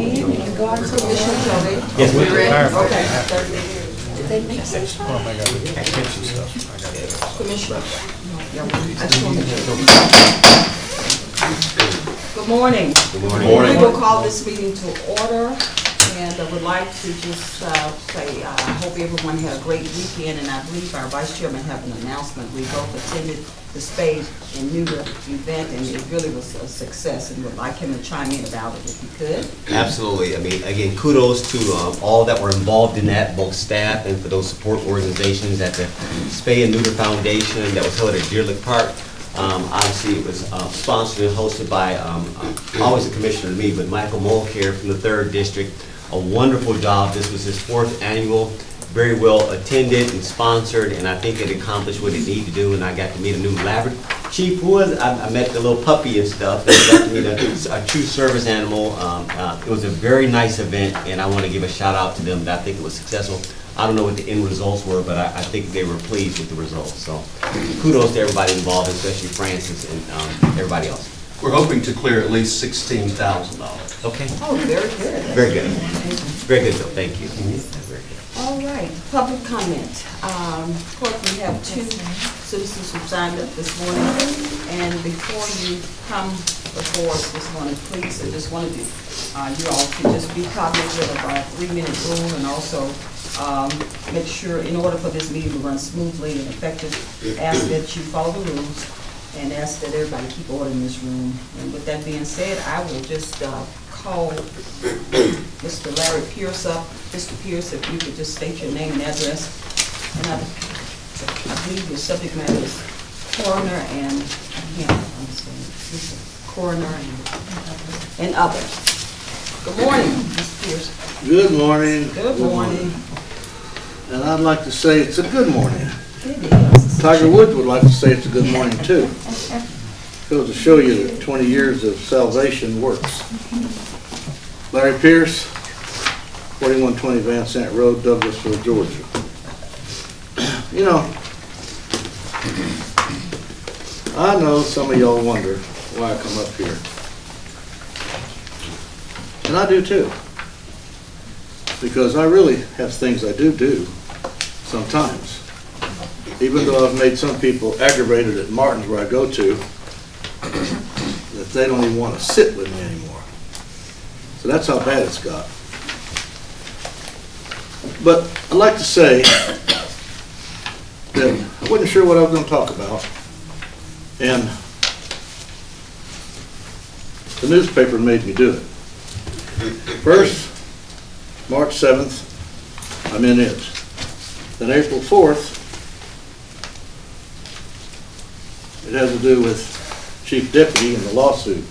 meeting, you go out to Commissioner Kelly. Yes, we Ready? are. Okay. Did they make sense? Well, I got the kitchen stuff. I got it. Commissioner. I just wanted to- Good morning. Good morning. We will call this meeting to order, and I would like to just uh, say, uh, I hope everyone had a great weekend, and I believe our vice chairman have an announcement. We both attended the spay and neuter event, and it really was a success, and would like him to chime in about it if he could. Absolutely. I mean, again, kudos to um, all that were involved in that, both staff and for those support organizations at the Spay and Neuter Foundation that was held at Deer Lick Park. Um, Obviously, it was uh, sponsored and hosted by, um, uh, always a commissioner to me, but Michael Mulcare from the Third District. A wonderful job. This was his fourth annual, very well attended and sponsored, and I think it accomplished what it needed to do, and I got to meet a new Labrador. Chief who was, I I met the little puppy and stuff, and got to meet a a true service animal. Um, uh, It was a very nice event, and I want to give a shout out to them, I think it was successful. I don't know what the end results were, but I I think they were pleased with the results, so kudos to everybody involved, especially Francis and um, everybody else. We're hoping to clear at least sixteen thousand dollars. Okay, Oh, very good. very good. Very good, Bill, thank you. Very good. All right, public comment. Um, course, we have two citizens who signed up this morning. And before you come before us this morning, please, I just wanted to, uh, you all to just be cognizant of our three-minute rule and also um, make sure, in order for this meeting to run smoothly and effective, ask that you follow the rules and ask that everybody keep order in this room. And with that being said, I will just uh, call Mr. Larry Pierce up. Mr. Pierce, if you could just state your name and address. And I I believe the subject matter is coroner and, him, I can't understand, this is coroner and and other. Good morning, Mr. Pierce. Good morning. Good morning. And I'd like to say it's a good morning. Tiger Woods would like to say it's a good morning too. Goes to show you that 20 years of salvation works. Larry Pierce, 4120 Van Sant Road, Douglasville, Georgia. You know, I know some of y'all wonder why I come up here. And I do too. Because I really have things I do do sometimes. Even though I've made some people aggravated at Martin's where I go to, that they don't even want to sit with me anymore. So that's how bad it's got. But I'd like to say that I wasn't sure what I was going to talk about. And the newspaper made me do it. First, March 7th, I'm in it. Then April 4th, it has to do with chief deputy and the lawsuit.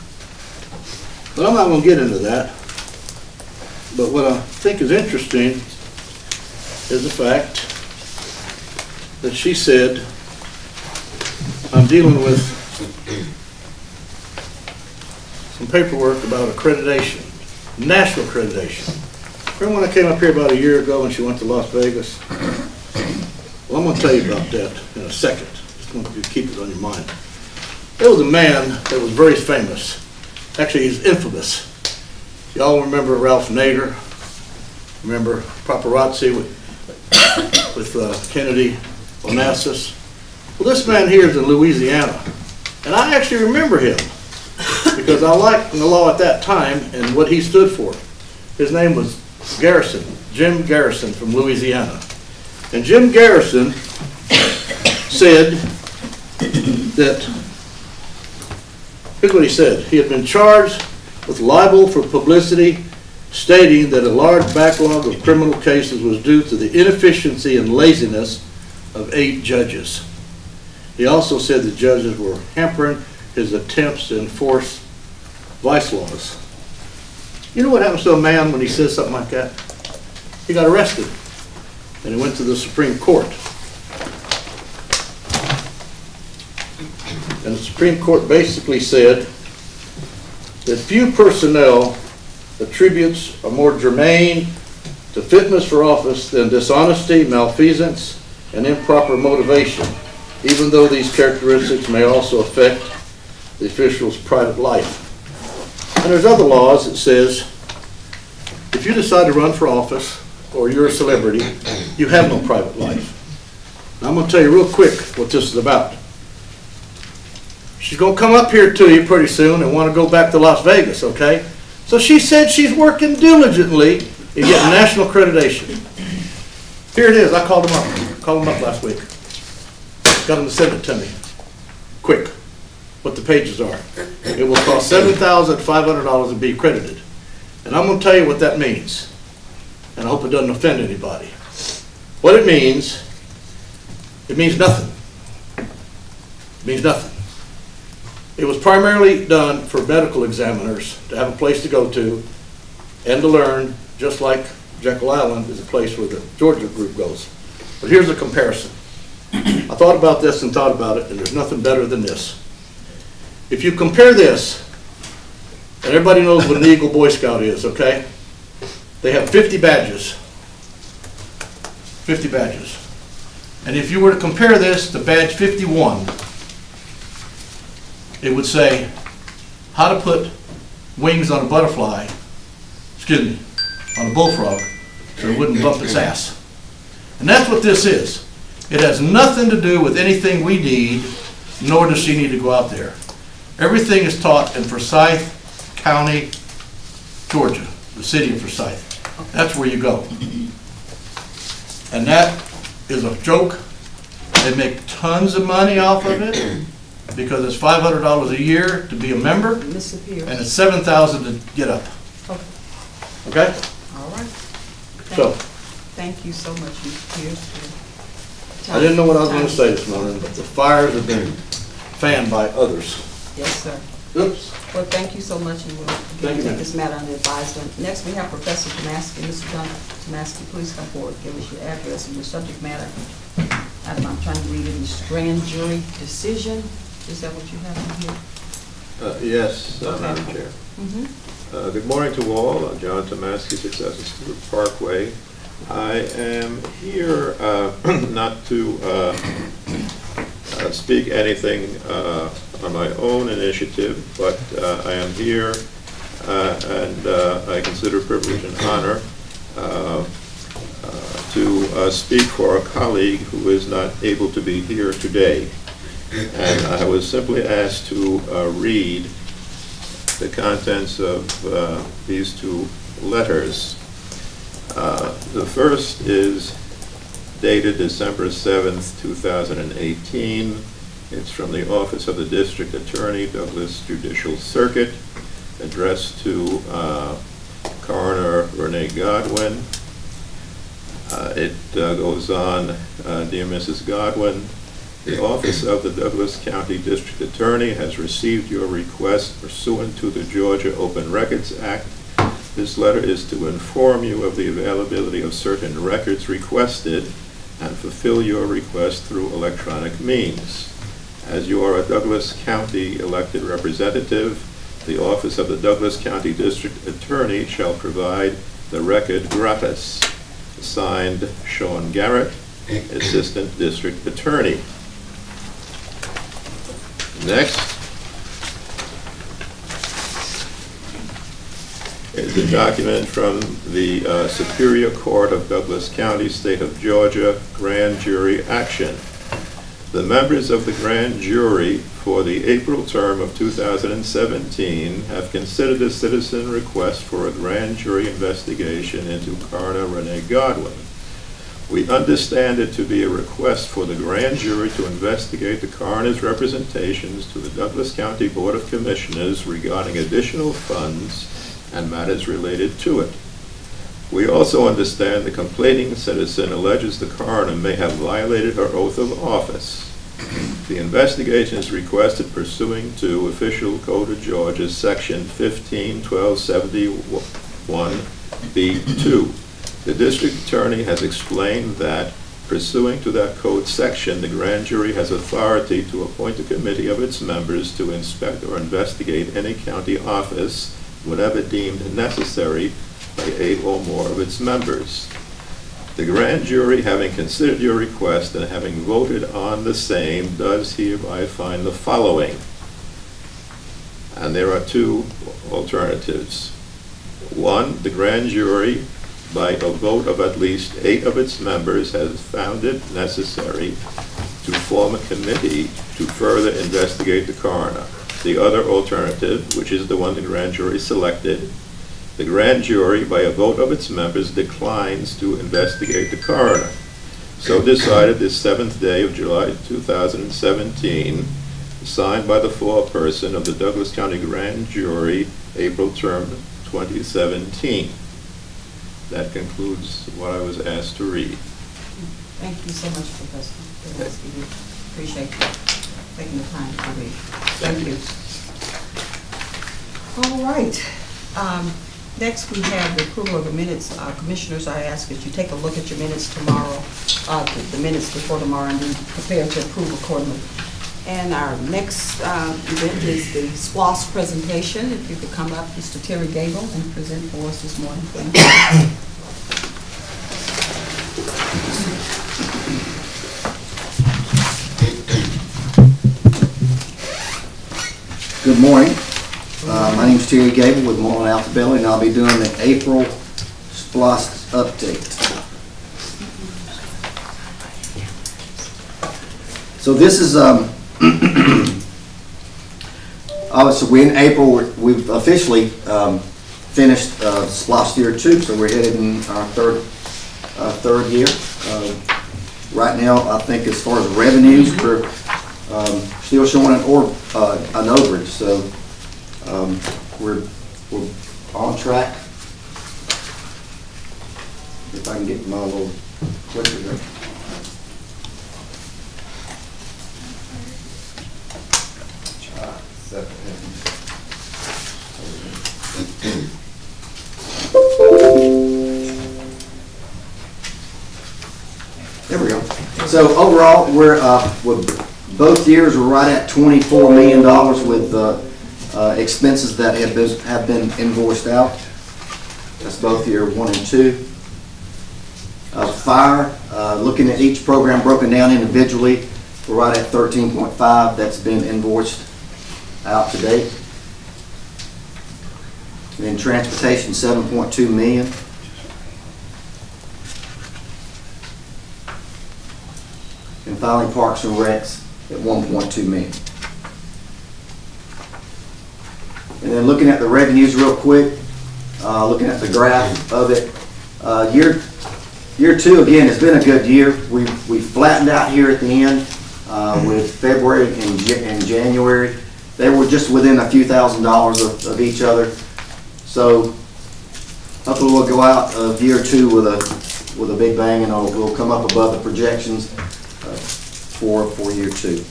But I'm not going to get into that. But what I think is interesting is the fact that she said, I'm dealing with some paperwork about accreditation, national accreditation. Remember when I came up here about a year ago and she went to Las Vegas? Well, I'm gonna tell you about that in a second. Just want you to keep it on your mind. There was a man that was very famous. Actually, he's infamous. Y'all remember Ralph Nader? Remember paparazzi with, with uh, Kennedy Onassis? Well, this man here is in Louisiana. And I actually remember him because I liked the law at that time and what he stood for. His name was Garrison, Jim Garrison from Louisiana. And Jim Garrison said that, here's what he said. He had been charged with libel for publicity, stating that a large backlog of criminal cases was due to the inefficiency and laziness of eight judges. He also said the judges were hampering his attempts to enforce vice laws. You know what happens to a man when he says something like that? He got arrested, and he went to the Supreme Court. And the Supreme Court basically said that few personnel attributes are more germane to fitness for office than dishonesty, malfeasance, and improper motivation, even though these characteristics may also affect the official's private life. And there's other laws that says If you decide to run for office, or you're a celebrity, you have no private life. Now, I'm gonna tell you real quick what this is about. She's gonna come up here to you pretty soon and wanna go back to Las Vegas, okay? So she said she's working diligently in getting national accreditation. Here it is, I called him up, called him up last week. Got him to send it to me, quick, what the pages are. It will cost seven thousand five hundred dollars to be accredited. And I'm gonna tell you what that means, and I hope it doesn't offend anybody. What it means, it means nothing. It means nothing. It was primarily done for medical examiners to have a place to go to and to learn, just like Jekyll Island is a place where the Georgia group goes. But here's a comparison. I thought about this and thought about it, and there's nothing better than this. If you compare this, and everybody knows what an Eagle Boy Scout is, okay? They have 50 badges. 50 badges. And if you were to compare this to badge 51, it would say, how to put wings on a butterfly, excuse me, on a bullfrog, so it wouldn't bump its ass. And that's what this is. It has nothing to do with anything we need, nor does she need to go out there. Everything is taught in Forsyth County, Georgia, the city of Forsyth. That's where you go. And that is a joke. They make tons of money off of it because it's five hundred dollars a year to be a member and it's seven thousand to get up. Okay. Okay? All right. So, Thank you so much, Mr. Pierce. I didn't know what I was gonna say this morning, but the fires have been fanned by others. Yes, sir. Oops. Well, thank you so much, and we'll take this matter under advisement. Next, we have Professor Tomaski. Mr. John Tomaski, please come forward, give us your address and your subject matter. I'm trying to read it is grand jury decision. Is that what you have in here? Uh, Yes, uh, Okay. Madam Chair. Mm-hmm. Uh, Good morning to all. I'm John Tomaski, Successor Stewart Parkway. I am here uh, not to uh, uh, speak anything uh, on my own initiative, but uh, I am here uh, and uh, I consider privilege and honor uh, uh, to uh, speak for a colleague who is not able to be here today. And I was simply asked to uh, read the contents of uh, these two letters. Uh, The first is dated December 7th, 2018. It's from the Office of the District Attorney, Douglas Judicial Circuit, addressed to uh, Coroner Renee Godwin. Uh, It uh, goes on, Dear Mrs. Godwin, the Office of the Douglas County District Attorney has received your request pursuant to the Georgia Open Records Act. This letter is to inform you of the availability of certain records requested and fulfill your request through electronic means. As you are a Douglas County elected representative, the Office of the Douglas County District Attorney shall provide the record gratis. Signed, Sean Garrett, Assistant District Attorney. Next is a document from the uh, Superior Court of Douglas County, State of Georgia, Grand Jury Action. The members of the grand jury for the April term of 2017 have considered a citizen request for a grand jury investigation into coroner Renee Godwin. We understand it to be a request for the grand jury to investigate the coroner's representations to the Douglas County Board of Commissioners regarding additional funds and matters related to it. We also understand the complaining citizen alleges the coroner may have violated her oath of office. The investigation is requested pursuing to Official Code of Georgia, Section 151271B2. The district attorney has explained that pursuing to that code section, the grand jury has authority to appoint a committee of its members to inspect or investigate any county office whenever deemed necessary by eight or more of its members. The grand jury, having considered your request and having voted on the same, does hereby find the following. And there are two alternatives. one, the grand jury, by a vote of at least eight of its members, has found it necessary to form a committee to further investigate the coroner. The other alternative, which is the one the grand jury selected, the grand jury, by a vote of its members, declines to investigate the coroner. So decided this seventh day of July 2017, signed by the foreperson of the Douglas County Grand Jury, April term 2017. That concludes what I was asked to read. Thank you so much, Professor. Gillespie. We Appreciate you taking the time to read. Thank you. All right. Um, Next, we have the approval of the minutes. Uh, Commissioners, I ask that you take a look at your minutes tomorrow, uh, the the minutes before tomorrow, and be prepared to approve accordingly. And our next uh, event is the SPLOST presentation. If you could come up, Mr. Terry Gable, and present for us this morning. Good morning. Uh, My is Terry Gable with Moreland Altobelli, and I'll be doing the April SPLOST update. So this is, um, obviously, we in April, we've officially um, finished uh, SPLOST Year Two, so we're headed in our third, uh, third year. Uh, Right now, I think as far as revenues, we're um, still showing an or, uh, an overage, so um, we're, we're on track. If I can get my little clicker there. There we go. So overall, we're, uh, with both years, we're right at twenty-four million dollars with, uh, uh, expenses that have been, have been invoiced out. That's both year one and two. Uh, fire, uh, looking at each program broken down individually, we're right at thirteen point five, that's been invoiced out to date. And then transportation, seven point two million. And finally, Parks and Recs at 1.2 million. And then looking at the revenues real quick, uh, looking at the graph of it, uh, year, year two, again, It's been a good year. We, we flattened out here at the end, uh, with February and, and January. They were just within a few thousand dollars of, of each other. So hopefully we'll go out of year or two with a, with a big bang and it'll, we'll come up above the projections uh, for, for year two.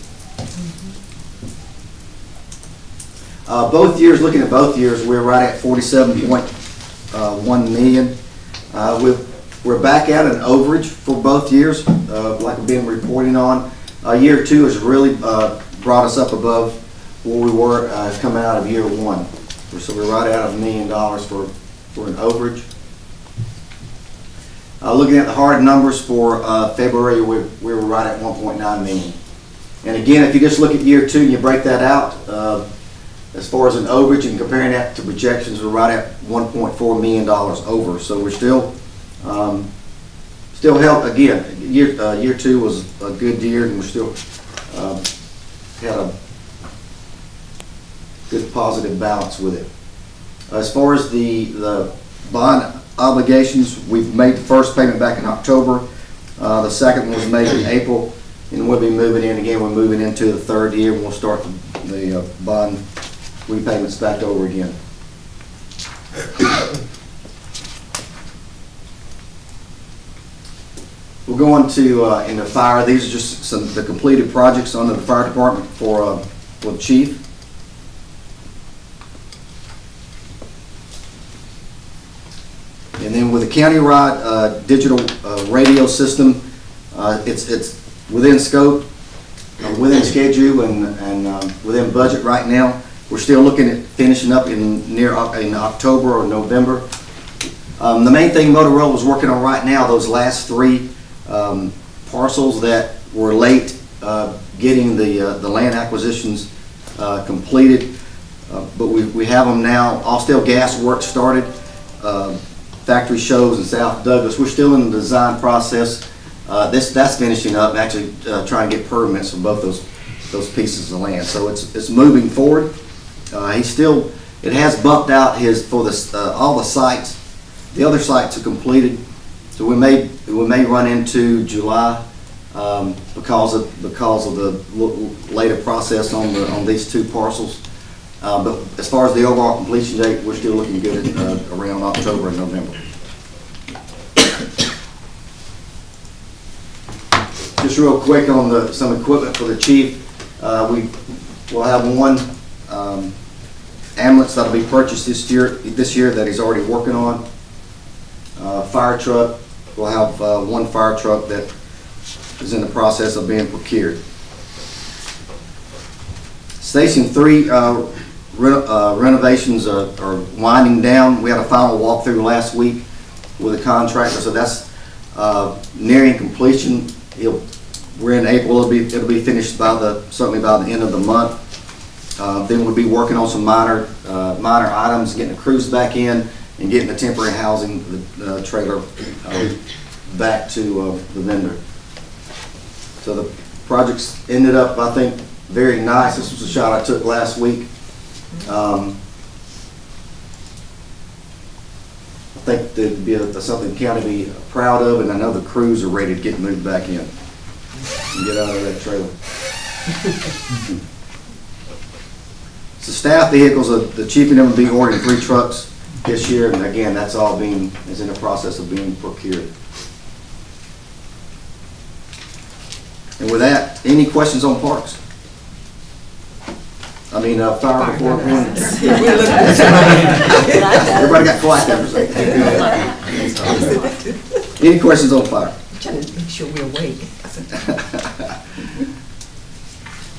Uh, Both years, looking at both years, we're right at forty-seven point one million. Uh, We're, we're back at an overage for both years, uh, like we've been reporting on. Uh, Year two has really uh, brought us up above where we were uh, coming out of year one. So we're right at a million dollars for, for an overage. Uh, looking at the hard numbers for, uh, February, we, we were right at one point nine million. And again, if you just look at year two and you break that out, uh, as far as an overage and comparing that to projections, we're right at one point four million dollars over. So we're still, um, still help, again, year, uh, year two was a good year and we're still, um, had a good positive balance with it. As far as the, the bond obligations, we've made the first payment back in October. Uh, the second one was made in April, and we'll be moving in, again, we're moving into the third year, and we'll start the, the uh, bond repayments back over again. We'll go on to, uh, in the fire, these are just some, the completed projects under the fire department for, uh, for the chief. And then with the county-wide uh, digital uh, radio system, uh, it's, it's within scope, uh, within schedule, and, and um, within budget right now. We're still looking at finishing up in near, in October or November. Um, The main thing Motorola is working on right now, those last three um, parcels that were late uh, getting the, uh, the land acquisitions uh, completed. Uh, But we, we have them now, All Austell Gas work started, uh, factory shows in South Douglas. We're still in the design process. Uh, This, that's finishing up, And actually uh, trying to get permits for both those, those pieces of land. So it's, it's moving forward. Uh, He's still, it has bumped out his, for the, uh, all the sites. The other sites are completed, so we may, we may run into July um, because of, because of the later process on the, on these two parcels. Uh, But as far as the overall completion date, we're still looking good at uh, around October and November. Just real quick on the, some equipment for the chief. Uh, We will have one um, ambulance that'll be purchased this year, this year that he's already working on. Uh, Fire truck, we'll have uh, one fire truck that is in the process of being procured. Station three uh, reno- uh, renovations are are winding down. We had a final walkthrough last week with a contractor, so that's uh, nearing completion. He'll, we're in April, it'll be, it'll be finished by the, certainly by the end of the month. Uh, Then we'll be working on some minor, uh, minor items, getting the crews back in and getting the temporary housing, the trailer uh, back to uh, the vendor. So the project's ended up, I think, very nice. This was a shot I took last week. Um, I think that'd be a- something the county be proud of, and I know the crews are ready to get moved back in and get out of that trailer. So staff vehicles, uh, the chief and them will be ordering three trucks this year, and again, that's all being, is in the process of being procured. And with that, any questions on parks? I mean, uh, fire before appointment. Everybody got quiet there for a second. Any questions on fire? Trying to make sure we're awake.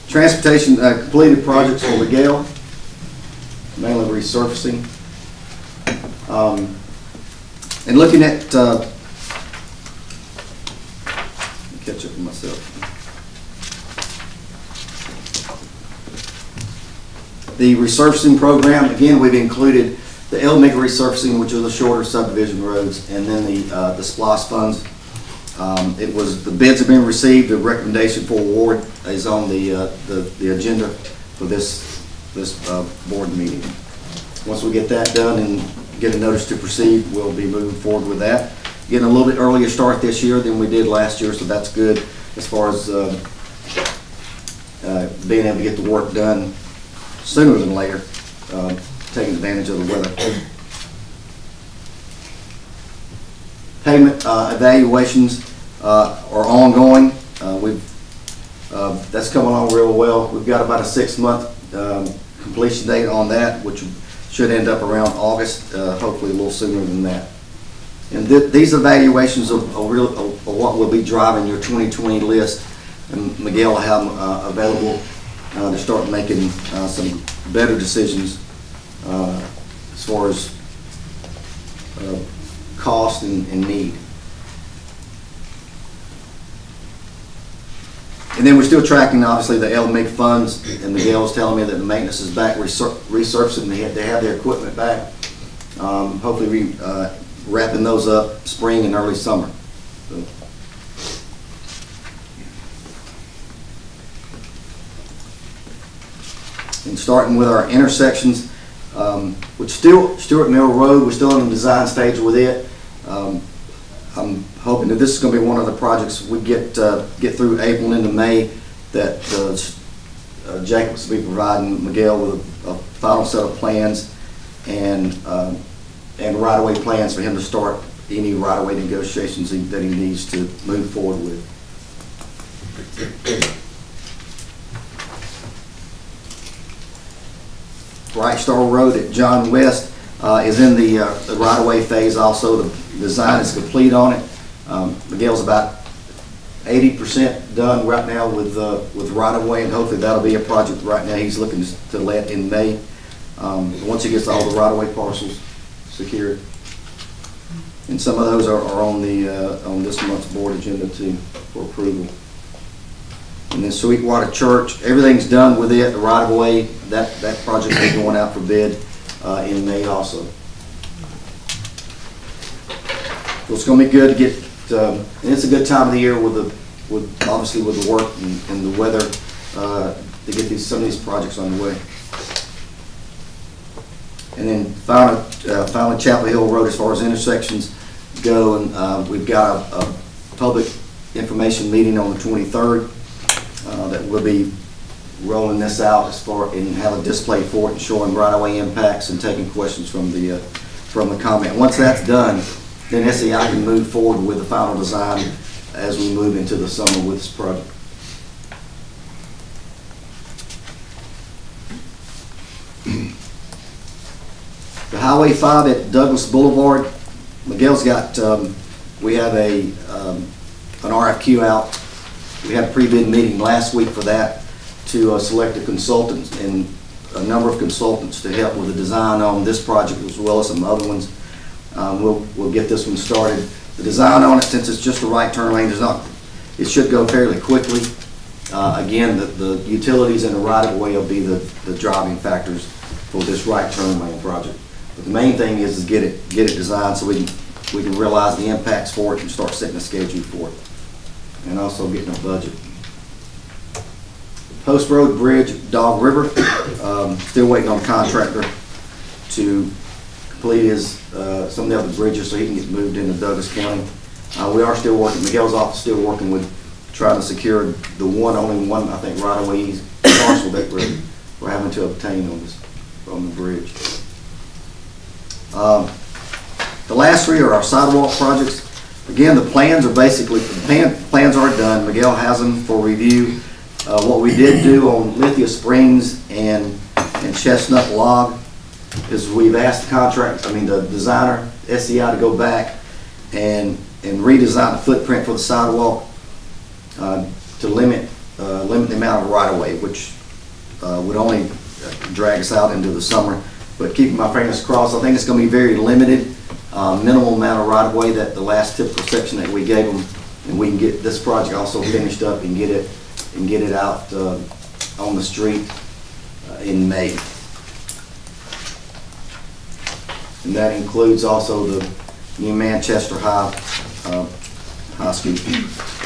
Transportation, uh, completed projects for Miguel, mainly resurfacing. Um, And looking at, uh, let me catch up with myself. The resurfacing program, again, we've included the LMIG resurfacing, which are the shorter subdivision roads, and then the, uh, the SPLOST funds. Um, It was, the bids have been received, the recommendation for award is on the, uh, the the agenda for this, this uh, board meeting. Once we get that done and get a notice to proceed, we'll be moving forward with that. Getting a little bit earlier start this year than we did last year, so that's good as far as uh, uh, being able to get the work done sooner than later, uh, taking advantage of the weather. Payment uh, evaluations uh, are ongoing. Uh, We've, uh, that's coming along real well. We've got about a six-month um, completion date on that, which should end up around August, uh, hopefully a little sooner than that. And th- these evaluations are are real- are what will be driving your 2020 list, and Miguel will have them available to start making uh, some better decisions uh, as far as uh, cost and, and need. And then we're still tracking, obviously, the LMIG funds, and Miguel's telling me that the maintenance is back resur- resurfacing, they have, they have their equipment back. Um, hopefully, we, uh, wrapping those up spring and early summer. And starting with our intersections, um, which still, Stewart Mill Road, we're still in the design stage with it. Um, I'm hoping that this is gonna be one of the projects we get, uh, get through April into May, that uh, uh, Jacobs will be providing Miguel with a a final set of plans and, um, and right-of-way plans for him to start any right-of-way negotiations that he needs to move forward with. Bright Star Road at John West uh, is in the uh, the right-of-way phase also. The design is complete on it. Um, Miguel's about eighty percent done right now with, uh, with right-of-way, and hopefully that'll be a project right now he's looking to let in May. Um, Once he gets all the right-of-way parcels secured. And some of those are are on the, uh, on this month's board agenda too, for approval. And then Sweetwater Church, everything's done with it, the right-of-way, that, that project is going out for bid uh, in May also. So it's gonna be good to get, um, and it's a good time of the year with the, with, obviously with the work and, and the weather, uh, to get these, some of these projects underway. And then finally, uh, finally Chapel Hill Road, as far as intersections go, and, uh, we've got a, a public information meeting on the twenty-third, uh, that we'll be rolling this out as far, and have a display for it and showing right-of-way impacts and taking questions from the, uh, from the comment. Once that's done, then SEI can move forward with the final design as we move into the summer with this project. The Highway 5 at Douglas Boulevard, Miguel's got, um, we have a, um, an RFQ out. We had a pre-bid meeting last week for that to uh, select a consultant and a number of consultants to help with the design on this project as well as some other ones. Um, We'll, we'll get this one started. The design on it, since it's just a right turn lane, is not, it should go fairly quickly. Uh, Again, the, the utilities and the right-of-way will be the, the driving factors for this right turn lane project. But the main thing is, is get it, get it designed so we can, we can realize the impacts for it and start setting a schedule for it. And also getting a budget. Post Road Bridge, Dog River, um, still waiting on contractor to complete his, uh, some of the other bridges so he can get moved into Douglas County. Uh, we are still working, Miguel's office still working with trying to secure the one, only one, I think, right away parcel that we're, we're having to obtain on this, on the bridge. Um, The last three are our sidewalk projects. Again, the plans are basically, the plan, plans are done, Miguel has them for review. Uh, what we did do on Lithia Springs and, and Chestnut Log is we've asked the contract, I mean, the designer, SEI, to go back and, and redesign the footprint for the sidewalk uh, to limit, uh, limit the amount of right-of-way, which uh, would only drag us out into the summer. But keeping my fingers crossed, I think it's gonna be very limited, uh, minimal amount of right-of-way that the last typical section that we gave them, and we can get this project also finished up and get it, and get it out uh, on the street uh, in May. And that includes also the new Manchester High, uh, High School.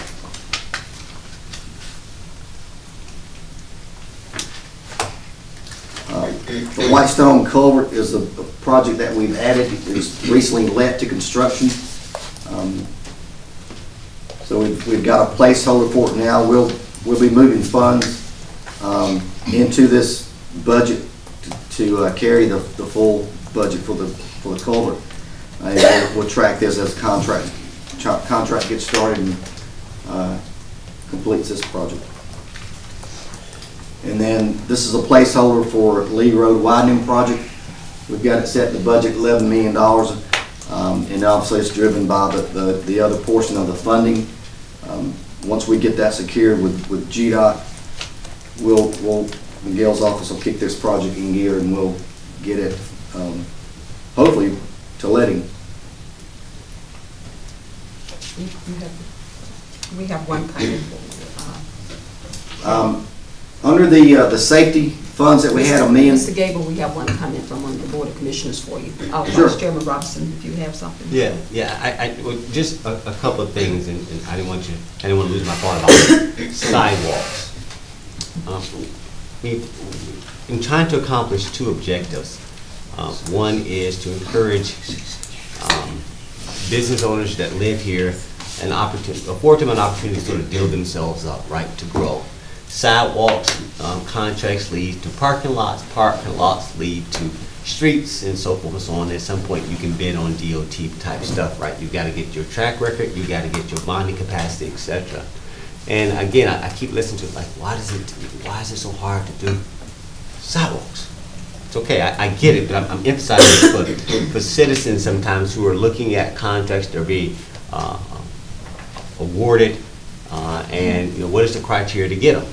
The Whitestone Culvert is a a project that we've added, it was recently let to construction. Um, So we've, we've got a placeholder for it now, we'll, we'll be moving funds um, into this budget to- to uh, carry the, the full budget for the, for the culvert. And we'll- we'll track this as contract, contract gets started and uh, completes this project. And then this is a placeholder for Lee Road widening project. We've got it set in the budget eleven million dollars. Um, and obviously it's driven by the, the, the other portion of the funding. Um, once we get that secured with, with GDOT, we'll, we'll, Miguel's office will kick this project in gear and we'll get it, um, hopefully to letting. You have, we have one comment. uh, Um, under the, uh, the safety funds that we had a million. Mr. Gable, we have one comment from one of the Board of Commissioners for you. Uh, Sure. Vice Chairman Robinson, if you have something. Yeah, yeah, I, I, well, just a, a couple of things, and, and I didn't want you, I didn't want to lose my thought about sidewalks. Um, We, in trying to accomplish two objectives, uh, one is to encourage, um, business owners that live here an opportunity, afford them an opportunity to sort of build themselves up, right, to grow. Sidewalks, um, contracts lead to parking lots, parking lots lead to streets and so forth and so on. At some point, you can bid on DOT type stuff, right? You gotta get your track record, you gotta get your bonding capacity, etc. And again, I, I keep listening to it, like, why does it, why is it so hard to do sidewalks? It's okay, I, I get it, but I'm, I'm emphasizing for, for citizens sometimes who are looking at contracts that are being, uh, awarded, uh, and, you know, what is the criteria to get them?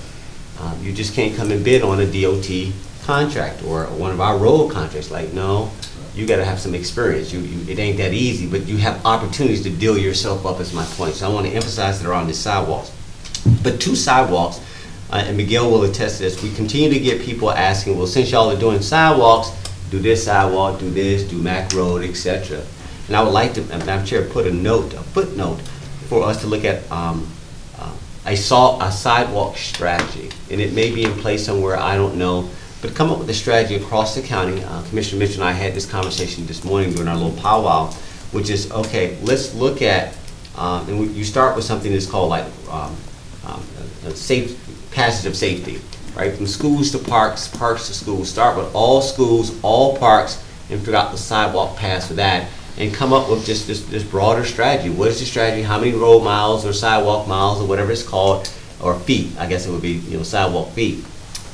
Um, You just can't come and bid on a DOT contract or one of our road contracts, like, no, you gotta have some experience, you, you, it ain't that easy, but you have opportunities to deal yourself up, is my point, so I wanna emphasize it around the sidewalks. But two sidewalks, uh, and Miguel will attest to this, we continue to get people asking, well, since y'all are doing sidewalks, do this sidewalk, do this, do Mac Road, etc. And I would like to, Madam Chair, put a note, a footnote for us to look at um, uh, a saw, a sidewalk strategy. And it may be in place somewhere, I don't know, but come up with a strategy across the county. Uh, Commissioner Mitchell and I had this conversation this morning during our little powwow, which is, okay, let's look at, um, and we- you start with something that's called like um, um, safe, passage of safety, right? From schools to parks, parks to schools. Start with all schools, all parks, and figure out the sidewalk paths for that, and come up with just this, this broader strategy. What is the strategy? How many road miles or sidewalk miles or whatever it's called, or feet, I guess it would be, you know, sidewalk feet,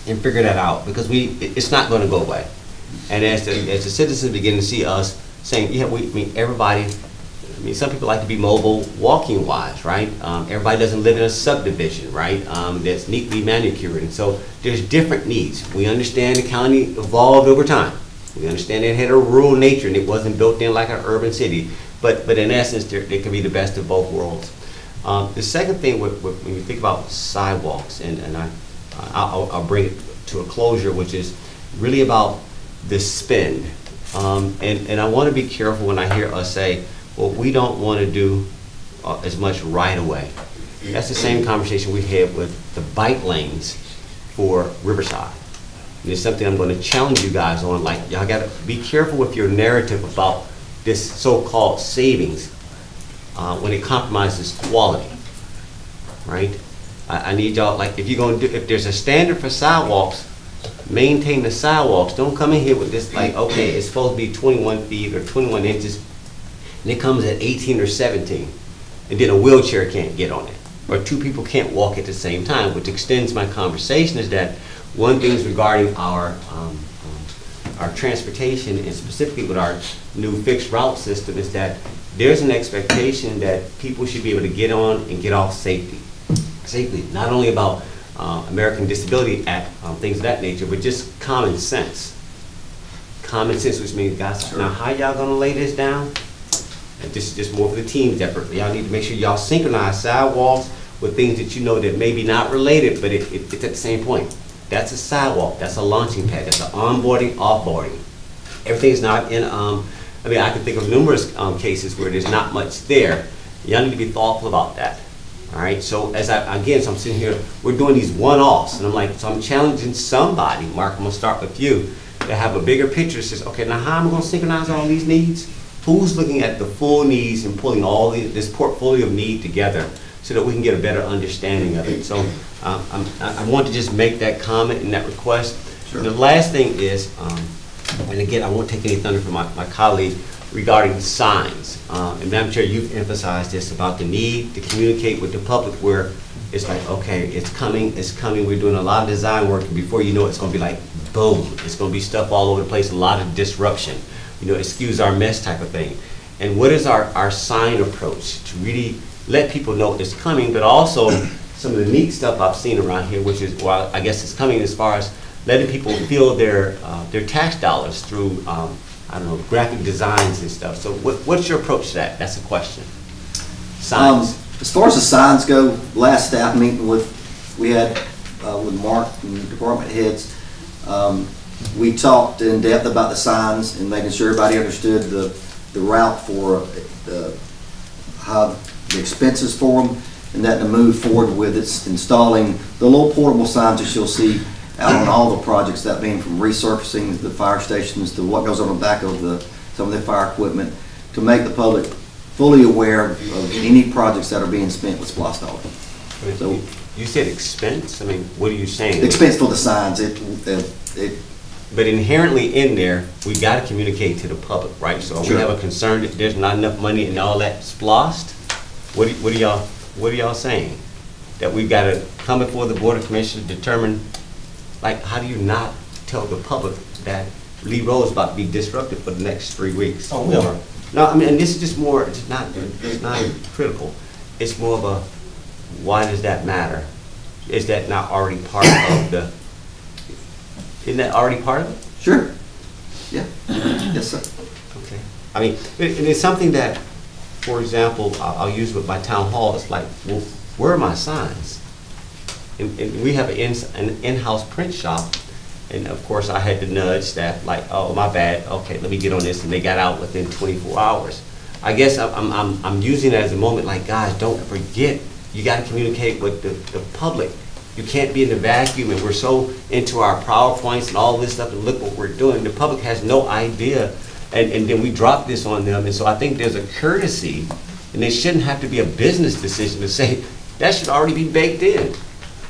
and figure that out, because we, it- it's not gonna go away. And as the, as the citizens begin to see us saying, yeah, we, I mean, everybody, I mean, some people like to be mobile walking wise, right? Um, everybody doesn't live in a subdivision, right? Um, that's neatly manicured, and so there's different needs. We understand the county evolved over time. We understand it had a rural nature and it wasn't built in like an urban city. But, but in essence, there can be the best of both worlds. Um, the second thing, with, with, when you think about sidewalks, and, and I, I'll, I'll bring it to a closure, which is really about the spend. Um, and, and I want to be careful when I hear us say, well, we don't want to do uh, as much right away. That's the same conversation we had with the bike lanes for Riverside. And it's something I'm going to challenge you guys on, like, y'all got to be careful with your narrative about this so-called savings uh, when it compromises quality, right? I, I need y'all, like, if you're going to do, if there's a standard for sidewalks, maintain the sidewalks. Don't come in here with this, like, okay, it's supposed to be 21 feet or 21 inches, and it comes at 18 or 17, and then a wheelchair can't get on it, or two people can't walk at the same time, which extends my conversation is that one thing is regarding our, um, um, our transportation, and specifically with our new fixed route system, is that there's an expectation that people should be able to get on and get off safely, safely, not only about uh, American Disability Act, um, things of that nature, but just common sense. Common sense, which means, guys, now how y'all gonna lay this down? And this is just more for the team's effort. Y'all need to make sure y'all synchronize sidewalks with things that you know that may be not related, but it, it- it's at the same point. That's a sidewalk, that's a launching pad, that's an onboarding, offboarding. Everything's not in, um, I mean, I can think of numerous, um, cases where there's not much there. Y'all need to be thoughtful about that. All right, so as I, again, so I'm sitting here, we're doing these one-offs, and I'm like, so I'm challenging somebody, Mark, I'm gonna start with you, to have a bigger picture, that says, okay, now how am I gonna synchronize all these needs? Who's looking at the full needs and pulling all the, this portfolio of need together so that we can get a better understanding of it? So, um, I'm, I, want to just make that comment and that request. And The last thing is, um, and again, I won't take any thunder from my, my colleague regarding signs. Uh, And Madam Chair, you've emphasized this about the need to communicate with the public where it's like, okay, it's coming, it's coming, we're doing a lot of design work, and before you know it, it's gonna be like, boom, it's gonna be stuff all over the place, a lot of disruption, you know, excuse our mess type of thing. And what is our, our sign approach to really let people know it's coming, but also some of the neat stuff I've seen around here, which is, well, I guess it's coming as far as letting people feel their, uh, their tax dollars through, um, I don't know, graphic designs and stuff. So what, what's your approach to that? That's a question. Um, Signs. As far as the signs go, last staff meeting with, we had uh, with Mark and department heads, um, we talked in depth about the signs and making sure everybody understood the, the route for, uh, how, the expenses for them, and that to move forward with its installing the little portable signs that you'll see out on all the projects, that being from resurfacing the fire stations to what goes on the back of the, some of the fire equipment, to make the public fully aware of any projects that are being spent with SPLOST dollars. so- You- said expense? I mean, what are you saying? Expense for the signs, it, it- it, But inherently in there, we gotta communicate to the public, right? So we have a concern that there's not enough money and all that splost? What, do- what are y'all, what are y'all saying? That we've gotta come before the Board of Commissioners, to determine, like, how do you not tell the public that Lee Road's about to be disrupted for the next three weeks? Oh, we are. No, I mean, and this is just more, it's not, it's not critical. It's more of a, why does that matter? Is that not already part of the, isn't that already part of it? sure, yeah, yes, sir. Okay. I mean, it, it is something that, for example, I'll, use with my town hall, it's like, well, where are my signs? And, and we have an in, an in-house print shop, and of course, I had to nudge staff, like, oh, my bad, okay, let me get on this, and they got out within twenty-four hours. I guess I'm, I'm- I'm, using it as a moment like, guys, don't forget, you gotta communicate with the, the public. You can't be in a vacuum and we're so into our PowerPoints and all this stuff and look what we're doing. The public has no idea. And, and then we drop this on them. And so I think there's a courtesy and it shouldn't have to be a business decision to say, that should already be baked in.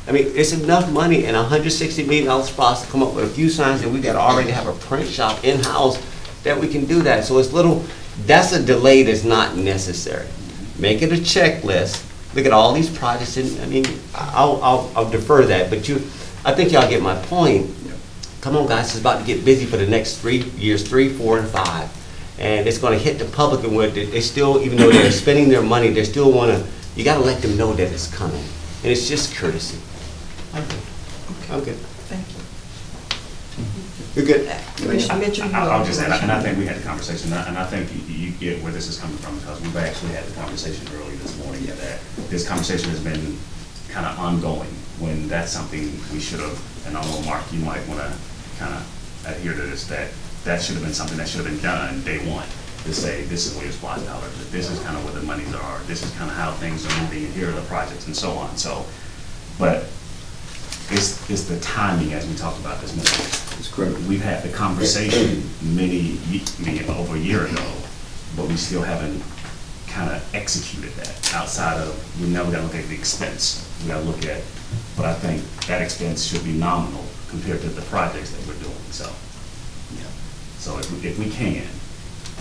I mean, it's enough money and hundred sixty million dollars for us to come up with a few signs that we gotta already have a print shop in-house that we can do that. So it's little, that's a delay that's not necessary. Make it a checklist, look at all these projects and, I mean, I'll, I'll, I'll defer that, but you, I think y'all get my point. Come on, guys, it's about to get busy for the next three years, three, four, and five. And it's gonna hit the public and where they they still, even though they're spending their money, they still wanna, you gotta let them know that it's coming. And it's just courtesy. I'm good. I'm good. Thank you. You're good. Commissioner Mitchell? you I- I'll just add, and I think we had the conversation, and I- and I think you- you get where this is coming from, because we've actually had the conversation early this morning, yeah. that this conversation has been kind of ongoing, when that's something we should have, and I don't know, Mark, you might want to kind of adhere to this, that that should have been something that should have been done day one, to say, this is where your SPLOST dollars, are, this is kind of where the monies are, this is kind of how things are moving, and here are the projects, and so on, so, but it's, it's the timing, as we talked about this morning. It's critical. We've had the conversation many, maybe over a year ago, but we still haven't kind of executed that outside of, we know we gotta look at the expense. We gotta look at, but I think that expense should be nominal compared to the projects that we're doing, so. yeah. So if, we- if we can,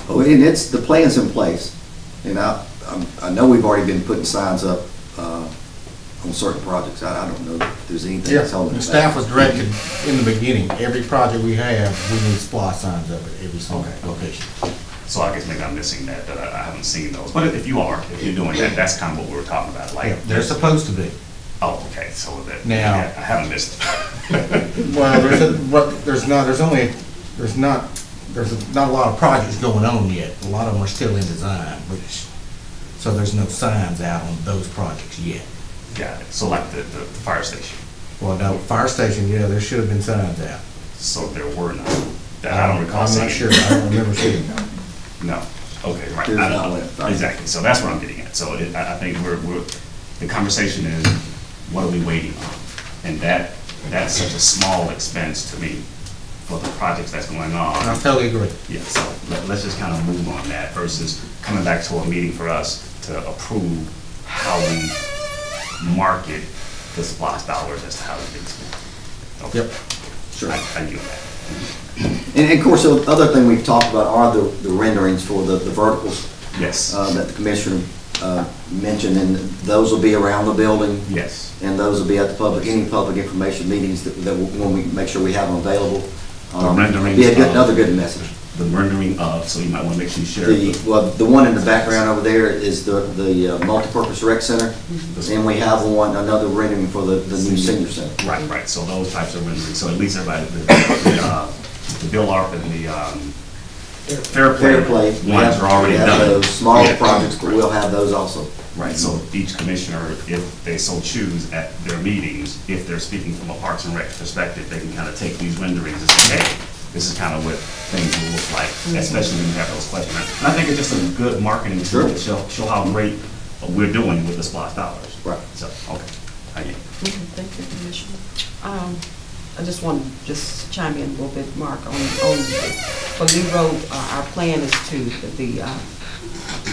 Oh, and it's, the plan's in place. And I, I'm- I know we've already been putting signs up uh, on certain projects. I I don't know if there's anything that's holding The it staff was directed in the beginning, every project we have, we need splash signs up at every single Okay. location. so I guess maybe I'm missing that, that I I haven't seen those. But if you are, if you're doing that, that's kind of what we were talking about, like. They're supposed to be. Oh, okay, so that, Now- I haven't missed. Well, there's, a- but there's not, there's only, there's not, there's not a lot of projects going on yet. A lot of them are still in design, which, so there's no signs out on those projects yet. Got it, so like the, the fire station, Well, no, fire station, yeah, there should have been signs out. so there were none, that I don't recall seeing. I'm not sure, I don't remember seeing them. No, okay, right. There's I not don't- left, right. Exactly, so that's what I'm getting at. So it- I, I think we're, we're, the conversation is, what are we waiting on? And that, that's such a small expense to me for the projects that's going on. I totally agree. Yeah, so let, let's just kind of move on that versus coming back to a meeting for us to approve how we market the SPLOST dollars as to how it's being spent. Okay. Yep. Sure. I, I get that. And and of course, the other thing we've talked about are the the renderings for the the verticals Yes, uh, that the commissioner uh, mentioned, and those will be around the building. yes. And those will be at the public, any public information meetings that, that will- when we make sure we have them available. Um, renderings Be a good, of- another good message. The rendering of, so you might want to make sure you share. The, the- well, the one in the background over there is the, the uh, multipurpose rec center. And we have one, another rendering for the, the new senior center. Right, right, so those types of renderings, so at least everybody, the, the, uh, the Bill Arp and the, um, Fair Play Fair play. we ones have- are already we have done. those smaller Yeah. projects, but we'll have those also. Right, so each commissioner, if they so choose at their meetings, if they're speaking from a Parks and Rec perspective, they can kind of take these renderings and say, hey, this is kind of what things will look like, especially when you have those questions. And I think it's just a good marketing tool to show, show how great we're doing with the SPLOST dollars. Right. So, okay, I get it. Thank you, Commissioner. Um, I just want to just chime in a little bit, Mark, on, on, Lee Road, uh, our plan is to, the uh,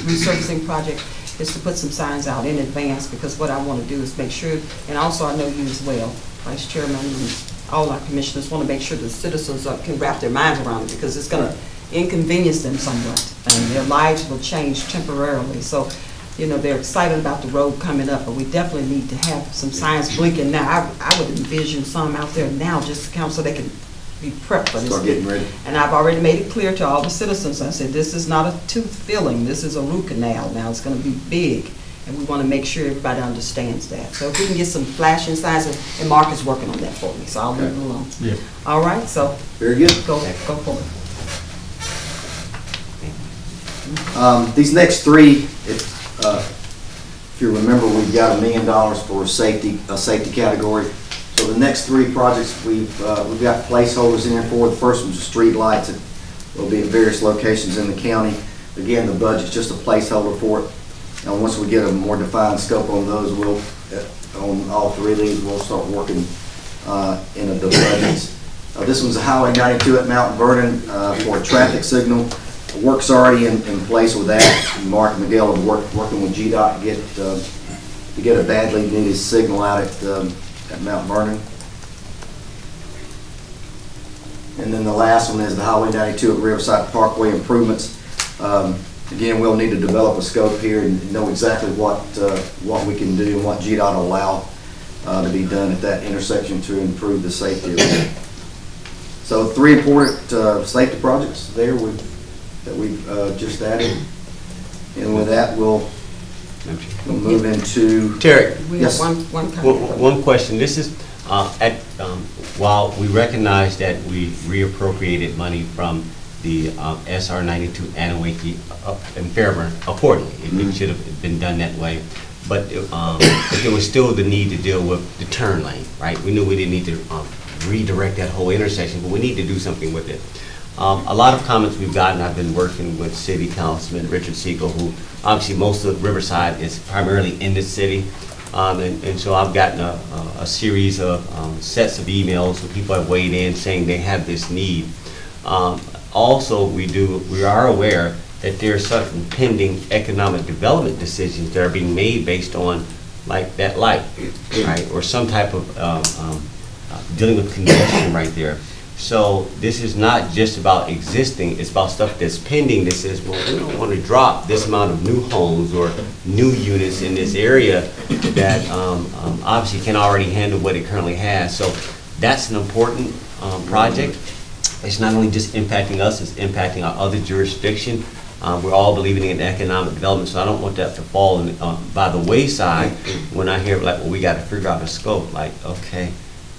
resurfacing project is to put some signs out in advance, because what I want to do is make sure, and also I know you as well, Vice Chairman, and all our commissioners want to make sure the citizens can wrap their minds around it, because it's going to inconvenience them somewhat, and their lives will change temporarily. So, you know, they're excited about the road coming up, but we definitely need to have some signs blinking now. I, I would envision some out there now, just to count, so they can be prepped for this. Start getting ready. And I've already made it clear to all the citizens, I said, this is not a tooth filling, this is a root canal. Now, it's gonna be big, and we wanna make sure everybody understands that. So if we can get some flashing signs, and- and Mark is working on that for me, so I'll leave it alone. Yeah. All right, so Very good. go, go for it. Um, These next three, if, uh, if you remember, we've got a million dollars for safety, a safety category. So the next three projects, we've, uh, we've got placeholders in there for. The first one's street lights It will be at various locations in the county. Again, the budget's just a placeholder for it. And once we get a more defined scope on those, we'll, uh, on all three of these, we'll start working uh, into the budgets. Uh, This one's a Highway 92 at Mount Vernon uh, for a traffic signal. Work's already in, in place with that. Mark and Miguel work, working with GDOT to get, uh, to get a badly needed signal out at, um, at Mount Vernon. And then the last one is the Highway 92 at Riverside Parkway improvements. Um, Again, we'll need to develop a scope here and know exactly what, uh, what we can do and what GDOT will allow uh, to be done at that intersection to improve the safety. So three important uh, safety projects there we- that we've uh, just added. And with that, we'll we'll move into, Terry, We have Yes. one, one one, comment. one question, this is, uh, at, um, while we recognize that we reappropriated money from the, um, SR ninety-two Annewakee up in Fairburn accordingly, it- it should have been done that way, but, um, but there was still the need to deal with the turn lane, right? We knew we didn't need to, um, redirect that whole intersection, but we need to do something with it. Um, A lot of comments we've gotten, I've been working with City Councilman Richard Siegel, who, obviously, most of Riverside is primarily in the city. Um, And and so I've gotten a, a- series of um, sets of emails where people have weighed in saying they have this need. Um, Also, we do, we are aware that there are certain pending economic development decisions that are being made based on, like, that light, right? Or some type of um, um, uh, dealing with congestion right there. So this is not just about existing, it's about stuff that's pending that says, well, we don't want to drop this amount of new homes or new units in this area that um, um, obviously can already handle what it currently has. So that's an important um, project. It's not only just impacting us, it's impacting our other jurisdiction. Uh, We're all believing in economic development, so I don't want that to fall in, uh, by the wayside when I hear like, well, we got to figure out a scope, like, okay,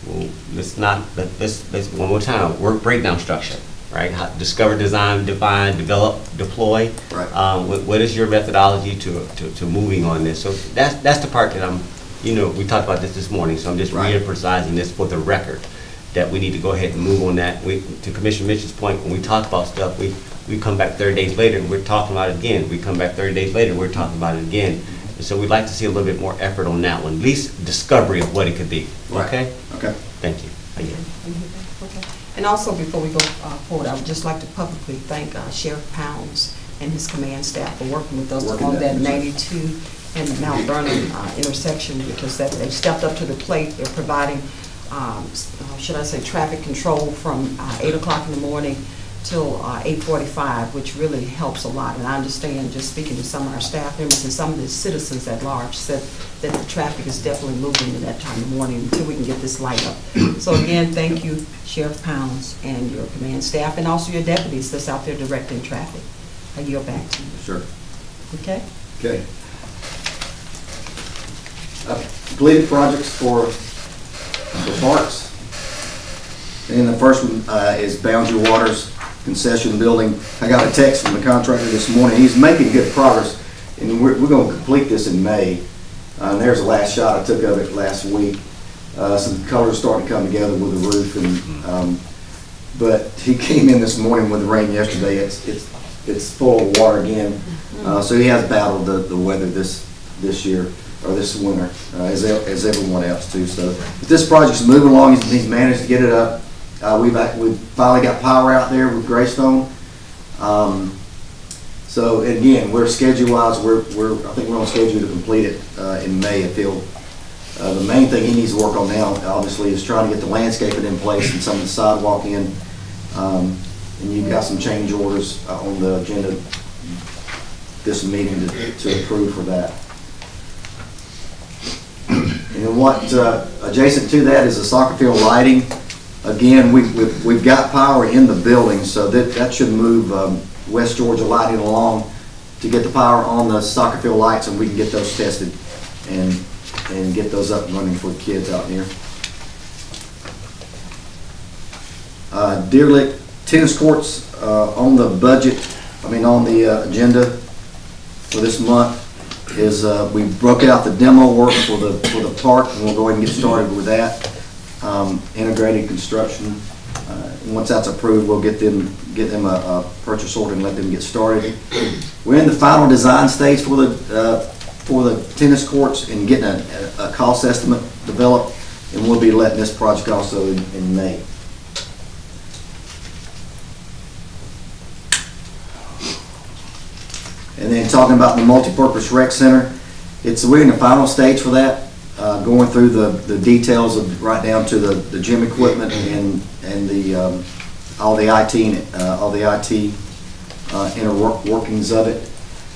well, let's not, let- let's, let's, one more time, work breakdown structure, right? How- Discover, design, define, develop, deploy. Right. Um, What, what is your methodology to, to, to moving on this? So that's, that's the part that I'm, you know, we talked about this this morning, so I'm just Right. re-emphasizing this for the record, that we need to go ahead and move on that. We, to Commissioner Mitchell's point, when we talk about stuff, we, we come back thirty days later, and we're talking about it again. We come back thirty days later, we're talking about it again. And so we'd like to see a little bit more effort on that one, at least discovery of what it could be, Right. okay? okay. Thank you. I yield. Okay. And also, before we go uh, forward, I would just like to publicly thank uh, Sheriff Pounds and his command staff for working with us Working on that that 92 and Mount Vernon uh, intersection, because that, they stepped up to the plate. They're providing, um, uh, should I say, traffic control from uh, 8 o'clock in the morning till uh, 8:45, which really helps a lot. And I understand, just speaking to some of our staff members and some of the citizens at large, said that the traffic is definitely moving in that time of morning until we can get this light up. So again, thank you, Sheriff Pounds and your command staff, and also your deputies that's out there directing traffic. I yield back to you, Sure. okay? Okay. Uh, Completed projects for, for parks. And the first one uh, is Boundary Waters concession building. I got a text from the contractor this morning. He's making good progress, and we're, we're gonna complete this in May. Uh, and there's the last shot I took of it last week. Uh, some colors starting to come together with the roof and, um, but he came in this morning with the rain yesterday. It's, it's, it's full of water again. Uh, so he has battled the, the weather this, this year, or this winter, uh, as, as everyone else too. So, but this project's moving along. He's, he's managed to get it up. Uh, we've, we've finally got power out there with Greystone. Um, so again, we're schedule-wise, we're, we're, I think we're on schedule to complete it, uh, in May if he'll, uh, the main thing he needs to work on now, obviously, is trying to get the landscaping in place and some of the sidewalk in. Um, and you've got some change orders uh, on the agenda this meeting to, to approve for that. And what, uh, adjacent to that is the soccer field lighting. Again, we, we've, we've got power in the building, so that, that should move, um, West Georgia lighting along to get the power on the soccer field lights and we can get those tested and, and get those up and running for the kids out here. Uh, Deer tennis courts, uh, on the budget, I mean, on the uh, agenda for this month is, uh, we broke out the demo work for the, for the park, and we'll go ahead and get started with that. Um, integrated construction, Uh, Once that's approved, we'll get them, get them a, a purchase order and let them get started. We're in the final design stage for the, uh, for the tennis courts and getting a, a cost estimate developed, and we'll be letting this project also in, in May. And then talking about the multipurpose rec center, it's, we're in the final stage for that, uh, going through the, the details of, right down to the, the gym equipment and, and the, um, all the IT, uh, all the IT, uh, inner work, workings of it.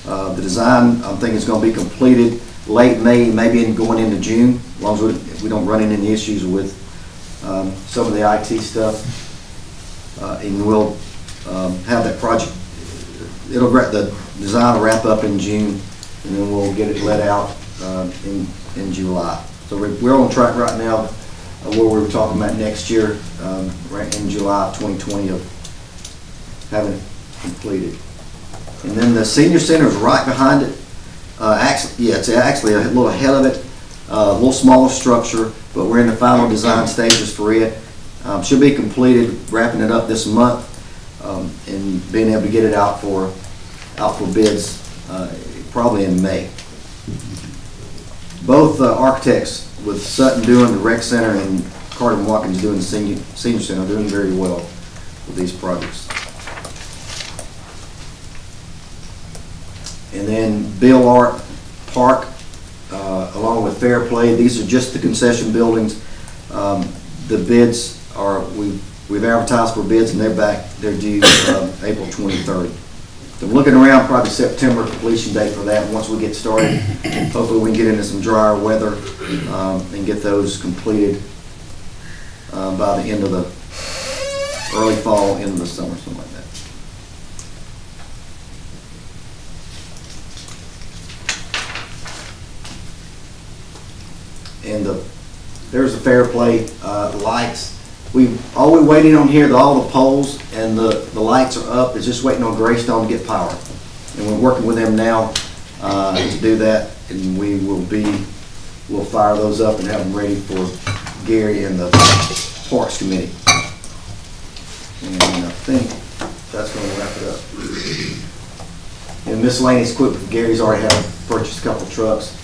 Uh, the design, I'm thinking is gonna be completed late May, maybe in, going into June, as long as we, we don't run into any issues with, um, some of the IT stuff. Uh, and we'll, um, have that project it'll, the design will wrap up in June, and then we'll get it let out uh, in, in July. So we're, on track right now, uh, where we were talking about next year, um, right in July 2020 of having it completed. And then the senior center is right behind it. Uh, Actually, yeah, it's actually a little ahead of it, uh, a little smaller structure, but we're in the final design stages for it. Um, Should be completed, wrapping it up this month um, and being able to get it out for, out for bids, uh, probably in May. Both uh, architects, with Sutton doing the rec center and Carter Watkins doing the senior, senior center, are doing very well with these projects. And then Bill Arp Park, uh, along with Fair Play, these are just the concession buildings. Um, The bids are, we- we've advertised for bids and they're back, they're due um, April 23rd. I'm looking around, probably September completion date for that, once we get started. Hopefully we can get into some drier weather um, and get those completed uh, by the end of the, early fall, end of the summer, something like that. And the, there's the fair play, uh, lights. We, all we're waiting on here, all the poles and the, the lights are up, it's just waiting on Greystone to get power. And we're working with them now, uh, to do that, and we will be, we'll fire those up and have them ready for Gary and the Parks Committee. And I think that's gonna wrap it up. And miscellaneous equipment, Gary's already had purchased a couple trucks,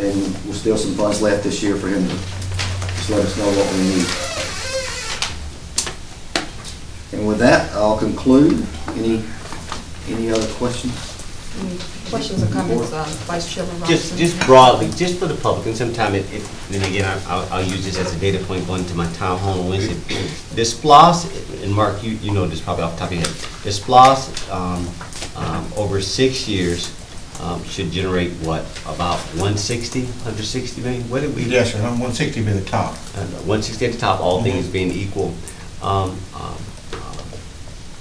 and we'll still some funds left this year for him to just let us know what we need. And with that, I'll conclude. Any, any other questions? Any questions or comments, uh, Vice Chairman Just, Robinson? just broadly, just for the public, and sometime it, it- then again, I- I'll, I'll use this as a data point going to my town hall on Wednesday. The SPLOST, and Mark, you, you know this probably off the top of your head, the SPLOST, um, um, over six years, um, should generate what, about 160, 160 million? What did we? Yes, sir, one sixty be the top. uh, 160 at the top, all things Mhm. being equal. Um, um, um,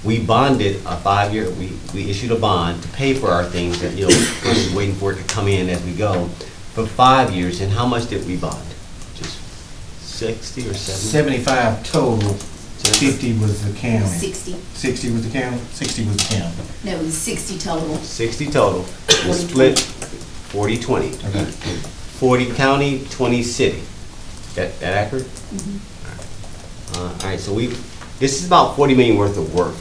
We bonded a five-year, we, we issued a bond to pay for our things that, you know, versus waiting for it to come in as we go, for five years, and how much did we bond? Just 60 or 70? Seventy-five total, fifty was the county. 60. Sixty was the county, sixty was the county. No, it was 60 total. 60 total, the 40, split 40-20. Okay. 40 county, 20 city. That, that accurate? Uh, All right, so we, this is about 40 million worth of work,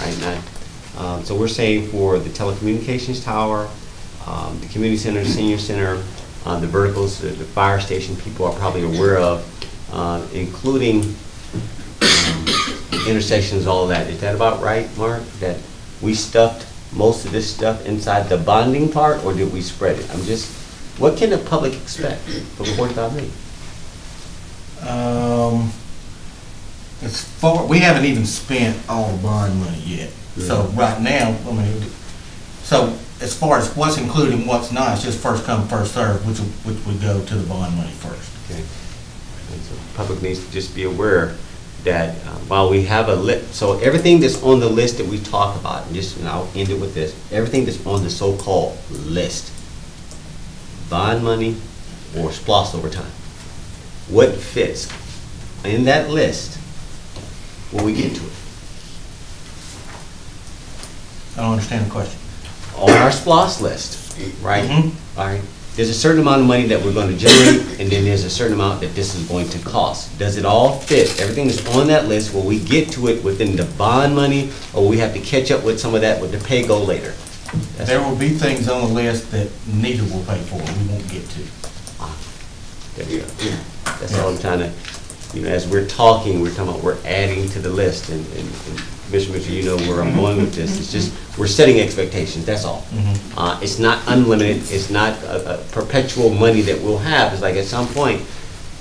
right? Now, um, So we're saying for the telecommunications tower, um, the community center, senior center, uh, the verticals, the the fire station people are probably aware of, uh, including um, intersections, all that. Is that about right, Mark? That we stuffed most of this stuff inside the bonding part, or did we spread it? I'm just, what can the public expect for 45 million? Um, as far, we haven't even spent all the bond money yet. So right now, I mean, so as far as what's included and what's not, it's just first come, first served, which, would- which would go to the bond money first. Okay. And so Public needs to just be aware that uh, while we have a list, so everything that's on the list that we talk about, and just, and I'll end it with this, everything that's on the so-called list, bond money or SPLOST over time, what fits in that list when we get to it? I don't understand the question. On our SPLOST list, right? Mhm. All right, there's a certain amount of money that we're going to generate, and then there's a certain amount that this is going to cost. Does it all fit? Everything is on that list. Will we get to it within the bond money, or will we have to catch up with some of that with the pay-go later? That's- There will be things on the list that neither will pay for, we won't get to. There you go. That's all I'm trying to, you know, as we're talking, we're talking about, we're adding to the list, and, and and Commissioner Mitchell, you know where I'm going with this, it's just, we're setting expectations, that's all. Uh, it's not unlimited, it's not a, a perpetual money that we'll have, it's like at some point,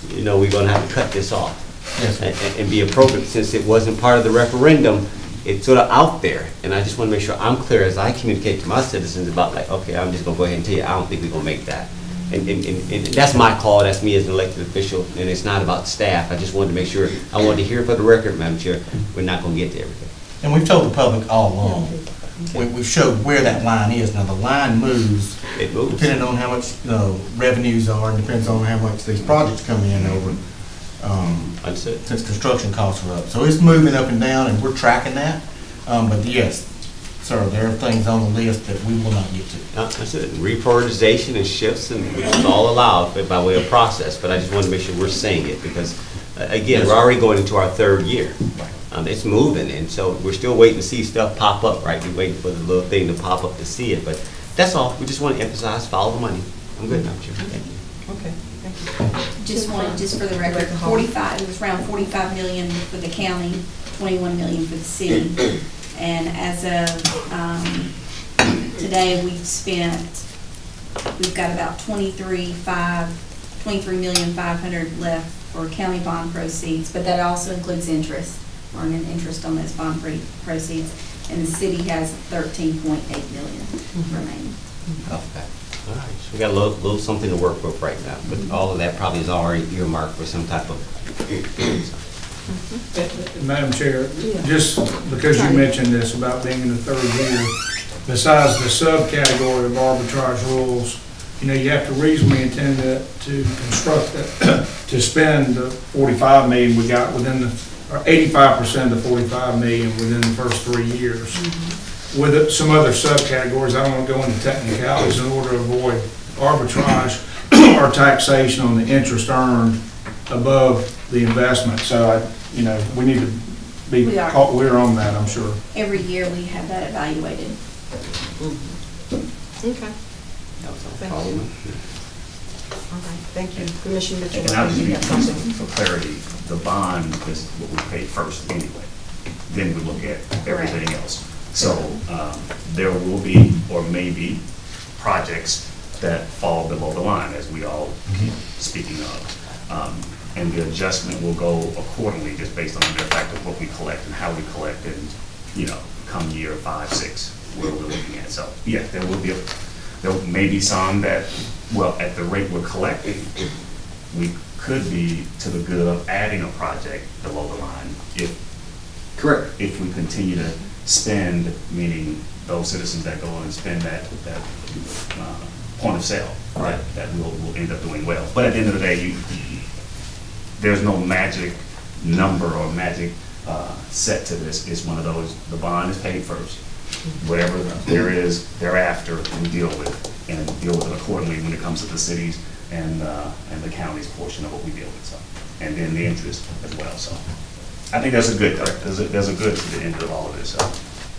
you know, we're gonna have to cut this off. Yes. And, and- be appropriate, since it wasn't part of the referendum, it's sort of out there, and I just wanna make sure I'm clear as I communicate to my citizens about like, okay, I'm just gonna go ahead and tell you, I don't think we're gonna make that. And, and, and and that's my call, that's me as an elected official, and it's not about staff, I just wanted to make sure, I wanted to hear for the record, Madam Chair, we're not gonna get to everything. And we've told the public all along, we, we've showed where that line is. Now, the line moves It moves. depending on how much, you know, revenues are, and depends on how much these projects come in over, um, Understood? since construction costs are up. So it's moving up and down, and we're tracking that. Um, but yes, sir, there are things on the list that we will not get to. No, That's it, reprioritization and shifts, and which is all allowed by way of process, but I just want to make sure we're saying it, because, uh, again, we're already going into our third year. Um, it's moving, and so we're still waiting to see stuff pop up, right? We're waiting for the little thing to pop up to see it, but that's all, we just want to emphasize, follow the money. I'm good, Madam Chair, thank you. Okay, thank you. Just one, just for the record, forty-five, it was around forty-five million for the county, twenty-one million for the city. And as of, um, today, we've spent, we've got about twenty-three, five, twenty-three million, five hundred left for county bond proceeds, but that also includes interest, earning interest on those bond pre- proceeds. And the city has thirteen point eight million remaining. Okay. All right, so we got a little, little something to work with right now, but all of that probably is already earmarked for some type of. Mm-hmm. Madam Chair, just because you mentioned this about being in the third year, besides the subcategory of arbitrage rules, you know, you have to reasonably intend to, to construct it, to spend the forty-five million we got within the, or eighty-five percent of the forty-five million within the first three years. Mm-hmm. With some other subcategories, I don't want to go into technicalities in order to avoid arbitrage or taxation on the interest earned above the investment. So I, you know, we need to be, We are. caught- we're on that, I'm sure. Every year, we have that evaluated. Okay, That was all. Thank you. me. all right, thank you. Commissioner Mitchell, And I'll just you be, have something? for clarity, the bond is what we pay first anyway. Then we look at everything else. So, um, there will be, or may be, projects that fall below the line, as we all keep speaking of. Um, And the adjustment will go accordingly, just based on the fact of what we collect and how we collect and, you know, come year five, six, where we're looking at. So, yeah, there will be, a there may be some that, well, at the rate we're collecting, we could be to the good of adding a project below the line if, Correct. if we continue to spend, meaning those citizens that go and spend that, that, uh, point of sale, right, that will, will end up doing well. But at the end of the day, you, there's no magic number or magic, uh, set to this. It's one of those, the bond is paid first. Whatever there is thereafter, we deal with, and deal with it accordingly when it comes to the cities and, uh, and the county's portion of what we deal with, so. And then the interest as well, so. I think that's a good, there's a, a good to the end of all of this, so.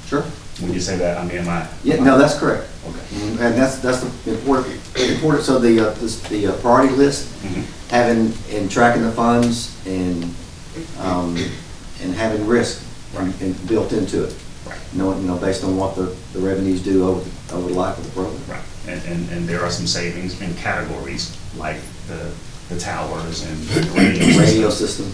Sure. When you say that, I mean, am I? Yeah, no, that's correct. Okay. And that's, that's the important, importance of the, uh, this- the uh, priority list, Mhm. having, and tracking the funds and, um, and having risk and- and built into it. Right. Knowing, you know, based on what the, the revenues do over, the- over the life of the program. Right, and, and, and there are some savings in categories like the, the towers and the radio Radio system.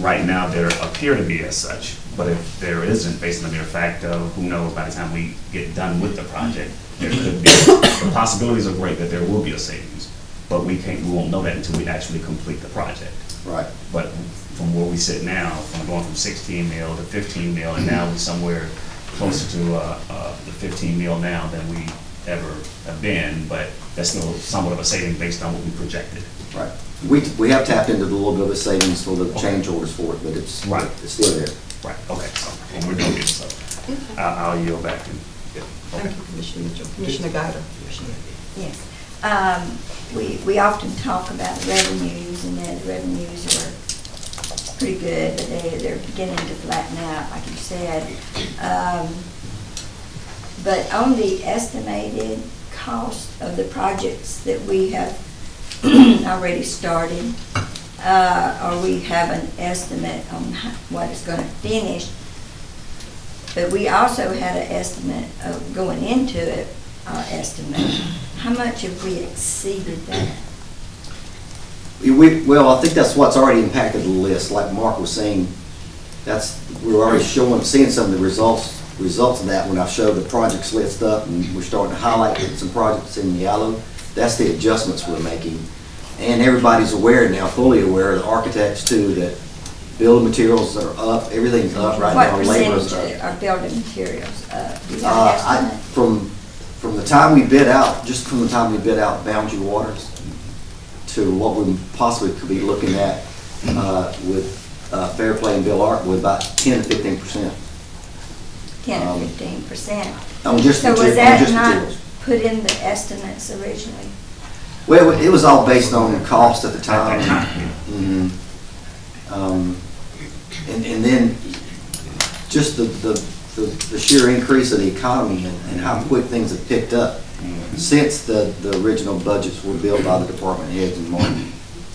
Right now, there appear to be as such, but if there isn't, based on the mere fact of, who knows, by the time we get done with the project, there could be, the possibilities are great that there will be a savings, but we can't, we won't know that until we actually complete the project. Right. But from where we sit now, from going from sixteen mil to fifteen mil, and now we're somewhere closer to, uh, uh, the fifteen mil now than we ever have been, but that's still somewhat of a saving based on what we projected. Right. We, we have tapped into the little bit of a savings for the change orders for it, but it's, Right. it's still there. Right, okay, so, and we're doing it, so, I'll, I'll yield back and, yeah, okay. Thank you, Commissioner Mitchell. Commissioner Guider? Yes. Um, we, we often talk about revenues and that revenues are pretty good, but they, they're beginning to flatten out, like you said. Um, But on the estimated cost of the projects that we have already started, uh, or we have an estimate on what it's gonna finish, but we also had an estimate of going into it, our estimate. How much have we exceeded that? We- We, well, I think that's what's already impacted the list, like Mark was saying, that's, we're already showing, seeing some of the results, results of that when I showed the projects list up, and we're starting to highlight some projects in yellow. That's the adjustments we're making. And everybody's aware now, fully aware, the architects too, that building materials are up, everything's up right What now, labor's percentage up. are building materials up? Do you have Uh, I, estimate? from, from the time we bid out, just from the time we bid out Boundary Waters to what we possibly could be looking at, uh, with, uh, Fair Play and Bill Arp, with about ten to fifteen percent. Ten or um, fifteen percent? On just, So was that not. Put in the estimates originally? Well, it was all based on the cost at the time. that time, Mhm. Um, And, and then just the, the, the- the sheer increase of the economy and, and how quick things have picked up since the, the original budgets were built by the department heads in March.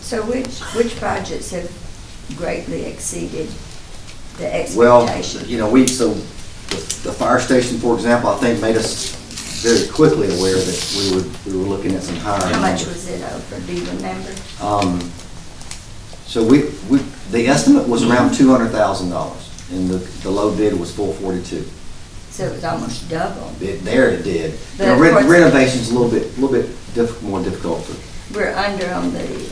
So which, which projects have greatly exceeded the Well, you know, we, so the, the fire station, for example, I think made us very quickly aware that we were, we were looking at some higher How much numbers. was it over, do you remember? Um, so we, we, the estimate was around two hundred thousand dollars, and the, the low bid was four forty-two. So it was almost double. It, there it did. But Now, of re- course- renovation's a little bit, a little bit diff, more difficult to, We're under on the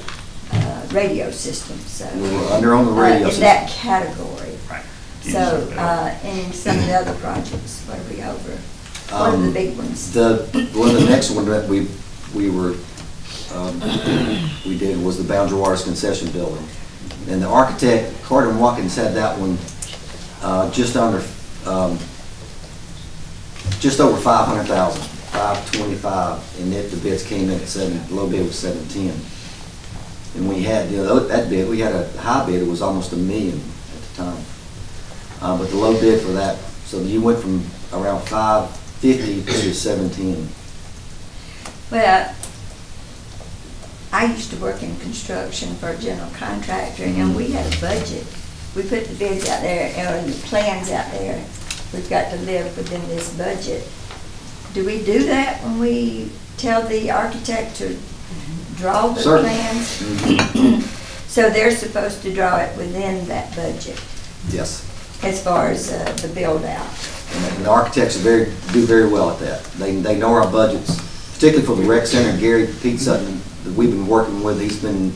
uh, radio system, so. we were under on the uh, radio In that category. right. So, uh, and some of the other projects, what are we over? What are the Um, big ones? The, one of the next one that we, we were, um, we did was the Boundary Waters Concession Building. And the architect, Carter Watkins had that one, uh, just under, um, just over five hundred thousand, five twenty-five, and it, the bids came in at seven. The low bid was seven ten. And we had, you know, that bid, we had a high bid, it was almost a million at the time. Uh, but the low bid for that, so you went from around five fifty to seventeen. Well, I used to work in construction for a general contractor, and we had a budget. We put the bids out there, and the plans out there. We've got to live within this budget. Do we do that when we tell the architect to draw the Certainly. plans? So they're supposed to draw it within that budget Yes. as far as uh, the build-out. And the architects very, do very well at that. They, they know our budgets, particularly for the rec center. Gary Pete Sutton, that we've been working with, he's been,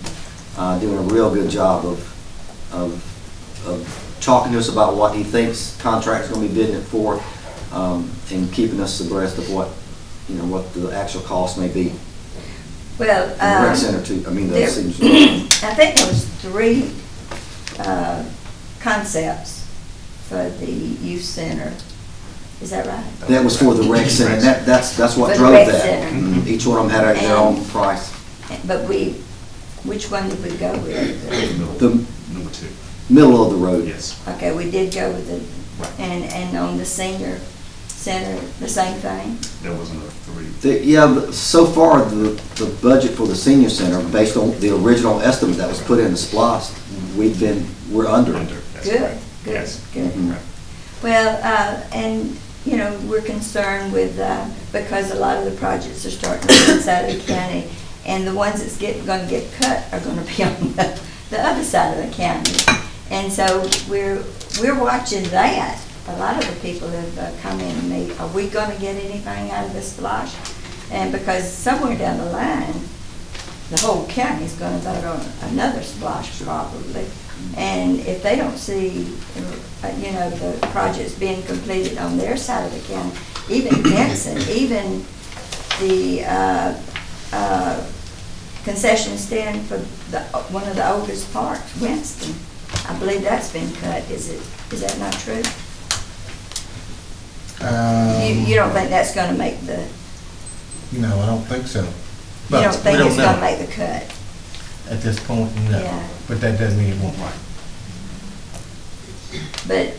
uh, doing a real good job of, of, of talking to us about what he thinks contract's gonna be bidding it for, um, and keeping us abreast of what, you know, what the actual cost may be. Well, And the rec um, center too, I mean, the there-. I think there was three uh, concepts for the youth center. Is that right? That was for the rec center, that, that's, that's For what the drove rec that. center. Mhm. Each one of them had their own price. But we, which one did we go with? The Number two, middle of the road. yes. Okay, we did go with the, and, and on the senior center, the same thing? There was another three. The- Yeah, but so far, the, the budget for the senior center, based on the original estimate that was put in the SPLOST, we've been, we're under. Under, that's Good, correct. good, Yes. good. Mhm. Right. Well, uh, and, you know, we're concerned with, uh, because a lot of the projects are starting inside of the county, and the ones that's get, gonna get cut are gonna be on the, the other side of the county. And so we're, we're watching that. A lot of the people have uh, come in and me, are we gonna get anything out of this SPLOST? And because somewhere down the line, the whole county's gonna vote on another SPLOST probably. And if they don't see, uh, you know, the projects being completed on their side of the county, even Benson, even the, uh, uh, concession stand for the, one of the oldest parks, Winston, I believe that's been cut, is it, is that not true? You, you don't think that's gonna make the, No, I don't think so. But you don't think don't it's gonna make the cut. At this point, no. Yeah. But that doesn't mean it won't work. But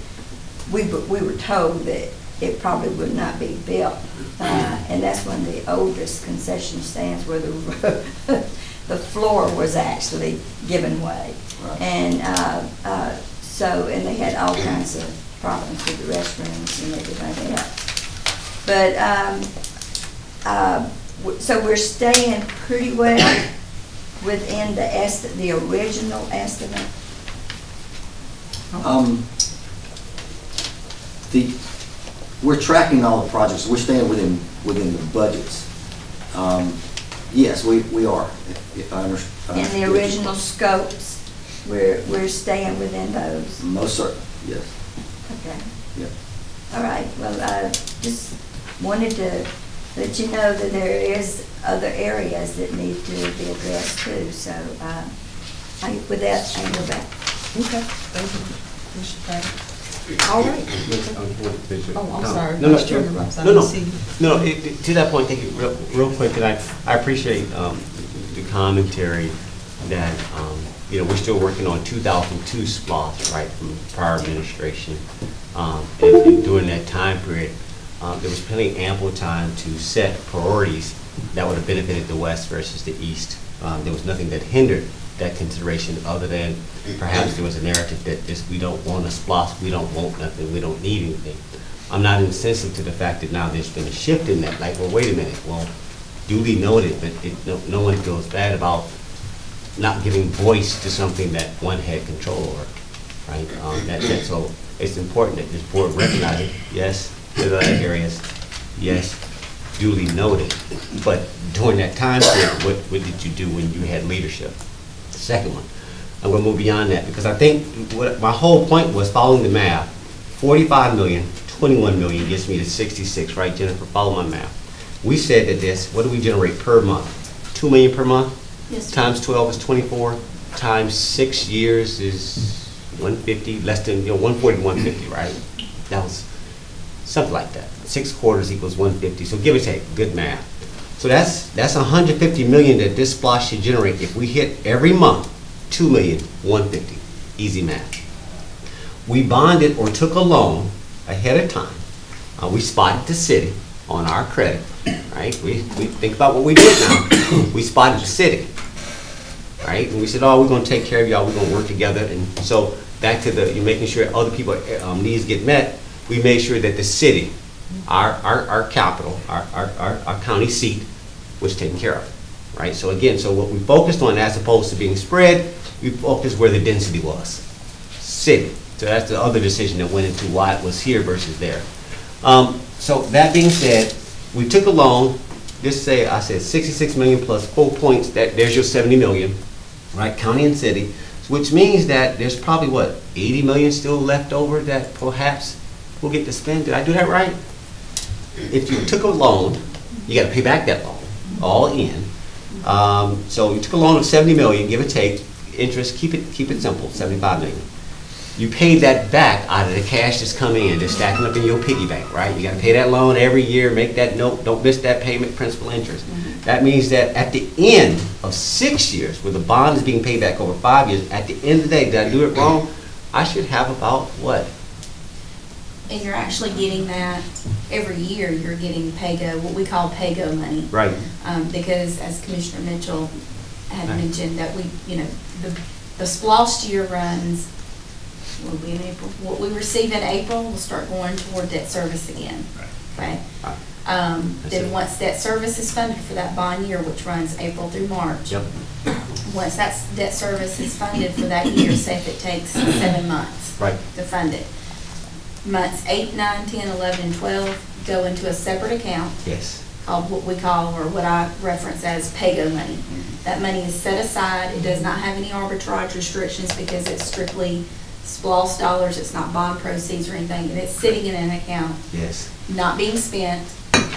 we, we were told that it probably would not be built. Uh, And that's one of the oldest concession stands where the, the floor was actually given way. And uh, uh, so, and they had all kinds of problems with the restrooms and everything else. But, um, uh, so we're staying pretty well within the esti, the original estimate. Um, the, we're tracking all the projects, we're staying within, within the budgets. Um, yes, we, we are, if if I understand. In the original scopes, we're, we're staying within those. Most certainly, yes, Okay. yeah. All right, well, I just wanted to let you know that there is other areas that need to be addressed too, so, uh, I, with that, I go back. Okay, thank you, Commissioner Patton. All right. Oh, I'm sorry. No, no, Vice Chairman Robinson, no, no, didn't see you. no, it- it- to that point, thank you, real, real quick, and I, I appreciate, um, the commentary that, um, you know, we're still working on two thousand two SPLOST, right, from prior administration. Um, and and during that time period, um, there was plenty ample time to set priorities that would have benefited the west versus the east. Um, there was nothing that hindered that consideration, other than perhaps there was a narrative that this, we don't want a SPLOST, we don't want nothing, we don't need anything. I'm not insensitive to the fact that now there's been a shift in that, like, well, wait a minute, well, duly noted, but it, no, no one feels bad about not giving voice to something that one had control over, right? Um, that, that, so it's important that this board recognize it, yes, to the other areas, yes, duly noted. But during that time period, what, what did you do when you had leadership? The Second one, I'm gonna move beyond that, because I think what, my whole point was following the math. Forty-five million, twenty-one million gets me to sixty-six, right, Jennifer? Follow my math. We said that this, what do we generate per month? Two million per month? Yes. Times twelve is twenty-four, times six years is one fifty, less than, you know, one forty, one fifty, right? That was something like that. Six quarters equals one fifty, so give or take, good math. So that's, that's hundred fifty million that this SPLOST should generate if we hit every month, two million, one fifty. Easy math. We bonded or took a loan ahead of time. Uh, we spotted the city on our credit, right? We, we think about what we did now. We spotted the city, right? And we said, oh, we're gonna take care of y'all, we're gonna work together. And so, back to the, you're making sure other people, um, needs get met, we made sure that the city, our, our, our capital, our, our, our- our county seat was taken care of, right? So again, so what we focused on as opposed to being spread, we focused where the density was, city. So that's the other decision that went into why it was here versus there. Um, so that being said, we took a loan, just say, I said sixty-six million plus four points, that, there's your seventy million, right, county and city, which means that there's probably, what, eighty million still left over that perhaps we'll get to spend, did I do that right? If you took a loan, you gotta pay back that loan, all in. Um, so you took a loan of seventy million, give or take, interest, keep it, keep it simple, seventy-five million. You pay that back out of the cash that's coming in, that's stacking up in your piggy bank, right? You gotta pay that loan every year, make that note, don't miss that payment, principal interest. That means that at the end of six years, where the bond is being paid back over five years, at the end of the day, did I do it wrong? I should have about, what, And you're actually getting that, every year, you're getting PAYGO, what we call PAYGO money. right? Um, because as Commissioner Mitchell had Right. mentioned, that we, you know, the, the SPLOST year runs, will be in April, what we receive in April will start going toward debt service again. Okay? Right. Um, I see. then once debt service is funded for that bond year, which runs April through March. Yep. Once that debt service is funded for that year, say if it takes seven months Right. to fund it. Months eight, nine, ten, eleven, and twelve go into a separate account Yes. called what we call, or what I reference as PAYGO money. Mm-hmm. That money is set aside, it does not have any arbitrage restrictions because it's strictly SPLOST dollars, it's not bond proceeds or anything, and it's sitting in an account, Yes. not being spent.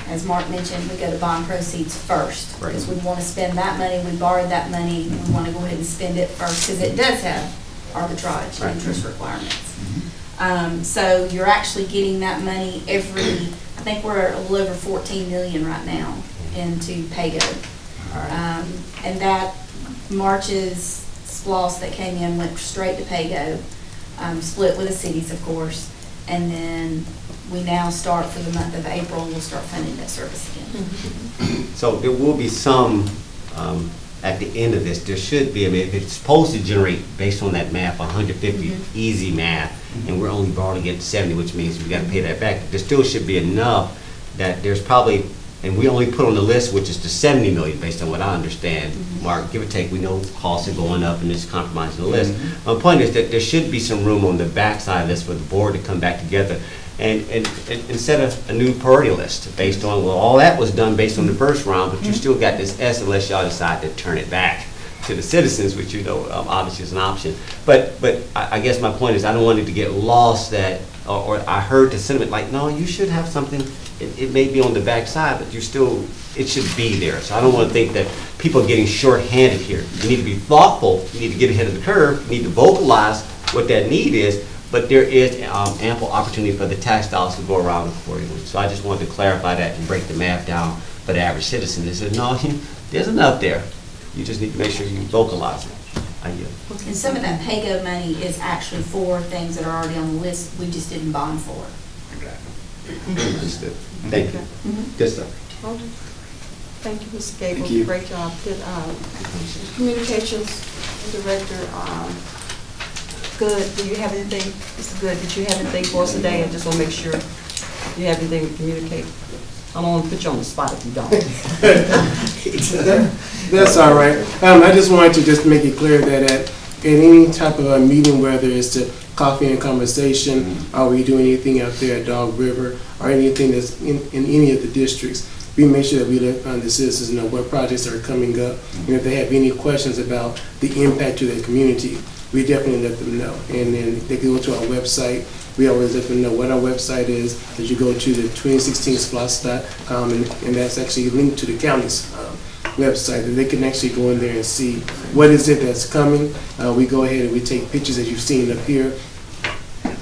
As Mark mentioned, we go to bond proceeds first. Right. Because we want to spend that money, we borrowed that money, we want to go ahead and spend it first, because it does have arbitrage Right. interest requirements. Mm-hmm. Um, so you're actually getting that money every, I think we're a little over fourteen million right now into PAYGO. Um, and that March's SPLOST that came in went straight to PAYGO, um, split with the cities, of course. And then we now start for the month of April, we'll start funding that service again. So there will be some, um, at the end of this, there should be, I mean, if it's supposed to generate, based on that math, hundred fifty, easy math, and we're only borrowing at seventy, which means we gotta pay that back, there still should be enough that there's probably, and we only put on the list, which is the seventy million, based on what I understand. Mm-hmm. Mark, give or take, we know costs are going up and it's compromising the list. Mm-hmm. My point is that there should be some room on the backside of this for the board to come back together and, and, and instead of a new priority list based on, well, all that was done based on the first round, but you mm-hmm. still got this S unless y'all decide to turn it back to the citizens, which you know, um, obviously is an option. But, but I, I guess my point is, I don't want it to get lost that, or, or I heard the sentiment like, no, you should have something, it, it may be on the backside, but you still, it should be there. So I don't want to think that people are getting shorthanded here. You need to be thoughtful, you need to get ahead of the curve, you need to vocalize what that need is, but there is um, ample opportunity for the tax dollars to go around accordingly. So I just wanted to clarify that and break the math down for the average citizen. They said, no, there's enough there. You just need to make sure you vocalize it. I yield. And some of that PAYGO money is actually for things that are already on the list, we just didn't bond for. Understood. Thank you. Good stuff. Thank you, Mr. Gable. Thank you. Great job. Good, um, Communications Director, um, Good, do you have anything, Mr. Good, did you have anything for us today? I just want to make sure you have anything to communicate. I don't want to put you on the spot if you don't. That's all right. Um, I just wanted to just make it clear that at, at any type of a meeting, whether it's to coffee and conversation, or we do anything out there at Dog River, or anything that's in, in any of the districts, we make sure that we let um, the citizens know what projects are coming up, and if they have any questions about the impact to their community, we definitely let them know. And then they can go to our website. We always let them know what our website is. That you go to the 2016splost.com, and, and that's actually linked to the county's um, website. And they can actually go in there and see what is it that's coming. Uh, we go ahead and we take pictures as you've seen up here.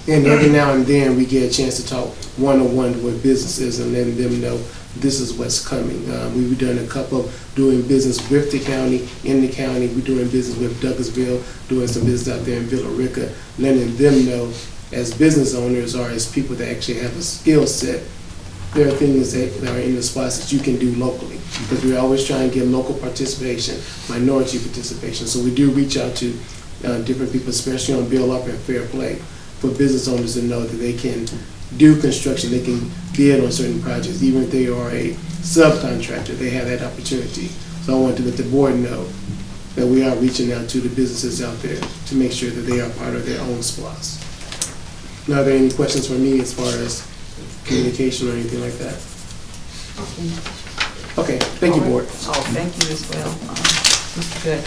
And every now and then, we get a chance to talk one-on-one with businesses and letting them know this is what's coming. Uh, We've done a couple of doing business with the county, in the county. We're doing business with Douglasville, doing some business out there in Villa Rica, letting them know as business owners or as people that actually have a skill set, there are things that are in the SPLOST that you can do locally. Because we always try and get local participation, minority participation. So we do reach out to uh, different people, especially on Bill Arp and Fair Play, for business owners to know that they can do construction, they can bid on certain projects, even if they are a subcontractor, they have that opportunity. So I want to let the board know that we are reaching out to the businesses out there to make sure that they are part of their own SPLOST. Now, are there any questions for me as far as communication or anything like that? Okay, thank you, board. Oh, thank you as well, uh, Mr. Good.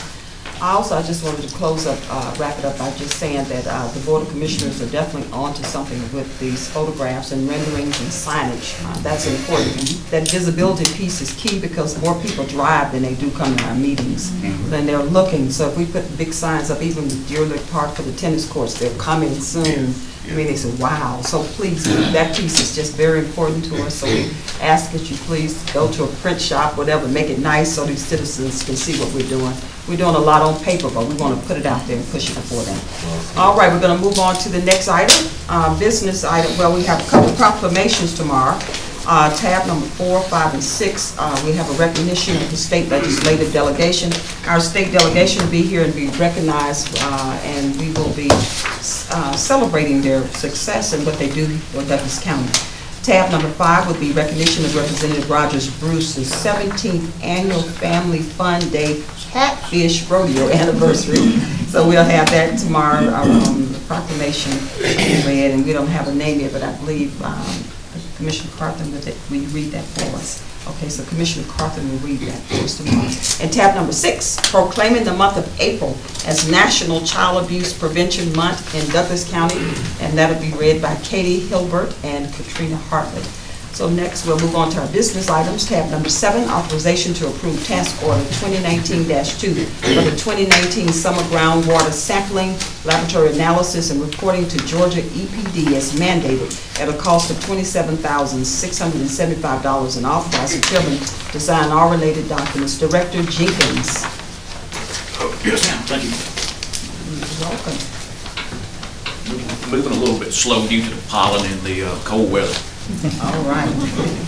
I Also, I just wanted to close up, uh, wrap it up by just saying that uh, the Board of Commissioners are definitely onto something with these photographs and renderings and signage. Uh, That's important. That visibility piece is key because more people drive than they do come to our meetings. Then they're looking, so if we put big signs up, even with Deer Lick Park for the tennis courts, they're coming soon. I mean, they say, wow. So please, that piece is just very important to us. So we ask that you please go to a print shop, whatever, make it nice so these citizens can see what we're doing. We're doing a lot on paper, but we want to put it out there and push it before them. All right, we're going to move on to the next item, uh, business item. Well, we have a couple proclamations tomorrow. Uh, Tab number four, five, and six, uh, we have a recognition of the state legislative delegation. Our state delegation will be here and be recognized, uh, and we will be uh, celebrating their success and what they do for Douglas County. Tab number five would be recognition of Representative Rogers Bruce's 17th Annual Family Fun Day Catfish Rodeo Anniversary. So we'll have that tomorrow, um, proclamation read, and we don't have a name yet, but I believe um, Commissioner Carthen, would will read that for us? Okay, so Commissioner Carthen will read that. And tab number six, proclaiming the month of April as National Child Abuse Prevention Month in Douglas County, and that'll be read by Katie Hilbert and Katrina Hartley. So next, we'll move on to our business items. Tab number seven, authorization to approve task order 2019-2 for the 2019 summer groundwater sampling, laboratory analysis, and reporting to Georgia EPD as mandated at a cost of $27,675 and authorize the chairman to sign all related documents. Director Jenkins. Yes, ma'am, thank you. You're Welcome. Moving a little bit slow due to the pollen and the uh, cold weather. All right.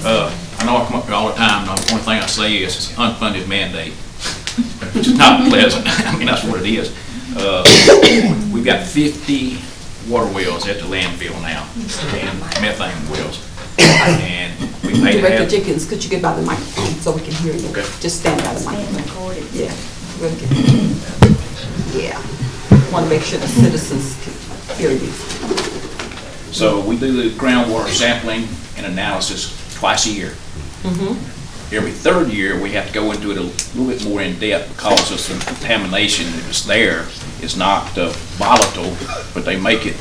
Uh, I know I come up here all the time, and the only thing I say is it's unfunded mandate, which is not pleasant. I mean, that's what it is. Uh, We've got 50 water wells at the landfill now, and methane wells. And we pay to Director have, Jenkins, could you get by the microphone so we can hear you? Okay. Just stand by the Being microphone. recorded. Yeah. we'll get- Yeah. Want to make sure the citizens can hear you. So we do the groundwater sampling and analysis twice a year. Every third year, we have to go into it a little bit more in depth because of some contamination that is there. It's not uh, volatile, but they make it,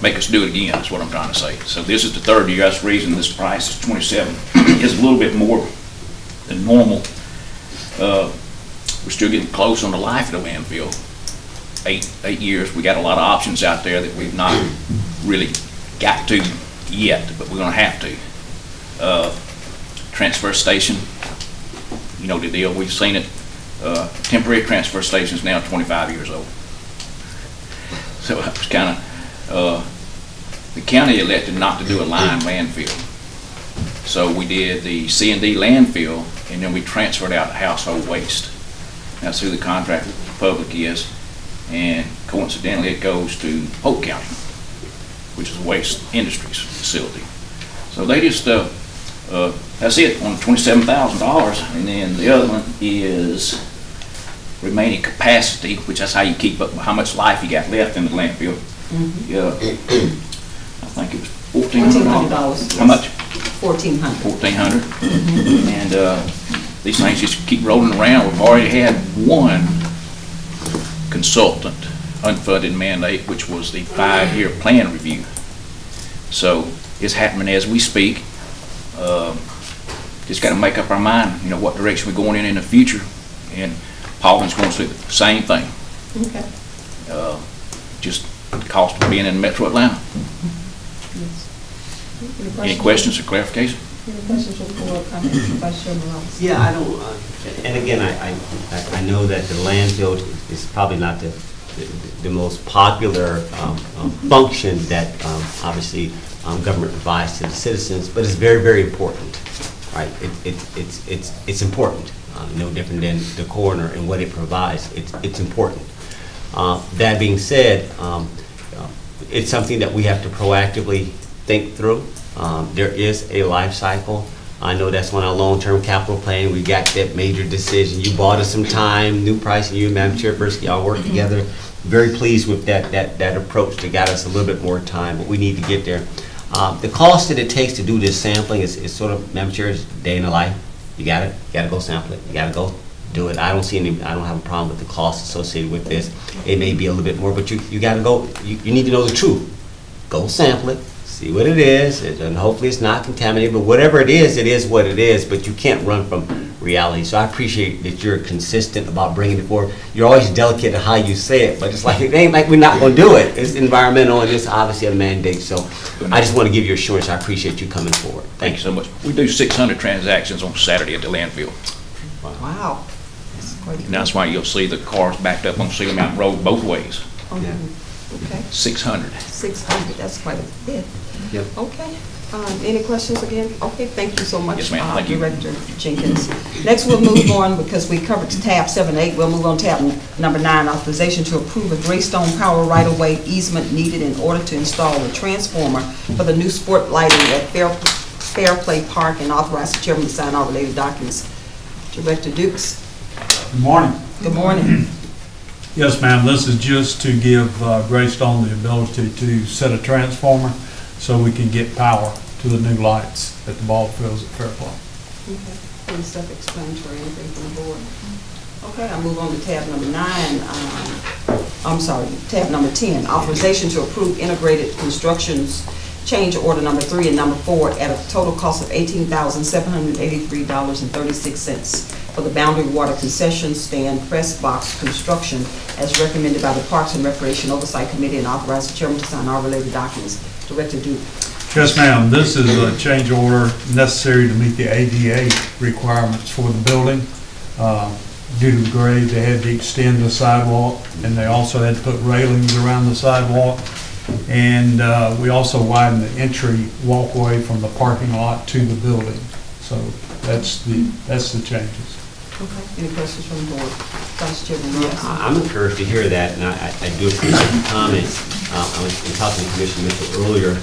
make us do it again, That's what I'm trying to say. So this is the third year, that's the reason this price is 27, is a little bit more than normal. Uh, We're still getting close on the life of the landfill. Eight, eight years, we got a lot of options out there that we've not really got to yet, but we're gonna have to. Uh, Transfer station, you know the deal, we've seen it. Uh, Temporary transfer station's now 25 years old. So it was kind of, uh, the county elected not to do a line landfill. So we did the C and D landfill, and then we transferred out household waste. That's who the contract with the public is, and coincidentally, it goes to Polk County, which is a waste industries facility. So they just, uh, uh, that's it, on twenty-seven thousand dollars, and then the other one is remaining capacity, which that's how you keep up, how much life you got left in the landfill. Yeah, I think it was fourteen hundred dollars. $1,400, How much? Fourteen hundred. fourteen hundred. And, uh, these things just keep rolling around. We've already had one consultant unfunded mandate, which was the five-year plan review. So it's happening as we speak. Um, Just gotta make up our mind, you know, what direction we're going in in the future. And Pauline's going to do the same thing. Okay. Uh, Just the cost of being in Metro Atlanta. Any questions or clarification? Any questions or board comments, Vice Chairman Ross? Yeah, I don't, uh, and again, I, I, I know that the landfill is probably not the, the- most popular um, um, function that um, obviously um, government provides to the citizens, but it's very, very important, right? It, it, it's, it's, it's important, uh, no different than the coroner and what it provides, it's, it's important. Uh, That being said, um, uh, it's something that we have to proactively think through. There is a life cycle. I know that's on our long-term capital plan. We got that major decision. You bought us some time, new pricing, you and Madam Chairperson, y'all work together. Very pleased with that, that, that approach that got us a little bit more time, but we need to get there. Uh, The cost that it takes to do this sampling is, is sort of, Madam Chair, is day in the life. You got it, you gotta go sample it, you gotta go do it. I don't see any, I don't have a problem with the cost associated with this. It may be a little bit more, but you, you gotta go, you, you need to know the truth. Go sample it, see what it is, and hopefully it's not contaminated, but whatever it is, it is what it is, but you can't run from reality. So I appreciate that you're consistent about bringing it forward. You're always delicate in how you say it, but it's like, it ain't like we're not gonna do it. It's environmental, and it's obviously a mandate, so I just wanna give you assurance, I appreciate you coming forward. Thank you so much. We do 600 transactions on Saturday at the landfill. Wow. That's quite. And that's why you'll see the cars backed up on Seal Mountain Road both ways. Oh, Okay, 600. six hundred, that's quite a bit. Yep. Okay, um, any questions again? Okay, thank you so much. Yes, ma'am. uh, Thank you. Director Jenkins. Next, we'll move on, because we covered tab seven, eight, we'll move on to tab number nine, authorization to approve a Greystone Power right-of-way easement needed in order to install a transformer for the new sport lighting at Fair, Fair Play Park, and authorize the chairman to sign all related documents. Director Dukes, Good morning. good morning. Yes, ma'am, this is just to give uh, Greystone the ability to set a transformer so we can get power to the new lights at the ball fields at Fairplay. Okay, any self-explanatory, anything from the board? Okay, I'll move on to tab number nine, um, I'm sorry, tab number ten, authorization to approve integrated constructions change order number three and number four at a total cost of eighteen thousand seven hundred eighty-three dollars and thirty-six cents for the Boundary Water Concession Stand Press Box Construction as recommended by the Parks and Recreation Oversight Committee and authorize the chairman to sign all related documents. Director Duke. Yes, ma'am, this is a change order necessary to meet the ADA requirements for the building. Uh, Due to the grade, they had to extend the sidewalk, and they also had to put railings around the sidewalk. And uh, we also widened the entry walkway from the parking lot to the building. So that's the, that's the changes. Okay. Any questions from the board? Vice Chairman Yeah, I- I'm encouraged to hear that, and I, I I do appreciate the comments. Um, I was talking to Commissioner Mitchell earlier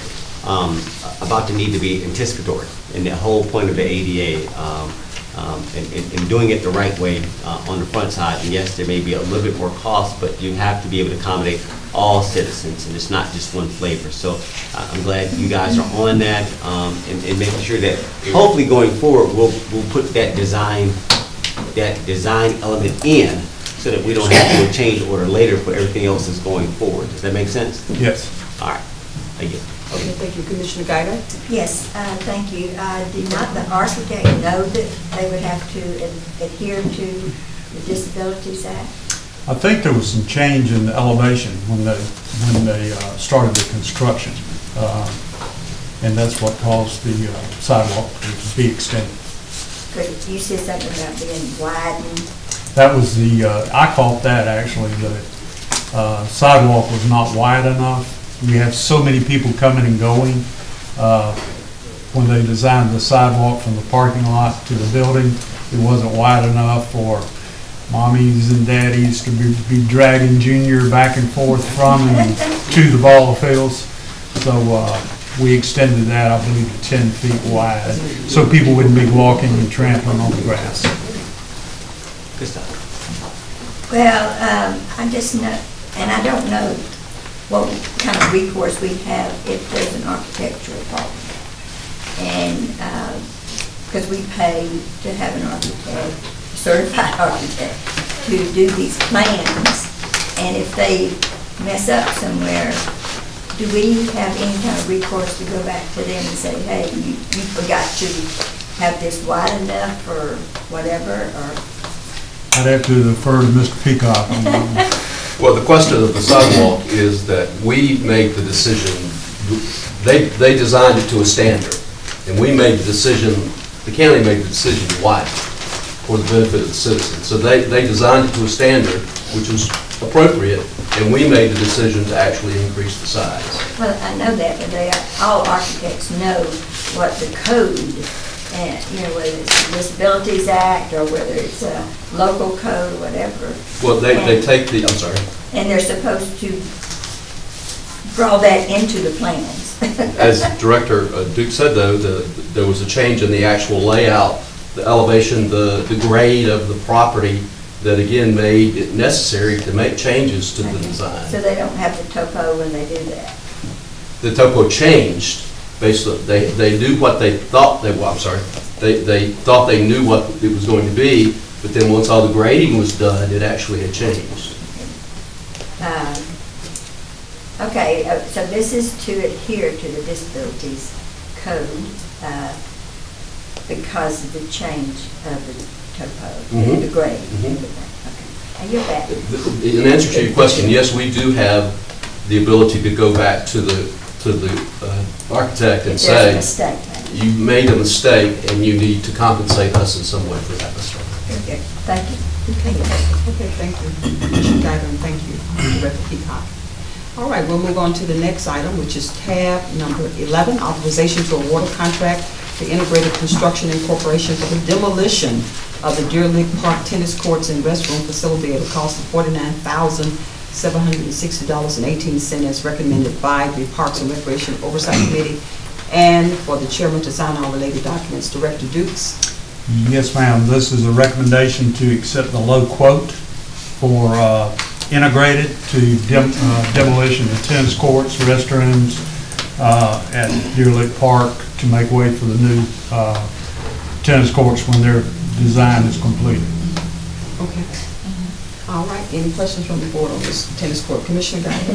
um, about the need to be anticipatory, and the whole point of the ADA, um, um, and, and- and doing it the right way uh, on the front side. And yes, there may be a little bit more cost, but you have to be able to accommodate all citizens, and it's not just one flavor. So uh, I'm glad you guys are on that, um, and, and making sure that hopefully going forward, we'll, we'll put that design that design element in so that we don't have to do a change order later for everything else that's going forward. Does that make sense? Yes. All right. Thank you. Okay, thank you. Commissioner Guider? Yes, uh, thank you. Uh, Did not the architect know that they would have to ad- adhere to the Disabilities Act? I think there was some change in the elevation when they, when they uh, started the construction. Uh, And that's what caused the uh, sidewalk to be extended. Because you said something about being widened. That was the, uh, I caught that actually, the uh, sidewalk was not wide enough. We have so many people coming and going. uh, When they designed the sidewalk from the parking lot to the building, it wasn't wide enough for mommies and daddies to be be dragging Junior back and forth from and to the ball fields. So uh, we extended that, I believe, to 10 feet wide, so people wouldn't be walking and trampling on the grass. Good stuff. Well, um, I just know, and I don't know what kind of recourse we have if there's an architectural problem. And, because we pay to have an architect, certified architect, to do these plans. And if they mess up somewhere, do we have any kind of recourse to go back to them and say, hey, you, you forgot to have this wide enough or whatever, or I'd have to defer to Mr. Peacock on that one. Well, the question of the sidewalk is that we made the decision, they, they designed it to a standard, and we made the decision, the county made the decision to widen for the benefit of the citizens. So they, they designed it to a standard, which was appropriate, and we made the decision to actually increase the size. Well, I know that, but they, all architects know what the code, and, you know, whether it's the Disabilities Act, or whether it's a local code, or whatever. Well, they, they take the, I'm sorry. And they're supposed to draw that into the plans. As Director uh, Duke said, though, the, there was a change in the actual layout, the elevation, the, the grade of the property that again made it necessary to make changes to the design. So they don't have the topo when they do that. The topo changed, basically, they, they knew what they thought they, well, I'm sorry, they, they thought they knew what it was going to be, but then once all the grading was done, it actually had changed. Um, Okay, uh, so this is to adhere to the disabilities code uh, because of the change of the topo, Mhm. the grade, Mhm. everything. Okay. And you're back. In answer to your question, yes, we do have the ability to go back to the, to the uh, architect and If there's a say, mistake. you made a mistake and you need to compensate us in some way for that mistake. Very good. Thank you. Thank you. Okay, thank you, Commissioner Guider, and thank you, Director Peacock. All right, we'll move on to the next item, which is tab number 11, authorization to award a contract to Integrated Construction Incorporation for the demolition of the Deer Lick Park tennis courts and restroom facility at a cost of $49,760.18 as recommended by the Parks and Recreation Oversight Committee, and for the chairman to sign all related documents. Director Dukes? Yes, ma'am. This is a recommendation to accept the low quote for uh, integrated to dem- uh, demolition of tennis courts, restrooms uh, at Deer Lick Park to make way for the new uh, tennis courts when their design is completed. Okay. All right, any questions from the board on this tennis court? Commissioner Guider?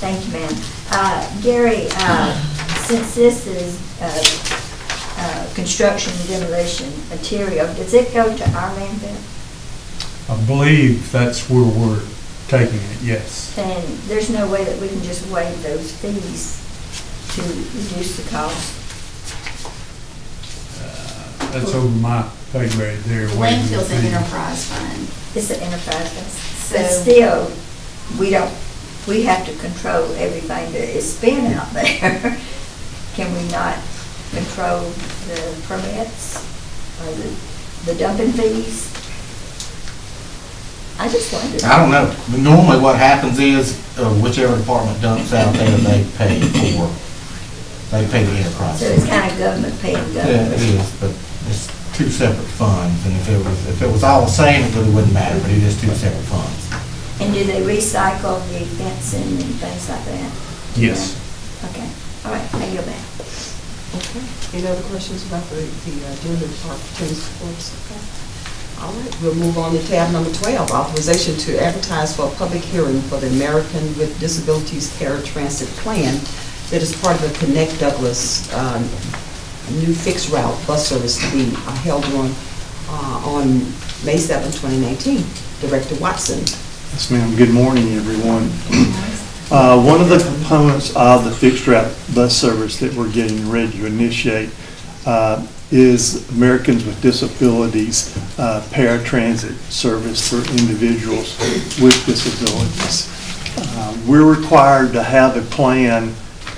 Thank you, ma'am. Uh, Gary, uh, since this is, uh, uh, construction and demolition material, does it go to our landfill? I believe that's where we're taking it, yes. And there's no way that we can just waive those fees to reduce the cost? That's over my pay grade there. waiving the Landfill's an fee. enterprise fund. It's an enterprise, So- but still, we don't, we have to control everything that is spent out there. Can we not control the permits or the, the dumping fees? I just wondered. I don't know. Normally what happens is, uh, whichever department dumps out there, they pay for, they pay the enterprise. So it's kind of government paying government. Yeah, it government. is, but it's two separate funds, and if it was, if it was all the same, it really wouldn't matter, but it is two separate funds. And do they recycle the fencing and things like that? Yes. Okay, all right, I yield back. Okay. Any other questions about the, the uh, Dearborn Park tennis courts? Okay. All right, we'll move on to tab number 12, authorization to advertise for a public hearing for the American with Disabilities Paratransit Plan that is part of the Connect Douglas um, new fixed route bus service to be uh, held on, uh, on May 7, 2019. Director Watson. Yes, ma'am. Good morning, everyone. Uh, One of the components of the fixed route bus service that we're getting ready to initiate uh, is Americans with Disabilities uh, paratransit service for individuals with disabilities. Uh, We're required to have a plan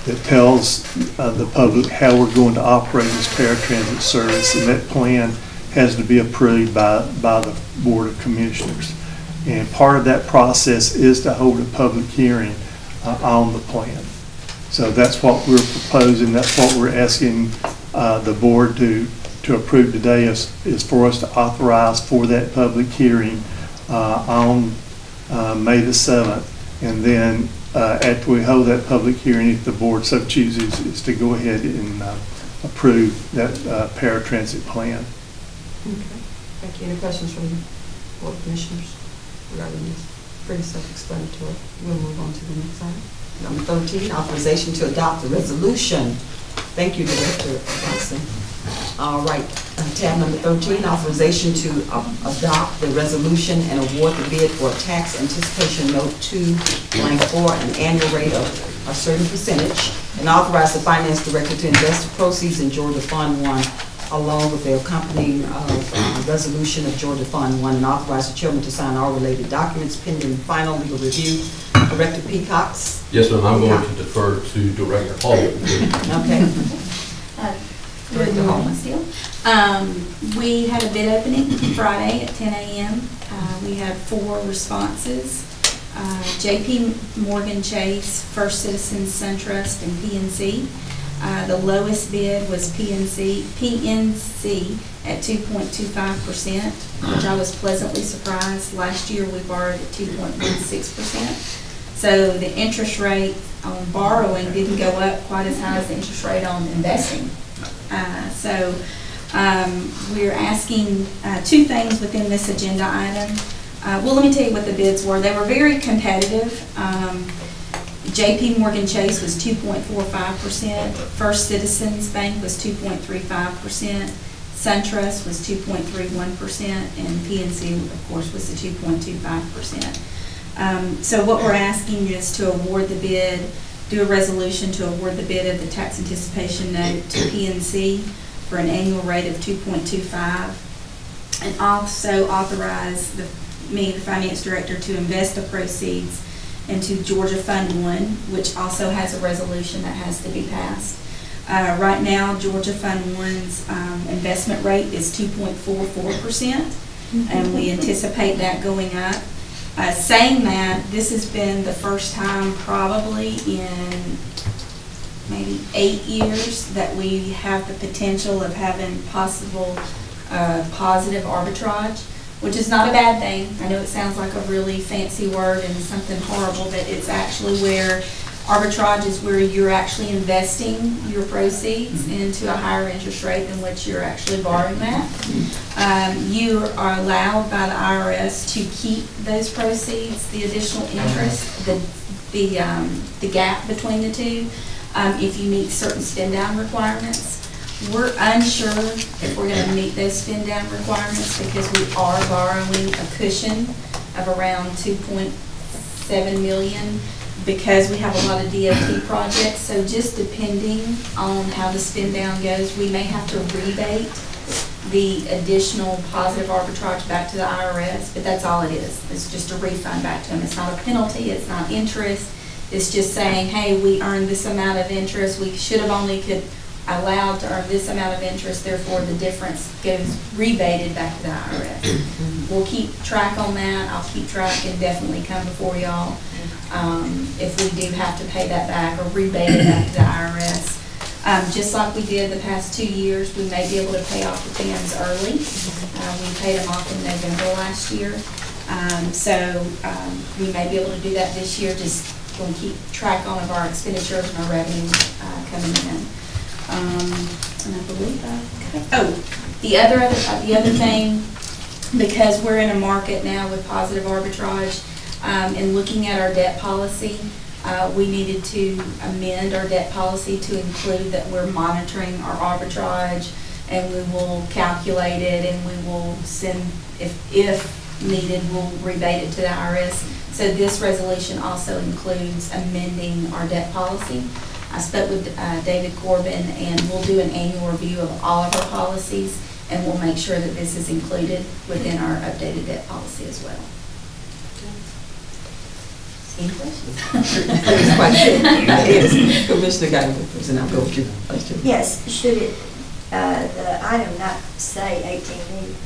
that tells uh, the public how we're going to operate this paratransit service, and that plan has to be approved by, by the Board of Commissioners. And part of that process is to hold a public hearing uh, on the plan. So that's what we're proposing, that's what we're asking uh, the board to, to approve today is, is for us to authorize for that public hearing uh, on uh, May the 7th. And then uh, after we hold that public hearing, if the board so chooses, is to go ahead and uh, approve that uh, paratransit plan. Okay. Thank you. Any questions from the Board of Commissioners regarding this? Pretty self-explanatory. We'll move on to the next item. Number 13, authorization to adopt the resolution. Thank you, Director Watson. All right, tab number 13, authorization to uh, adopt the resolution and award the bid for tax anticipation note 2 blank for an annual rate of a certain percentage, and authorize the finance director to invest the proceeds in Georgia Fund 1 along with the accompanying uh, uh, resolution of Georgia Fund 1, and authorize the chairman to sign all related documents pending final legal review. Director Peacocks? Yes, ma'am, I'm going to defer to Director Hall. Okay. Uh, Good morning, still. Um, we had a bid opening Friday at ten AM. Uh, we had four responses. Uh, JP Morgan Chase, First Citizens, SunTrust, and PNC. Uh, the lowest bid was PNC, PNC at two point two five percent, which I was pleasantly surprised. Last year, we borrowed at two point one six percent. So the interest rate on borrowing didn't go up quite as high as the interest rate on investing. Uh, So um, we're asking uh, two things within this agenda item. Uh, Well, let me tell you what the bids were. They were very competitive. Um, JP Morgan Chase was 2.45%, First Citizens Bank was 2.35%, SunTrust was 2.31%, and PNC, of course, was the 2.25%. Um, So what we're asking is to award the bid, do a resolution to award the bid of the tax anticipation note to PNC for an annual rate of 2.25, and also authorize the, me, the finance director, to invest the proceeds into Georgia Fund One, which also has a resolution that has to be passed. Uh, Right now, Georgia Fund One's um, investment rate is 2.44%, and we anticipate that going up. Uh, Saying that, this has been the first time probably in maybe eight years that we have the potential of having possible uh, positive arbitrage, which is not a bad thing. I know it sounds like a really fancy word and something horrible, but it's actually where arbitrage is where you're actually investing your proceeds into a higher interest rate than what you're actually borrowing at. Um, You are allowed by the IRS to keep those proceeds, the additional interest, the, the, um, the gap between the two. um, if you meet certain spend down requirements. We're unsure if we're gonna meet those spend down requirements because we are borrowing a cushion of around two point seven million because we have a lot of DOT projects. So just depending on how the spin down goes, we may have to rebate the additional positive arbitrage back to the IRS, but that's all it is. It's just a refund back to them. It's not a penalty, it's not interest. It's just saying, hey, we earned this amount of interest, we should have only could, allowed to earn this amount of interest, therefore the difference goes rebated back to the IRS. Mm-hmm. We'll keep track on that, I'll keep track and definitely come before y'all, um, if we do have to pay that back or rebate it back to the IRS. Um, just like we did the past two years, we may be able to pay off the TANs early. Uh, we paid them off in November last year. Um, so, um, we may be able to do that this year, just gonna keep track on of our expenditures and our revenue, uh, coming in. Um, and I believe I, oh, the other, uh, the other thing, because we're in a market now with positive arbitrage, um, and looking at our debt policy, uh, we needed to amend our debt policy to include that we're monitoring our arbitrage, and we will calculate it, and we will send, if, if needed, we'll rebate it to the IRS. So this resolution also includes amending our debt policy. I spoke with uh, David Corbin, and we'll do an annual review of all of our policies, and we'll make sure that this is included within our updated debt policy as well. Any questions? Please, question. Yes, Commissioner Guider, and I'll go with you. Question. Yes, should it, uh, the item not say eighteen million?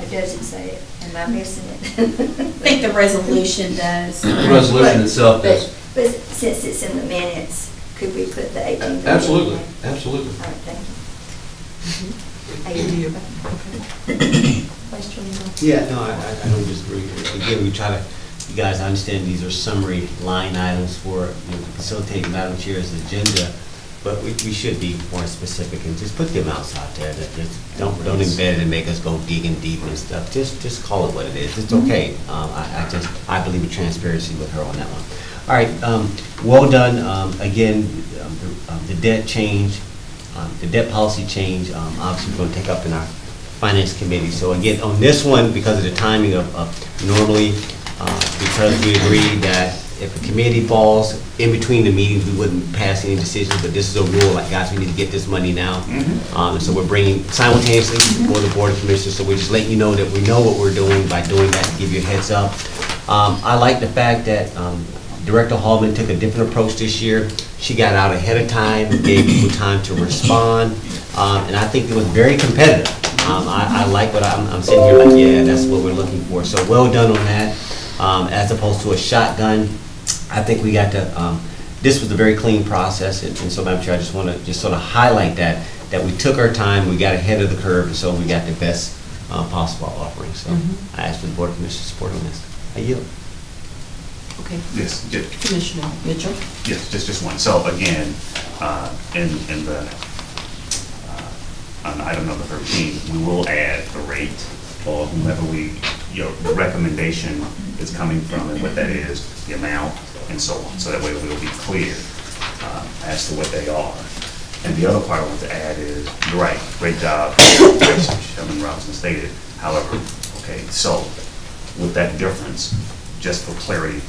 Or does it say it? Am I missing it? I think the resolution does. The resolution itself But, does. but since it's in the minutes, could we put the eighteen million? Absolutely, absolutely. All right, thank you. Question? Yeah, no, I, I I don't disagree. Again, we try to, you guys I understand these are summary line items for, you know, to facilitate Madam Chair's agenda, but we, we should be more specific and just put the amounts out there, that just, don't, don't embed it and make us go digging deep and stuff. Just, just call it what it is. It's okay. Um, I, I just, I believe in transparency with her on that one. All right, um, well done. Um, again, um, the- um, the debt change, um, the debt policy change, um, obviously we're gonna take up in our finance committee. So again, on this one, because of the timing of, of normally, uh, because we agreed that if the committee falls in between the meetings, we wouldn't pass any decisions, but this is a rule, like, guys, we need to get this money now. Um, so we're bringing simultaneously before the board of commissioners, so we're just letting you know that we know what we're doing by doing that, to give you a heads up. Um, I like the fact that, um, Director Hallman took a different approach this year. She got out ahead of time, gave people time to respond, um, and I think it was very competitive. Um, I, I like what I'm, I'm sitting here like, yeah, that's what we're looking for. So well done on that, um, as opposed to a shotgun. I think we got to, um, this was a very clean process, and and so Madam Chair, I just want to just sort of highlight that, that we took our time, we got ahead of the curve, and so we got the best uh, possible offering. So Mhm. I ask for the Board of Commissioners support on this. I yield. Okay. Yes, ju- Commissioner Mitchell? Yes, just, just one. So again, uh, in, in the, uh, on item number 13, we will add the rate or whomever we, you know, the recommendation is coming from and what that is, the amount, and so on. So that way we'll be clear uh, as to what they are. And the other part I want to add is, you're right, great job, Chairman Robinson stated. However, okay, so with that difference, just for clarity,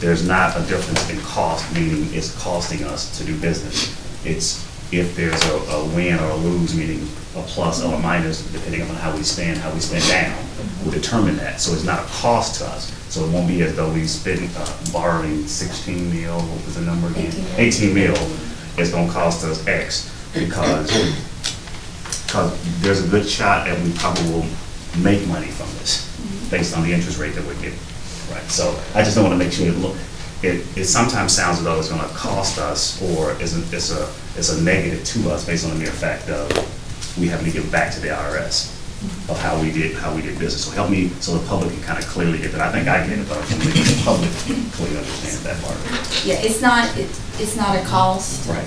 there's not a difference in cost, meaning it's costing us to do business. It's if there's a, a win or a lose, meaning a plus or a minus, depending on how we spend, how we spend down, will determine that. So it's not a cost to us. So it won't be as though we spend, uh, borrowing sixteen mil, what was the number again? Eighteen mil, it's gonna cost us X because, because there's a good shot that we probably will make money from this, based on the interest rate that we're getting. Right, so I just don't want to make sure it look, it, it sometimes sounds as though it's going to cost us or is it's a, it's a negative to us based on the mere fact of we having to give back to the IRS of how we did, how we did business. So help me so the public can kind of clearly get that. I think I get it, but I want make the public clearly understand that part of it. Yeah, it's not, it- it's not a cost. Right.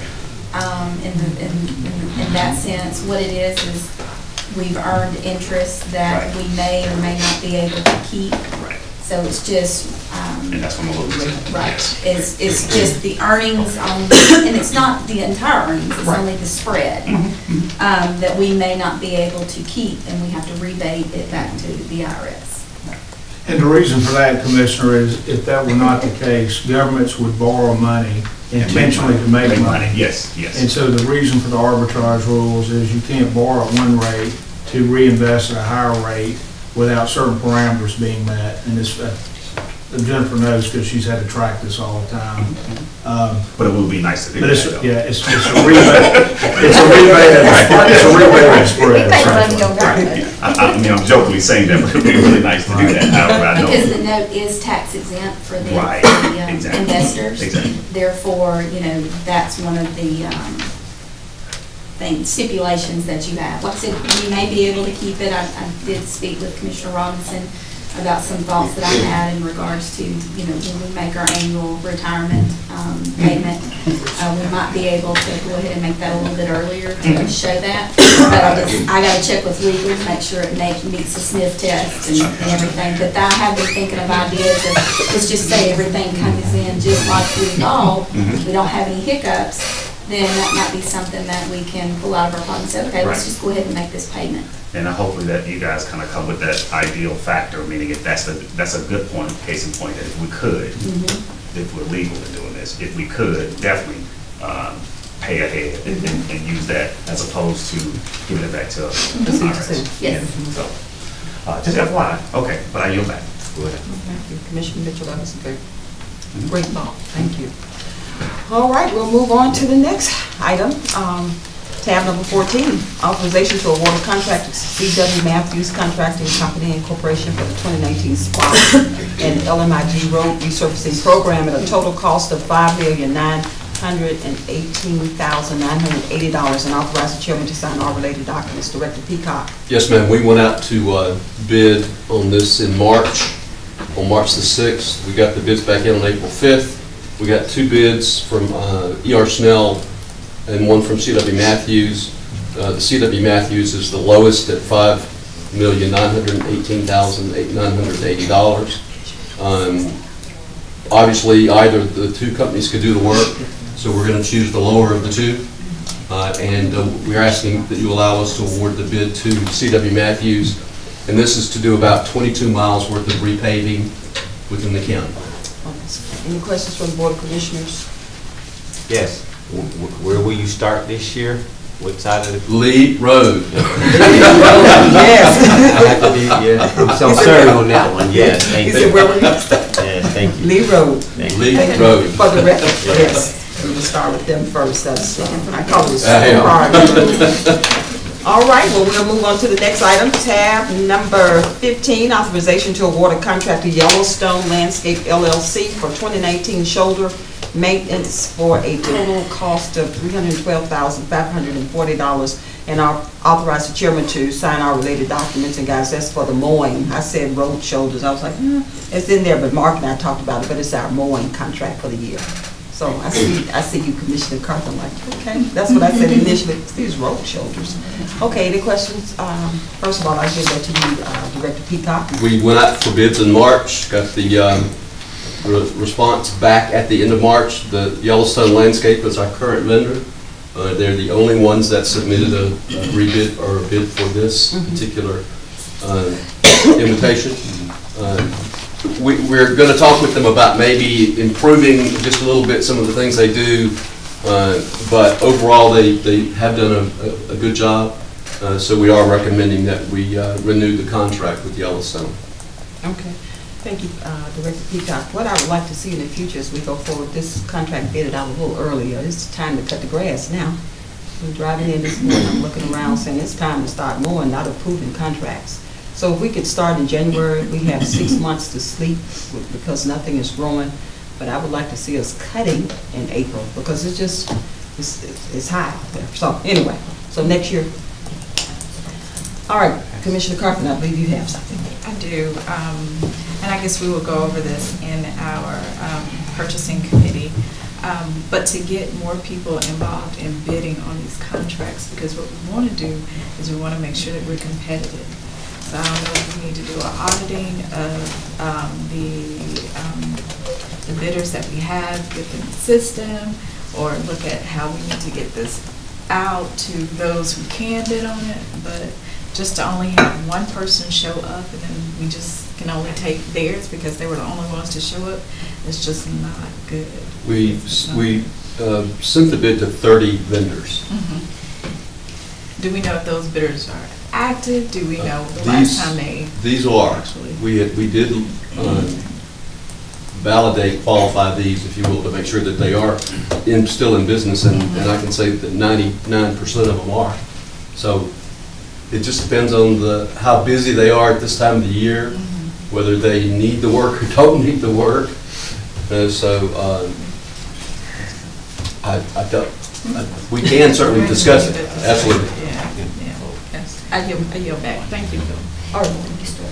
um, in the, in, in- in that sense. What it is, is we've earned interest that Right. we may or may not be able to keep. Right. So it's just, um, And that's from a little bit. Right, it's, it's just the earnings on, and it's not the entire earnings, it's only the spread, um, that we may not be able to keep, and we have to rebate it back to the IRS. And the reason for that, Commissioner, is if that were not the case, governments would borrow money intentionally to make money. Yes, yes. And so the reason for the arbitrage rules is you can't borrow at one rate to reinvest at a higher rate without certain parameters being met. And this, uh, Jennifer knows because she's had to track this all the time. Um, But it would be nice to do But that, it's, though. yeah, it's, it's a rebate, it's a rebate, of it's a rebate of the spread. Make money on government. I, I mean, I'm jokingly saying that, but it would be really nice to do that, however, I know. Because the note is tax exempt for the, Right, the, um, exactly, investors. exactly. Therefore, you know, that's one of the, um, things, stipulations that you have. Like I said, we may be able to keep it. I, I did speak with Commissioner Robinson about some thoughts that I had in regards to, you know, when we make our annual retirement, um, payment. Uh, we might be able to go ahead and make that a little bit earlier to show that. But I just, I gotta check with legal to make sure it make, meets the Smith test and and everything. But I have been thinking of ideas of, let's just say everything comes in just like we thought, we don't have any hiccups, then that might be something that we can pull out of our pocket and say, okay, let's Right. just go ahead and make this payment. And hopefully that you guys kind of come with that ideal factor, meaning if that's the, that's a good point, case in point, that if we could, if we're legal in doing this, if we could, definitely, um, pay ahead and, and, and use that as opposed to giving it back to That's what you IRS. Yes. Yeah, So, uh, just FYI, okay, but I yield back. Go ahead. Thank you. Commissioner Mitchell, that was a great, great thought. Thank you. All right, we'll move on to the next item. Um, Tab number 14, authorization to award a contract to C.W. Matthews Contracting Company Incorporation for the 2019 SPLOST and LMIG Road Resurfacing Program at a total cost of $5,918,980 and authorize the chairman to sign all related documents. Director Peacock. Yes, ma'am, we went out to uh, bid on this in March, on March the 6th. We got the bids back in on April 5th. We got two bids from uh, E.R. Snell and one from C.W. Matthews. Uh, The C.W. Matthews is the lowest at $5,918,980. Um, Obviously, either the two companies could do the work, so we're going to choose the lower of the two. Uh, And uh, we're asking that you allow us to award the bid to C.W. Matthews. And this is to do about 22 miles worth of repaving within the county. Any questions from the Board of Commissioners? Yes. Wh- wh- Where will you start this year? What side of the? Lee Road. Yes. I have to be, yeah, I'm so sorry on that one, yes, thank He you. said, where will you start? Yes, thank you. Lee Road. Thank you. Lee Road. For the record, yes. We will start with them first, that's, uh, I call it. Uh, yeah. All right, well, we'll move on to the next item, tab number 15, authorization to award a contract to Yellowstone Landscape LLC for 2019 shoulder maintenance for a total cost of $312,540 and au- authorize the chairman to sign all related documents. And guys, that's for the mowing. I said road shoulders. I was like, hmm, it's in there, but Mark and I talked about it, but it's our mowing contract for the year. So I see, I see you, Commissioner Carthen, I'm like, okay, that's what I said initially, these road shoulders. Okay, any questions? Um, First of all, I give that to you, uh, Director Peacock. We went out for bids in March, got the um, re- response back at the end of March. The Yellowstone Landscape is our current vendor. Uh, They're the only ones that submitted a a rebid or a bid for this particular uh, invitation. Uh, we- We're going to talk with them about maybe improving just a little bit some of the things they do, uh, but overall, they they have done a- a a good job. Uh, So we are recommending that we uh, renew the contract with Yellowstone. Okay, thank you, uh, Director Peacock. What I would like to see in the future as we go forward, this contract bid it out a little earlier. It's time to cut the grass now. I'm driving in this morning, I'm looking around saying it's time to start mowing, not approving contracts. So if we could start in January, we have six months to sleep because nothing is growing. But I would like to see us cutting in April because it's just, it's, it's high out there. So anyway, so next year. All right, Commissioner Carpenter, I believe you have something. I do, um, and I guess we will go over this in our um, purchasing committee. Um, But to get more people involved in bidding on these contracts, because what we want to do is we want to make sure that we're competitive. So I don't know if we need to do an auditing of um, the um, the bidders that we have within the system, or look at how we need to get this out to those who can bid on it, but just to only have one person show up and then we just can only take theirs because they were the only ones to show up, it's just not good. We, we uh, sent the bid to 30 vendors. Do we know if those bidders are active? Do we know the These- last time they? These are, Actually. we, had- we did uh, validate, qualify these, if you will, to make sure that they are in, still in business, and, and I can say that ninety-nine percent of them are. So it just depends on the, how busy they are at this time of the year, whether they need the work or don't need the work. Uh, So, uh, I, I don't, I- we can certainly discuss it, absolutely. Yeah, yeah. Yes. I yield, I yield back. Thank you. Or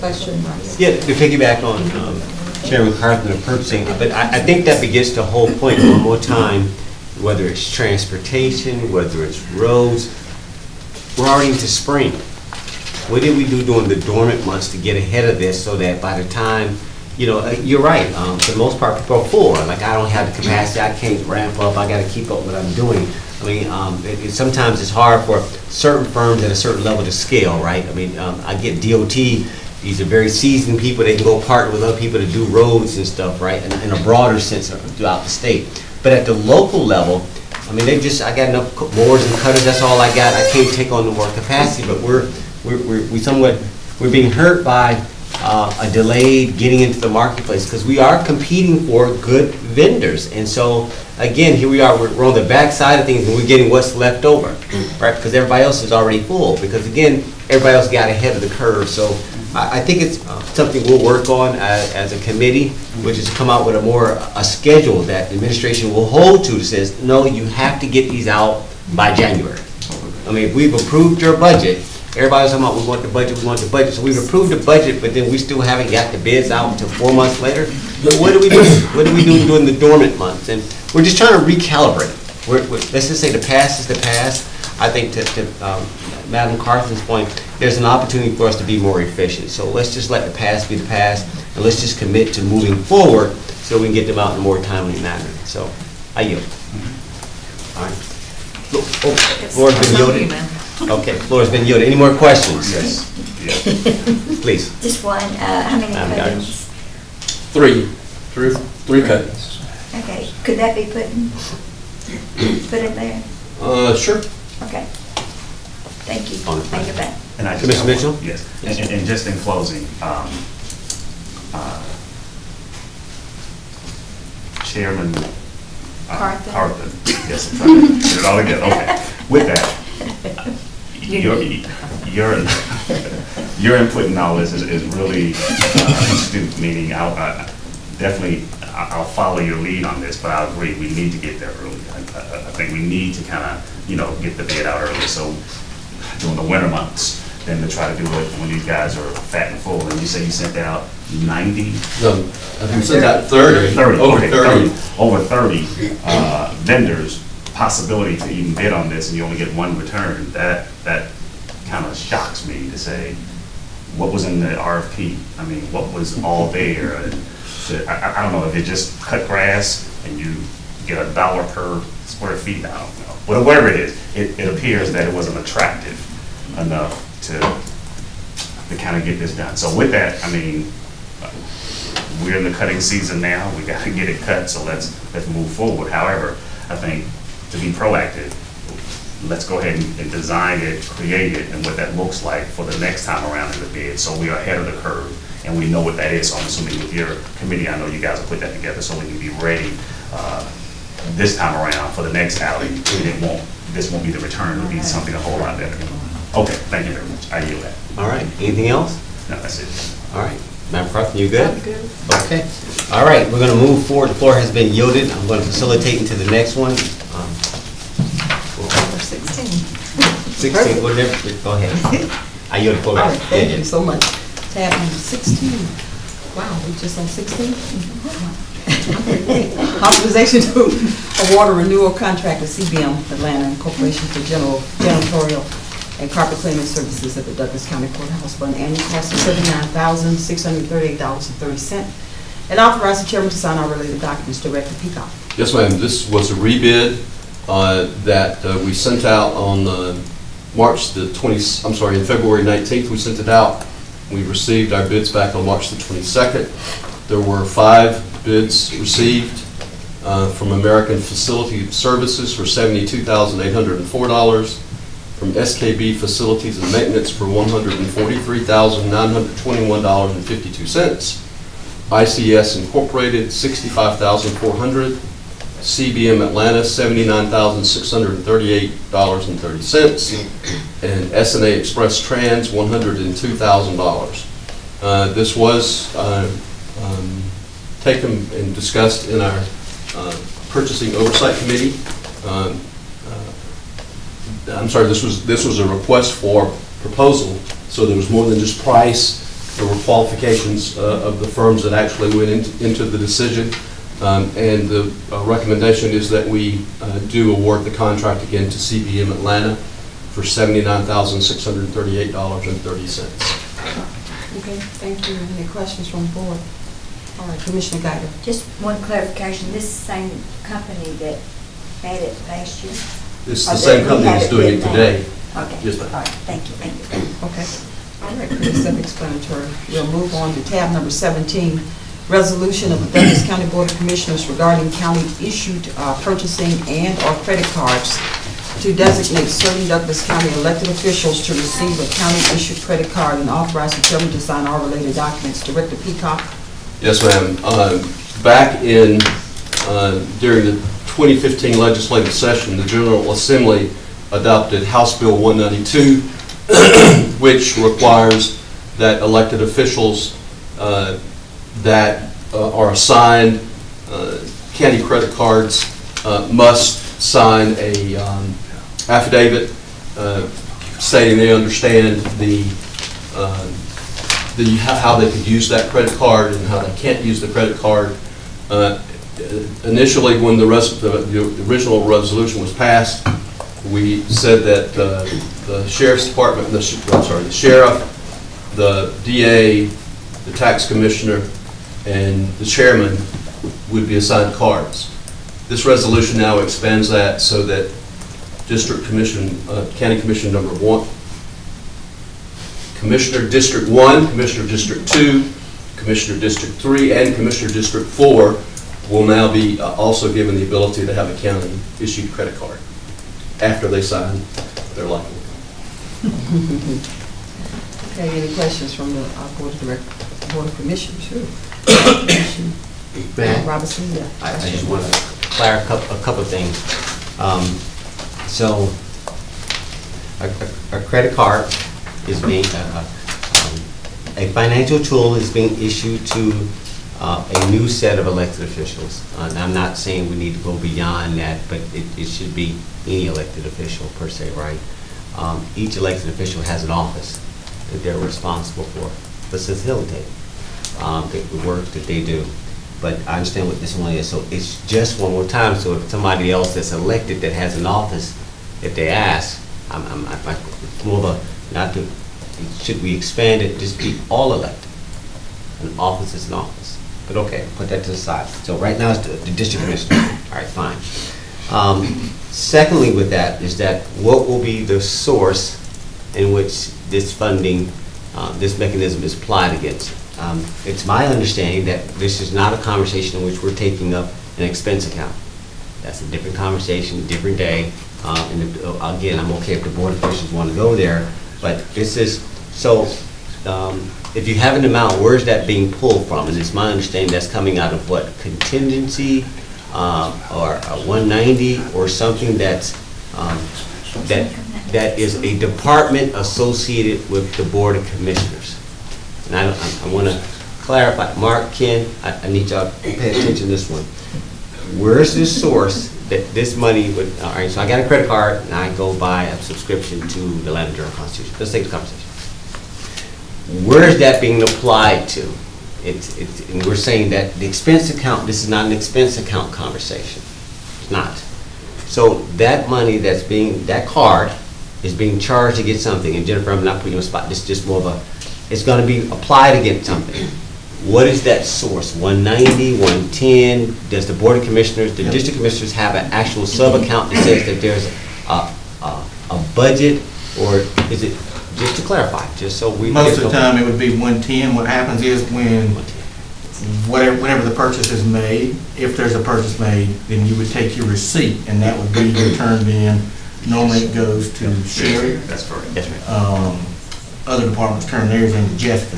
question, Yeah, to piggyback on um, Chairman Carpenter purchasing, but I, I think that begins the whole point one more time, whether it's transportation, whether it's roads, we're already into spring. What did we do during the dormant months to get ahead of this so that by the time, you know, uh, you're right, um, for the most part, people are full. Like, I don't have the capacity, I can't ramp up, I gotta keep up what I'm doing. I mean, um, it, it, sometimes it's hard for certain firms at a certain level to scale, right? I mean, um, I get DOT, these are very seasoned people, they can go partner with other people to do roads and stuff, right? In, in a broader sense throughout the state. But at the local level, I mean, they just, I got enough boards and cutters, that's all I got, I can't take on the more capacity, but we're, we're, we're- we somewhat, we're being hurt by, uh, a delayed getting into the marketplace, because we are competing for good vendors, and so, again, here we are, we're, we're on the backside of things, and we're getting what's left over, right? Because everybody else is already full, because again, everybody else got ahead of the curve, so I, I think it's uh, something we'll work on as, as a committee, which is to come out with a more, a schedule that the administration will hold to, that says, no, you have to get these out by January. I mean, if we've approved your budget, everybody's talking about, we want the budget, we want the budget, so we've approved the budget, but then we still haven't got the bids out until four months later. But what do we do, what do we do during the dormant months? And we're just trying to recalibrate. We're, we're- let's just say the past is the past. I think to, to, um, Madam Carthen's point, there's an opportunity for us to be more efficient. So let's just let the past be the past, and let's just commit to moving forward so we can get them out in a more timely manner. So, I yield. All right. Oh, Floor's been. Okay, floor's been yielded. Any more questions? Yes, yes. Please. Just one, uh, how many Madam Gardner. cuttings? Three, three, three cuttings. Okay, could that be put in, put in there? Uh, sure. Okay. Thank you. On the Thank you, Ben. And I just Commissioner have one- Mitchell? Yes, and, and- and just in closing, um, uh, Chairman uh, Carthen. Carthen, yes, I'm trying to get it all together, okay. With that, your, your, your input in all this is, is really uh, astute, meaning I'll, I- definitely, I'll follow your lead on this, but I agree, we need to get there early. I, I I think we need to kind of, you know, get the bid out early, so during the winter months than to try to do it when these guys are fat and full. And you say you sent out 90? No, I think we sent out 30, 30, over okay, 30. Over 30 uh, vendors, possibility to even bid on this and you only get one return. That, that kind of shocks me to say, what was in the RFP? I mean, what was all there? And so, I, I- don't know, if you just cut grass and you get a dollar per square feet, I don't know. Well, Whatever it is, it, it appears that it wasn't attractive enough to, to kind of get this done. So with that, I mean, we're in the cutting season now, we gotta get it cut, so let's, let's move forward. However, I think to be proactive, let's go ahead and and design it, create it, and what that looks like for the next time around in the bid, so we are ahead of the curve, and we know what that is. So I'm assuming with your committee, I know you guys will put that together, so we can be ready uh, this time around for the next alley, and it won't, this won't be the return, it'll be something a whole lot better. Okay, thank you very much, I yield that. All right, anything else? No, that's it. All right, Madam Carthen, you good? I'm good. Okay, all right, we're gonna move forward, the floor has been yielded, I'm gonna facilitate into the next one. Um, Number 16. Sixteen, whatever, go ahead. I yield the floor. All right, thank you so much. Tab number 16. Wow, we just on 16? Authorization to award a renewal contract with CBM Atlanta Incorporation for general janitorial and carpet cleaning services at the Douglas County Courthouse for an annual cost of seventy-nine thousand, six hundred thirty-eight dollars and thirty cents. And authorize the chairman to sign all related documents directed to Peacock. Yes, ma'am, this was a rebid uh, that uh, we sent out on uh, March the 20, I'm sorry, in February 19th, we sent it out. We received our bids back on March the 22nd. There were five bids received uh, from American Facility Services for $72,804, from SKB Facilities and Maintenance for $143,921.52, ICS Incorporated, $65,400, CBM Atlanta, $79,638.30, and SNA Express Trans, $102,000. Uh, This was uh, um, taken and discussed in our uh, Purchasing Oversight Committee. Um, uh, I'm sorry, this was, this was a request for proposal, so there was more than just price, there were qualifications uh, of the firms that actually went into- into the decision. Um, And the uh, recommendation is that we uh, do award the contract again to CBM Atlanta for $79,638.30. Okay, thank you. Any questions from the board? All right, Commissioner Guider. Just one clarification, this same company that had it last year? It's the same company that's doing bid it now? today. Okay. Yes, ma'am. All right, thank you, thank you. Okay. All right, pretty self-explanatory. We'll move on to tab number 17, resolution of the Douglas County Board of Commissioners regarding county-issued uh, purchasing and/or credit cards to designate certain Douglas County elected officials to receive a county-issued credit card and authorize the chairman to sign all related documents. Director Peacock. Yes, ma'am. Um, Back in, uh, during the 2015 legislative session, the General Assembly adopted House Bill 192, which requires that elected officials uh, that uh, are assigned uh, county credit cards uh, must sign a um, affidavit uh, stating they understand the uh, the, how they could use that credit card and how they can't use the credit card. Initially, when the rest, the the original resolution was passed, we said that uh, the sheriff's department, the, I'm sorry, the sheriff, the DA, the tax commissioner, and the chairman would be assigned cards. This resolution now expands that so that District Commission, uh, County Commission number one, Commissioner District 1, Commissioner District 2, Commissioner District 3, and Commissioner District 4 will now be uh, also given the ability to have a county-issued credit card after they sign their license. Okay, any questions from the uh, Board of Direct, Board of Commissioners? Sure. Ma'am? Robinson, yeah. I I just want to clarify a couple- a couple of things. Um, So, a- a a credit card is being, uh, um, a financial tool is being issued to uh, a new set of elected officials. Uh, And I'm not saying we need to go beyond that, but it it should be any elected official per se, right? Um, Each elected official has an office that they're responsible for facilitating um, the work that they do. But I understand what this one is, so it's just one more time, so if somebody else that's elected that has an office, if they ask, I'm, I'm, I'm- more of a, not to, should we expand it, just be all elected? An office is an office, but okay, put that to the side. So right now it's the, the district commissioner, all right, fine. Um, Secondly with that is that what will be the source in which this funding, uh, this mechanism is applied against? Um, It's my understanding that this is not a conversation in which we're taking up an expense account. That's a different conversation, a different day. Uh, And if- uh, again, I'm okay if the board officials want to go there, but this is, so um, if you have an amount, where is that being pulled from? And it's my understanding that's coming out of what, contingency um, or a 190 or something that's, um, that, that is a department associated with the Board of Commissioners. And I, I want to clarify, Mark, Ken, I, I need y'all to pay attention to this one. Where is this source that this money would, all right, so I got a credit card and I go buy a subscription to the Atlanta Journal Constitution. Let's take the conversation. Where is that being applied to? It's, it's, and we're saying that the expense account, this is not an expense account conversation. It's not. So that money that's being, that card is being charged to get something, and Jennifer, I'm not putting you on the spot, this is just more of a, it's gonna be applied against something. What is that source? 190, 110? Does the Board of Commissioners, the District Commissioners have an actual sub-account that says that there's a, a, a budget? Or is it, just to clarify, just so we. Most of the time, it would be one-ten. What happens is when, whatever, whenever the purchase is made, if there's a purchase made, then you would take your receipt, and that would be returned in. Normally, it goes to Sherry. That's correct. Yes, ma'am. Um, other departments turn theirs into Jessica.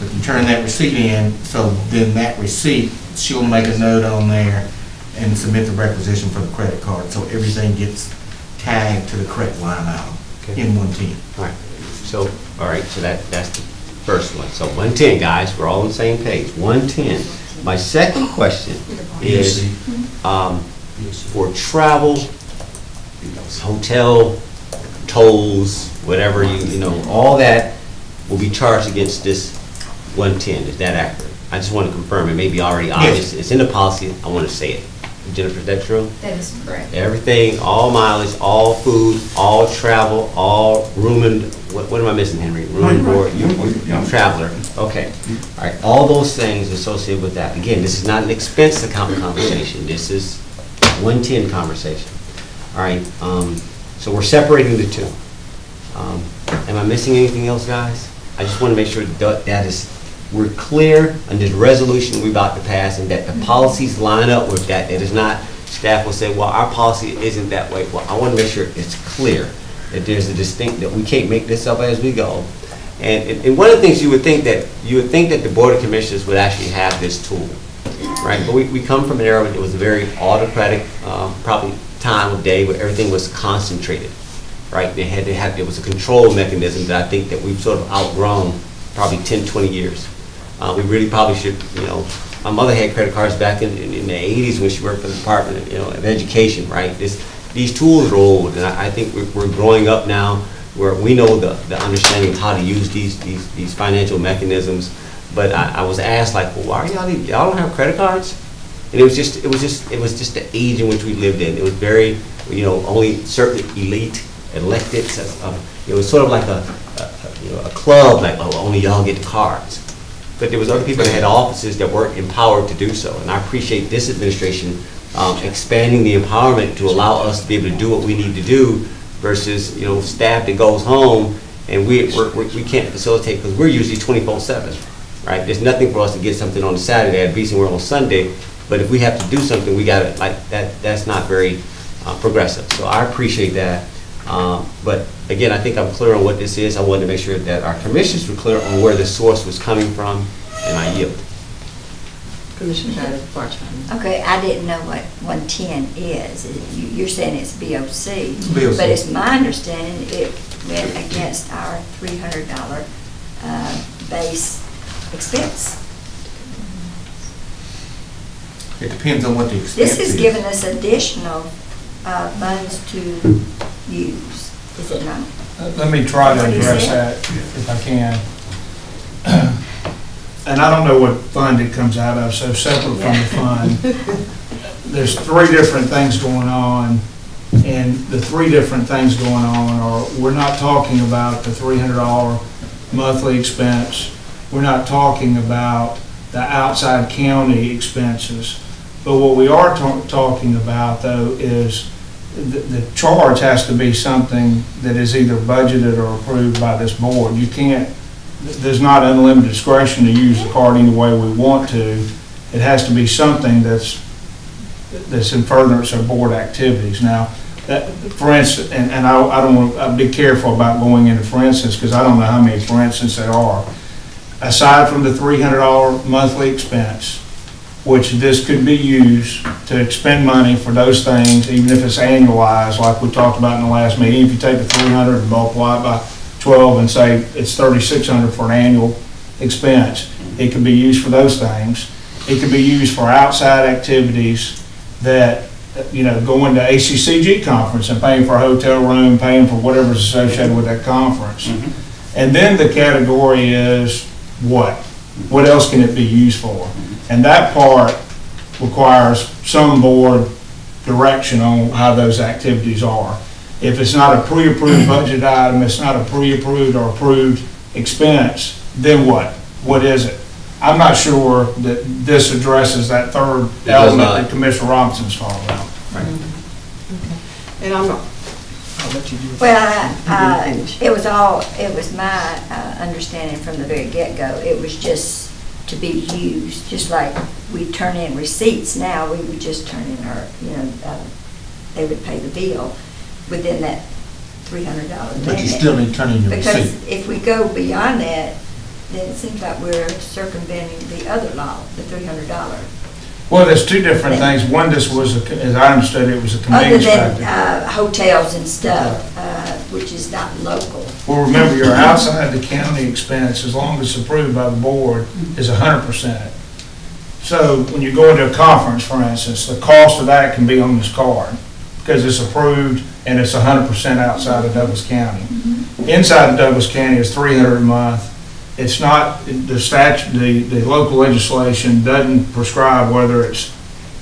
But you turn that receipt in, so then that receipt, she'll make a note on there and submit the requisition for the credit card, so everything gets tagged to the correct line item in one-ten. All right, so, all right, so that, that's the first one. So 110, guys, we're all on the same page, 110. My second question is, um, for travel, hotel, tolls, whatever you, you know, all that will be charged against this 110, is that accurate? I just want to confirm, it may be already obvious, it's in the policy, I want to say it. Jennifer, is that true? That is correct. Everything, all mileage, all food, all travel, all room and, what, what am I missing, Henry? Room and board, you, you traveler, okay. All right, all those things associated with that. Again, this is not an expense account conversation, this is one-ten conversation. All right, um, so we're separating the two. Um, am I missing anything else, guys? I just want to make sure that that is, we're clear on this resolution we're about to pass and that the policies line up with that. It is not, staff will say, well, our policy isn't that way. Well, I want to make sure it's clear that there's a distinct, that we can't make this up as we go. And, and- and one of the things you would think that, you would think that the Board of Commissioners would actually have this tool, right? But we, we come from an era when it was a very autocratic, um, probably time of day where everything was concentrated, right? They had, they had, there was a control mechanism that I think that we've sort of outgrown probably 10, 20 years. Uh, we really probably should, you know, my mother had credit cards back in, in in the eighties when she worked for the Department, of, you know, of Education, right? This, these tools are old, and I, I think we're, we're growing up now where we know the, the understanding of how to use these, these, these financial mechanisms. But I, I was asked like, well, why are y'all, y'all don't have credit cards? And it was just, it was just, it was just the age in which we lived in. It was very, you know, only certain elite elected, uh, it was sort of like a, a- you know, a club, like, oh, only y'all get the cards. But there was other people that had offices that weren't empowered to do so. And I appreciate this administration um, expanding the empowerment to allow us to be able to do what we need to do versus, you know, staff that goes home and we, we're- we we can't facilitate, because we're usually 24/7, right? There's nothing for us to get something on a Saturday, at Beeson, we're on Sunday, but if we have to do something, we gotta, like, that, that's not very uh, progressive. So I appreciate that. Um, But again, I think I'm clear on what this is. I wanted to make sure that our commissioners were clear on where the source was coming from, and I yield. Commissioner Barton. Okay, I didn't know what 110 is. You- You're saying it's BOC. BOC. But it's my understanding it went against our $300 uh, base expense. It depends on what the expense This is. is giving us additional uh, funds to use, is it not? Let me try to What do you address that if I can. And I don't know what fund it comes out of, so separate from the fund. There's three different things going on, and the three different things going on are, we're not talking about the three hundred dollar monthly expense. We're not talking about the outside county expenses. But what we are talking about, though, is the, charge has to be something that is either budgeted or approved by this board. You can't, there's not unlimited discretion to use the card any way we want to. It has to be something that's, that's in furtherance of board activities. Now, that, for instance, and, and I, I don't want, I'll be careful about going into for instance, because I don't know how many for instance there are. Aside from the three hundred dollar monthly expense, which this could be used to expend money for those things, even if it's annualized, like we talked about in the last meeting. If you take the three hundred and multiply it by twelve and say it's thirty-six hundred for an annual expense, it could be used for those things. It could be used for outside activities that, you know, going to ACCG conference and paying for a hotel room, paying for whatever's associated with that conference. Mm-hmm. And then the category is what? What else can it be used for? Mm-hmm. And that part requires some board direction on how those activities are. If it's not a pre-approved budget item, it's not a pre-approved or approved expense, then what? What is it? I'm not sure that this addresses that third It does element not. that Commissioner Robinson's talking about. And I'm not, I'll let you do it. Well, uh, You finish. it was all, it was my uh, understanding from the very get-go, it was just to be used, just like we turn in receipts now, we would just turn in our, you know, uh, they would pay the bill within that three hundred dollar limit. But you still need to turn in your receipt. Because if we go beyond that, then it seems like we're circumventing the other law, the three hundred dollar. Well, there's two different things. One, this was, a- as I understood it, was a Other convenience than factor. uh, hotels and stuff, uh, which is not local. Well, remember, your outside the county expense, as long as it's approved by the board, is hundred percent. So when you go into a conference, for instance, the cost of that can be on this card, because it's approved and it's hundred percent outside of Douglas County. Inside of Douglas County is three hundred a month. It's not, the statute, the, the local legislation doesn't prescribe whether it's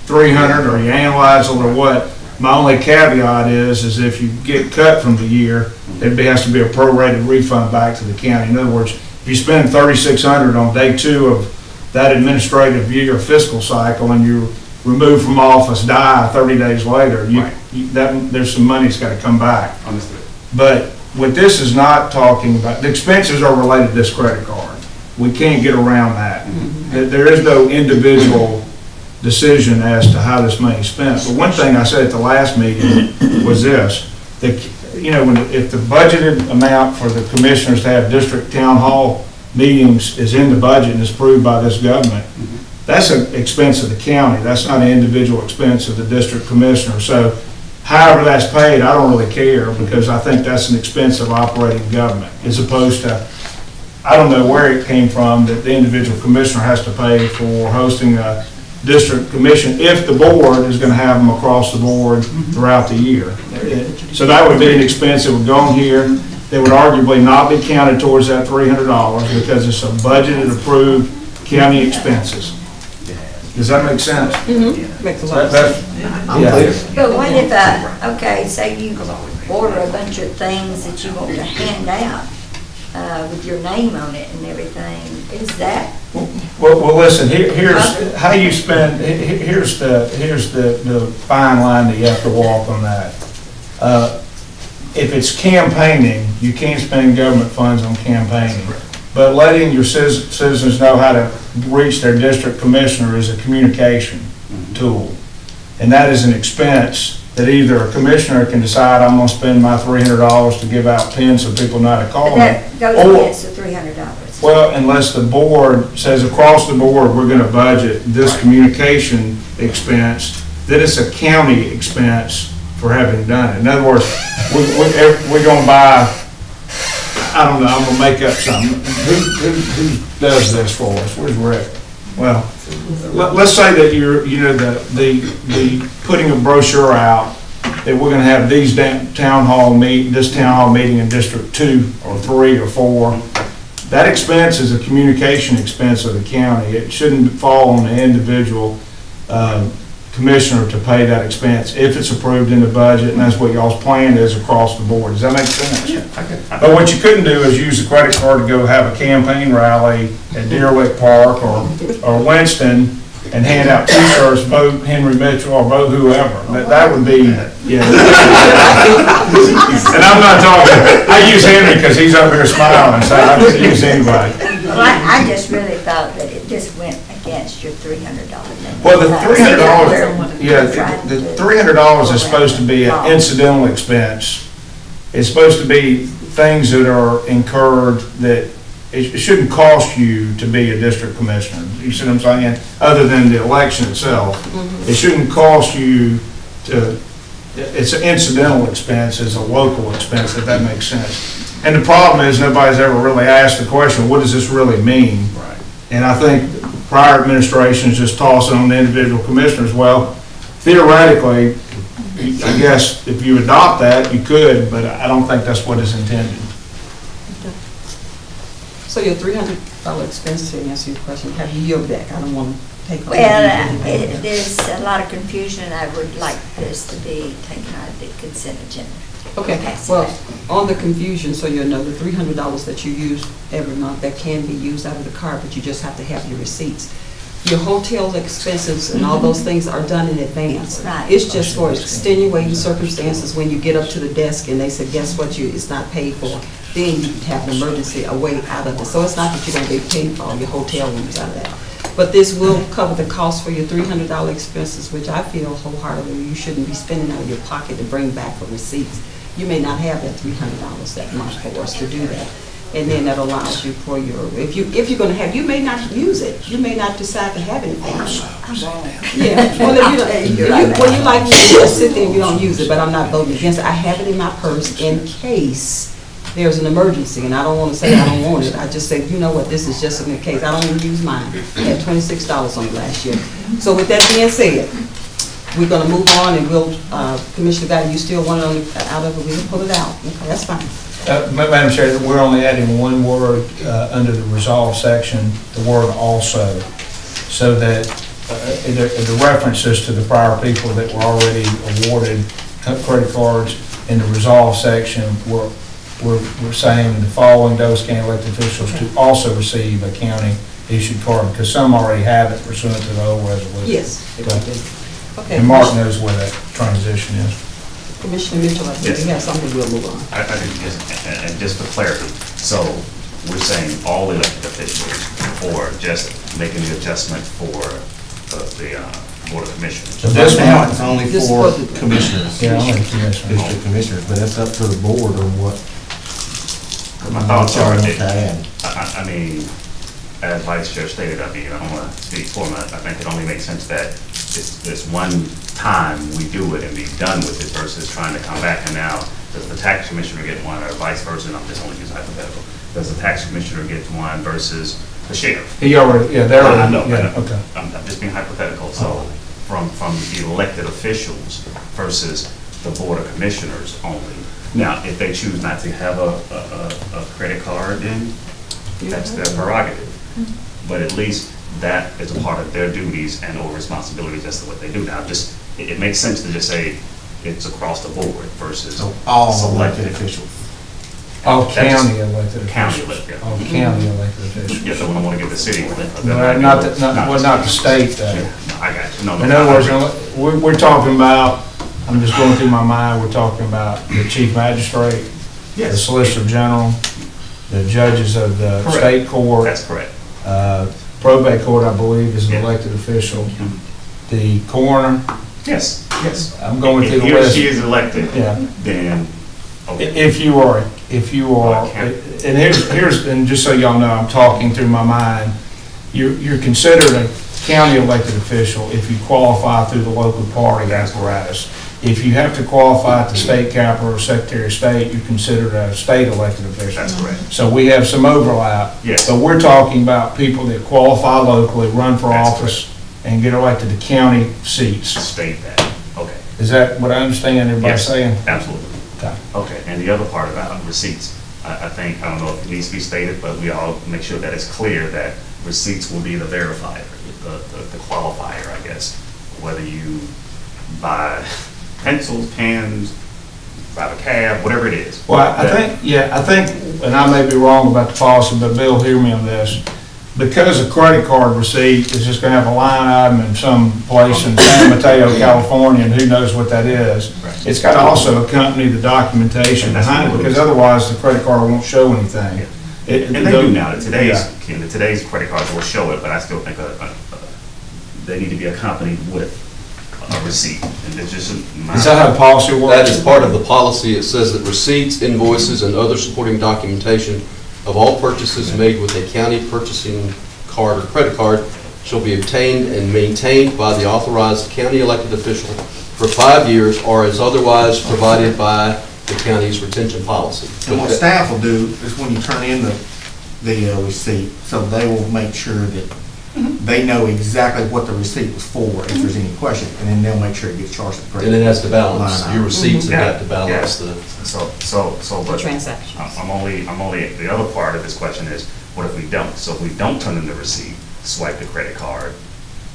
three hundred or you analyze it or what. My only caveat is, is if you get cut from the year, it has to be a prorated refund back to the county. In other words, if you spend thirty-six hundred on day two of that administrative year fiscal cycle and you remove from office, die thirty days later, you, you- that, there's some money that's gotta come back. Understood. But what this is not talking about, the expenses are related to this credit card. We can't get around that. Mm-hmm. There- There is no individual decision as to how this money is spent. But one thing I said at the last meeting was this, that, you know, when, if the budgeted amount for the commissioners to have district town hall meetings is in the budget and is approved by this government, mm-hmm. that's an expense of the county, that's not an individual expense of the district commissioner. So however that's paid, I don't really care, because I think that's an expense of operating government, as opposed to, I don't know where it came from, that the individual commissioner has to pay for hosting a district commission, if the board is gonna have them across the board mm-hmm. throughout the year. So that would be an expense that would go on here, that would arguably not be counted towards that three hundred dollars, because it's a budgeted, approved county expenses. Does that make sense? Makes a lot of That- sense. that- yeah. But what if, uh, okay, say you order a bunch of things that you want to hand out, uh, with your name on it and everything, is that, Well, well, listen, here, here's, how you spend, he- he- here's the, here's the, the fine line that you have to walk on that. Uh, If it's campaigning, you can't spend government funds on campaigning. But letting your citi- citizens know how to reach their district commissioner is a communication mm-hmm. tool. And that is an expense that either a commissioner can decide, I'm gonna spend my three hundred dollars to give out pins so people know how to call but me. that goes Or- against the three hundred dollars? well, unless the board says across the board, we're gonna budget this communication expense, then it's a county expense for having done it. In other words, we, we, ev- we're gonna buy, I don't know, I'm gonna make up something. Who, who, who does this for us? Where's Rick? Well, let, let's say that you're, you know, the, the, the putting a brochure out, that we're gonna have these town hall meet, this town hall meeting in District Two, or three, or four. That expense is a communication expense of the county. It shouldn't fall on the individual um, commissioner to pay that expense if it's approved in the budget, and that's what y'all's plan is across the board. Does that make sense? Yeah. But what you couldn't do is use a credit card to go have a campaign rally at Deer Lick Park or, or Winston and hand out t-shirts, vote Henry Mitchell or vote whoever. That, that would be, yeah. And I'm not talking, I use Henry because he's up here smiling, so I could use anybody. Well, I, I just really thought that it just went against your three hundred dollar limit. Well, the three hundred dollars, yeah, the- the three hundred dollars is supposed to be an incidental expense. It's supposed to be things that are incurred that, it it shouldn't cost you to be a district commissioner. You see what I'm saying? Other than the election itself. It shouldn't cost you to, it's an incidental expense, it's a local expense, if that makes sense. And the problem is, nobody's ever really asked the question, what does this really mean? Right. And I think prior administrations just toss it on the individual commissioners. Well, theoretically, I guess if you adopt that, you could, but I don't think that's what is intended. So your three hundred dollar expense, to answer your question, have you yield back? I don't want to take. Well, uh, it- there's a lot of confusion. I would like this to be taken out of the consent agenda. Okay, well, on the confusion, so you know, the three hundred dollars that you use every month, that can be used out of the card, but you just have to have your receipts. Your hotel expenses and all those things are done in advance. Right. It's just for extenuating circumstances when you get up to the desk and they say, guess what, you, it's not paid for. Then you have an emergency away out of it. So it's not that you're gonna be paying for all your hotel rooms out of that. But this will cover the cost for your three hundred dollar expenses, which I feel wholeheartedly you shouldn't be spending out of your pocket to bring back for receipts. You may not have that three hundred dollars that month for us to do that. And then that allows you for your, if you, if you're gonna have, you may not use it. You may not decide to have anything. Yeah, well, if you don't, You're you- well, you like me to just sit there and you don't use it, but I'm not voting against it. I have it in my purse in case there's an emergency, and I don't wanna say I don't want it. I just say, you know what, this is just in case. I don't even use mine. I had twenty-six dollars on it last year. So with that being said, we're gonna move on and we'll, uh, Commissioner Gotti, you still want it on, out of it, we can pull it out. Okay, that's fine. Uh, Madam Chair, we're only adding one word uh, under the resolve section, the word also, so that uh, it it references to the prior people that were already awarded credit cards. In the resolve section, we're, we're we're saying the following Douglas County elected officials to also receive a county issued card, because some already have it pursuant to the old resolution. Yes. Okay. And Mark knows where that transition is. Commissioner Mitchell, I think Yes. you have something, we'll move on. I, I think just, and- and just for clarity, so we're saying all elected officials or just making the adjustment for the, the, uh, Board of Commissioners? So This now, one- it's only This for was commissioners. Yeah, only commissioners. District commissioners, but that's up to the board on what. My thoughts are, what it- to add. I, I- I mean, as Vice Chair stated, I mean, I don't want to speak for him, I I think it only makes sense that it's, this one time we do it and be done with it versus trying to come back and now, does the tax commissioner get one or vice versa, and I'm just only using hypothetical. Does the tax commissioner get one versus the sheriff? He already, yeah, they're I already, know, yeah, I know. okay. I'm, I'm just being hypothetical, so from, from the elected officials versus the board of commissioners only. Now, if they choose not to have a, a, a- a credit card, then that's their prerogative. Mm-hmm. But at least that is a part of their duties and or responsibilities as to what they do. Now, just, it, it makes sense to just say it's across the board versus So all selected elected officials. All That's just- county elected County officials. elected, yeah. All county elected officials. Yes, I don't want to give the city one. No, Not, the- not, well, not the state, though. Yeah, no, I got you. No, no, In I other words, agree. we're, we're talking about, I'm just going through my mind, we're talking about the chief magistrate, the Yes. solicitor general, the judges of the Correct. state court, That's correct. uh, probate court, I believe, is an Yeah. Elected official, the coroner, Yes, yes. I'm going through If the he or list. she is elected, Yeah. then, I- okay. If you are, if you are, and here's, here's, and just so y'all know, I'm talking through my mind, you're, you're considered a county elected official if you qualify through the local party apparatus. If you have to qualify at the state capitol or secretary of state, you're considered a state elected official. That's correct. So we have some overlap. Yes. But we're talking about people that qualify locally, run for That's office, and get elected to county seats. State that, okay. Is that what I understand everybody Yes, saying? Absolutely. Okay. Okay, and the other part about receipts, I, I think, I don't know if it needs to be stated, but we all make sure that it's clear that receipts will be the verifier, the, the the qualifier, I guess. Whether you buy pencils, pens, drive a cab, whatever it is. Well, I That- think, yeah, I think, and I may be wrong about the policy, but Bill, hear me on this. Because a credit card receipt is just gonna have a line item in some place in San Mateo, California, and who knows what that is. Right. It's gotta also accompany the documentation And that's behind it, what it because is. otherwise the credit card won't show anything. It- And they do now, today's, Yeah. Ken, today's credit cards will show it, but I still think a, a, a- they need to be accompanied with a receipt. And it's just my. Is that how policy works? That is part of the policy. It says that receipts, invoices, and other supporting documentation of all purchases made with a county purchasing card or credit card shall be obtained and maintained by the authorized county elected official for five years or as otherwise provided by the county's retention policy. And what staff will do is when you turn in the, the uh, receipt, so they will make sure that Mm-hmm. they know exactly what the receipt was for, if mm-hmm. there's any question, and then they'll make sure it gets charged to the credit. And it has to balance, line item. your receipts mm-hmm. have got to balance the, So, so, so, but. transactions. I'm I'm only, I'm only, the other part of this question is, what if we don't? So if we don't turn in the receipt, swipe the credit card,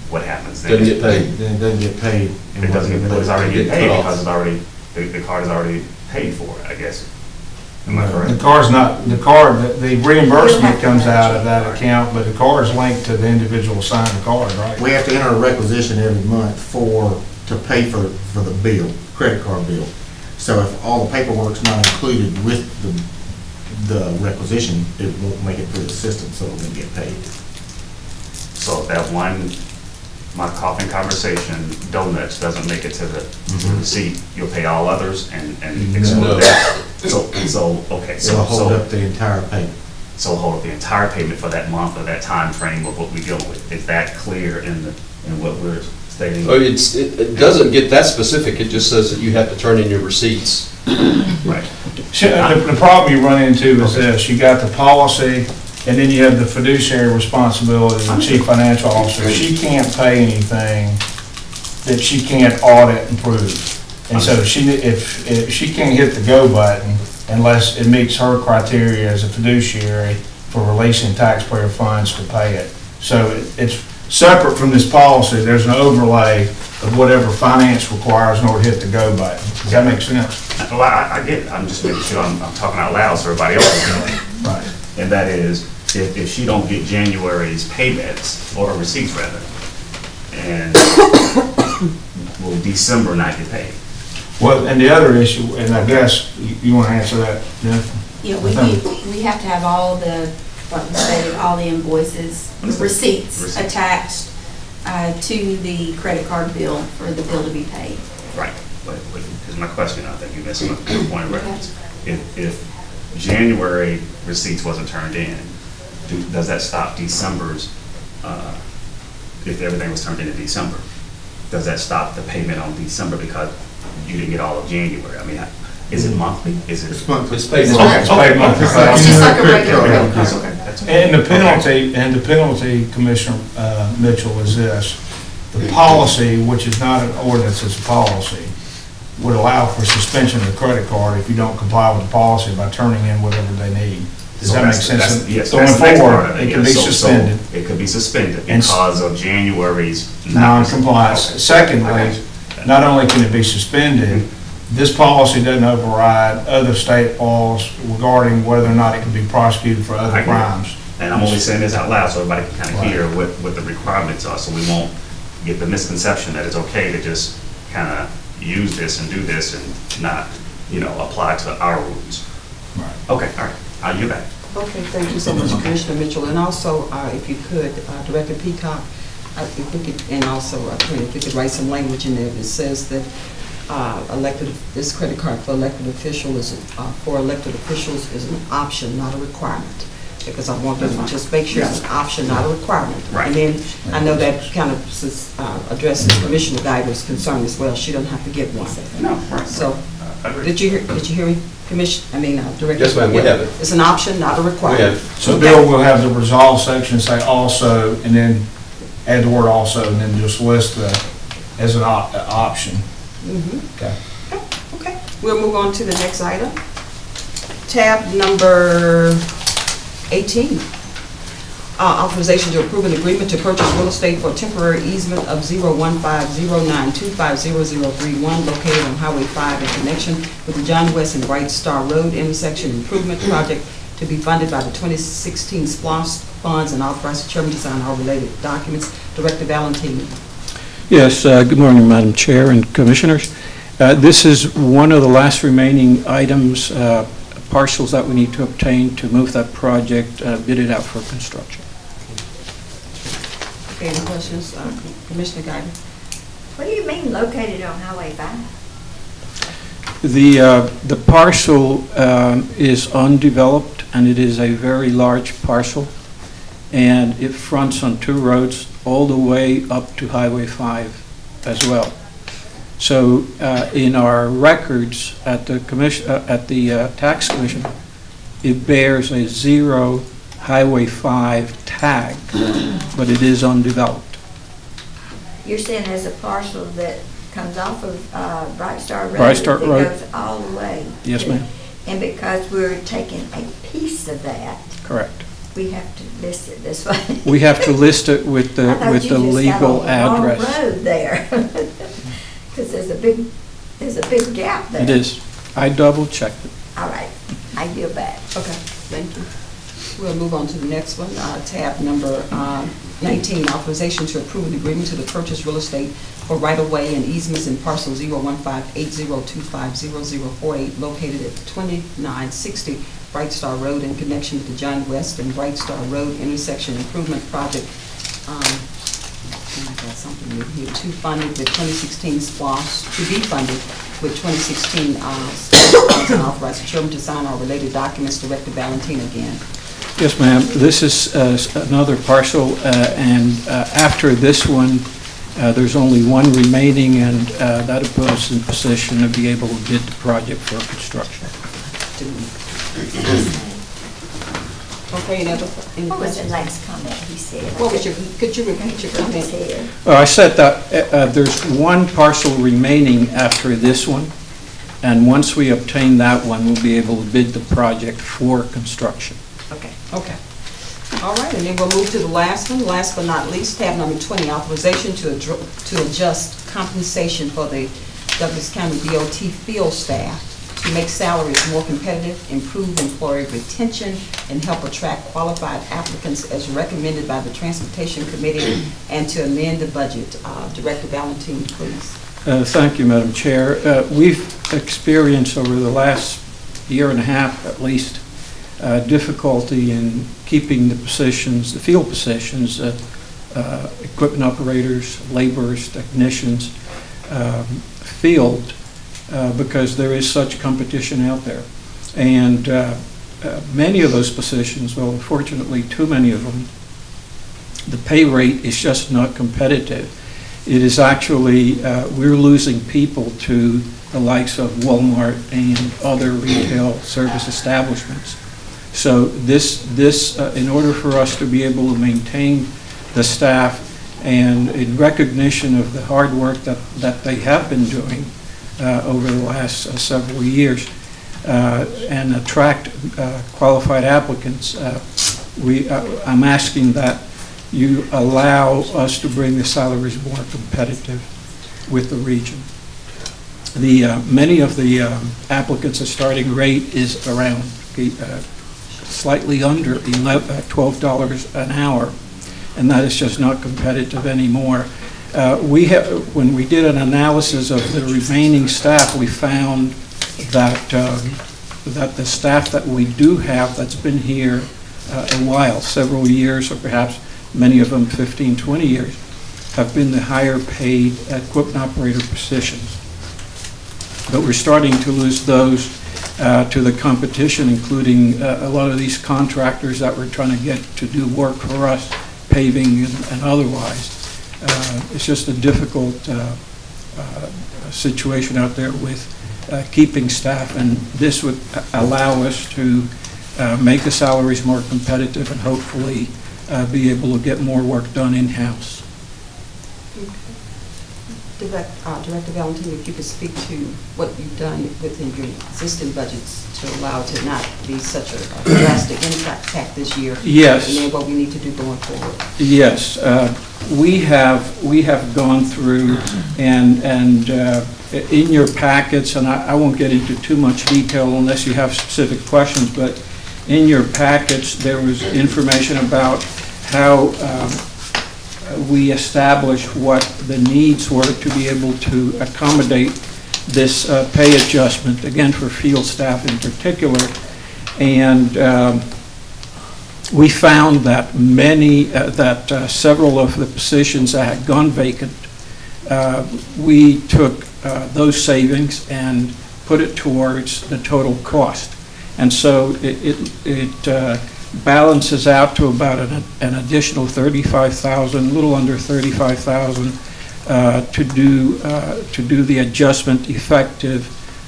what happens then? doesn't get paid. Then it doesn't get paid. It doesn't, get- but it's already Get paid because it's already, the, the card is already paid for I guess. Am I correct? The car's not, the car, the- the reimbursement comes out of that account, but the car is linked to the individual signed card, right? We have to enter a requisition every month for, to pay for, for the bill, credit card bill. So if all the paperwork's not included with the, the requisition, it won't make it through the system, so it won't get paid. So if that one, my coffin conversation, donuts doesn't make it to the, to the mm-hmm. receipt, you'll pay all others and, and No. exclude that? So, so, okay, so, It'll hold so, up the entire payment. so hold up the entire payment for that month or that time frame of what we're dealing with. Is that clear in the, in what we're stating? Oh, it's, it, it doesn't get that specific, it just says that you have to turn in your receipts. Right. Sh- The, the problem you run into is this, you got the policy, and then you have the fiduciary responsibility, the chief financial officer. She can't pay anything that she can't audit and prove. And so she, if, if she can't hit the go button unless it meets her criteria as a fiduciary for releasing taxpayer funds to pay it. So it- it's separate from this policy, there's an overlay of whatever finance requires in order to hit the go button. Does that make sense? Well, I, I get it, I'm just making sure I'm, I'm talking out loud so everybody else is hearing. Right. And that is, if, if she don't get January's payments, or receipts rather, and will December not get paid? Well, and the other issue, and I guess you- you want to answer that, Jennifer? Yeah, we, Okay. we, we have to have all the, what was stated, all the invoices, receipts Receipts. attached uh, to the credit card bill for the bill to be paid. Right, but, but, here's my question, I think you missed my point of reference. If, if January receipts wasn't turned in, do, does that stop December's, uh, if everything was turned in in December? Does that stop the payment on December because you didn't get all of January? I mean, is it monthly? Is it? It's monthly. It's paid It's monthly. It's paid monthly. It's just like a regular credit That's card. okay, that's okay. And the penalty, and the penalty, Commissioner uh, Mitchell, is this. The policy, which is not an ordinance, it's a policy, would allow for suspension of the credit card if you don't comply with the policy by turning in whatever they need. Does that make that's- that's- sense? Yes, Going that's the next part forward, of it. it can yeah. be So- so suspended, It could be suspended And s- because of January's. not- non-compliance. Okay. Secondly, Okay. not only can it be suspended, this policy doesn't override other state laws regarding whether or not it can be prosecuted for I other crimes. And I'm only saying this out loud so everybody can kind of Right. hear what, what the requirements are, so we won't get the misconception that it's okay to just kind of use this and do this and not, you know, apply to our rules. Right. Okay, all right, I'll you back. Okay, thank you so much, Commissioner Mitchell. And also, uh, if you could, uh, Director Peacock, if we could, and also, uh, if you could write some language in there that says that uh, elected, this credit card for elected official is, uh, for elected officials is an option, not a requirement. Because I want them to just make sure it's an option, not a requirement. Right. And then, I know that kind of uh, addresses Commissioner Guider's concern as well. She doesn't have to get one. No, right. So, I agree. did you hear, did you hear me, Commission, I mean, uh, Director? Yes, ma'am, we have it. It's an option, not a We requirement. have, So Bill will have the resolve section say also, and then add the word also, and then just list the, as an op, uh, option. Mhm. Okay. Okay, we'll move on to the next item. Tab number 18. Uh, Authorization to approve an agreement to purchase real estate for temporary easement of 01509250031 located on Highway 5 in connection with the John West and Bright Star Road intersection improvement project to be funded by the 2016 SPLOST funds and authorize the chairman to sign all related documents. Director Valentini. Yes, uh, good morning, Madam Chair and Commissioners. Uh, This is one of the last remaining items, uh, parcels that we need to obtain to move that project, uh, bid it out for construction. Okay, any questions? Uh, Commissioner Guider? What do you mean located on Highway 5? The uh, the parcel um, is undeveloped, and it is a very large parcel, and it fronts on two roads all the way up to Highway 5 as well. So uh, in our records at the commission, uh, at the uh, tax commission, it bears a zero Highway 5 tag, but it is undeveloped. You're saying there's a parcel that comes off of uh, Bright Star Road? Bright Star Road. That goes all the way? Yes, ma'am. And because we're taking a piece of that, Correct. we have to list it this way? We have to list it with the, I with you the just got legal on the wrong address. road there. Because there's a big, there's a big gap there. It is. I double-checked it. All right, I yield back. Okay, thank you. We'll move on to the next one, uh, tab number uh, 19, authorization to approve an agreement to the purchase real estate for right-of-way and easements in parcel 01580250048 located at 2960 Bright Star Road in connection with the John West and Bright Star Road intersection improvement project. Um, I got something in here, to fund with 2016 SPLOST, to be funded with 2016 uh, and authorize the chairman to sign all related documents. Director Valentina again. Yes, ma'am. This is uh, another parcel, uh, and uh, after this one, uh, there's only one remaining, and uh, that puts us in position to be able to bid the project for construction. Okay, any other, any What was the questions? last comment he said? What was your, could you repeat your comment? Here. Well, I said that uh, there's one parcel remaining after this one, and once we obtain that one, we'll be able to bid the project for construction. Okay, okay. All right, and then we'll move to the last one, last but not least, tab number 20, authorization to to adjust compensation for the Douglas County DOT field staff to make salaries more competitive, improve employee retention, and help attract qualified applicants as recommended by the Transportation Committee, and to amend the budget. Uh, Director Valentin, please. Uh, Thank you, Madam Chair. Uh, We've experienced over the last year and a half at least, uh, difficulty in keeping the positions, the field positions, uh, uh, equipment operators, laborers, technicians, um, uh, because there is such competition out there. And uh, uh, many of those positions, well, unfortunately, too many of them, the pay rate is just not competitive. It is actually, we're losing people to the likes of Walmart and other retail service establishments. So this, this, uh, in order for us to be able to maintain the staff and in recognition of the hard work that, that they have been doing uh, over the last uh, several years, uh, and attract uh, qualified applicants, uh, we, I'm asking that you allow us to bring the salaries more competitive with the region. The, many of the um, applicants' starting rate is around uh, slightly under 11 uh, $12 an hour, and that is just not competitive anymore. Uh, We have, when we did an analysis of the remaining staff, we found that, um, that the staff that we do have that's been here uh, a while, several years, or perhaps many of them 15, 20 years, have been the higher paid equipment operator positions. But we're starting to lose those uh, to the competition, including uh, a lot of these contractors that we're trying to get to do work for us, paving and and otherwise. Uh, It's just a difficult uh, uh, situation out there with uh, keeping staff, and this would allow us to make the salaries more competitive and hopefully be able to get more work done in-house. Direct- uh, Director Valentin, if you could speak to what you've done within your existing budgets to allow it to not be such a drastic impact this year. Yes. And then what we need to do going forward. Yes, uh, we have, we have gone through and, and uh, in your packets, and I I won't get into too much detail unless you have specific questions, but in your packets, there was information about how um, we established what the needs were to be able to accommodate this uh, pay adjustment, again, for field staff in particular. And um, we found that many, uh, that uh, several of the positions that had gone vacant, uh, we took uh, those savings and put it towards the total cost. And so it, it- it uh, balances out to about an an additional 35,000, a little under 35,000 uh, to do, uh, to do the adjustment effective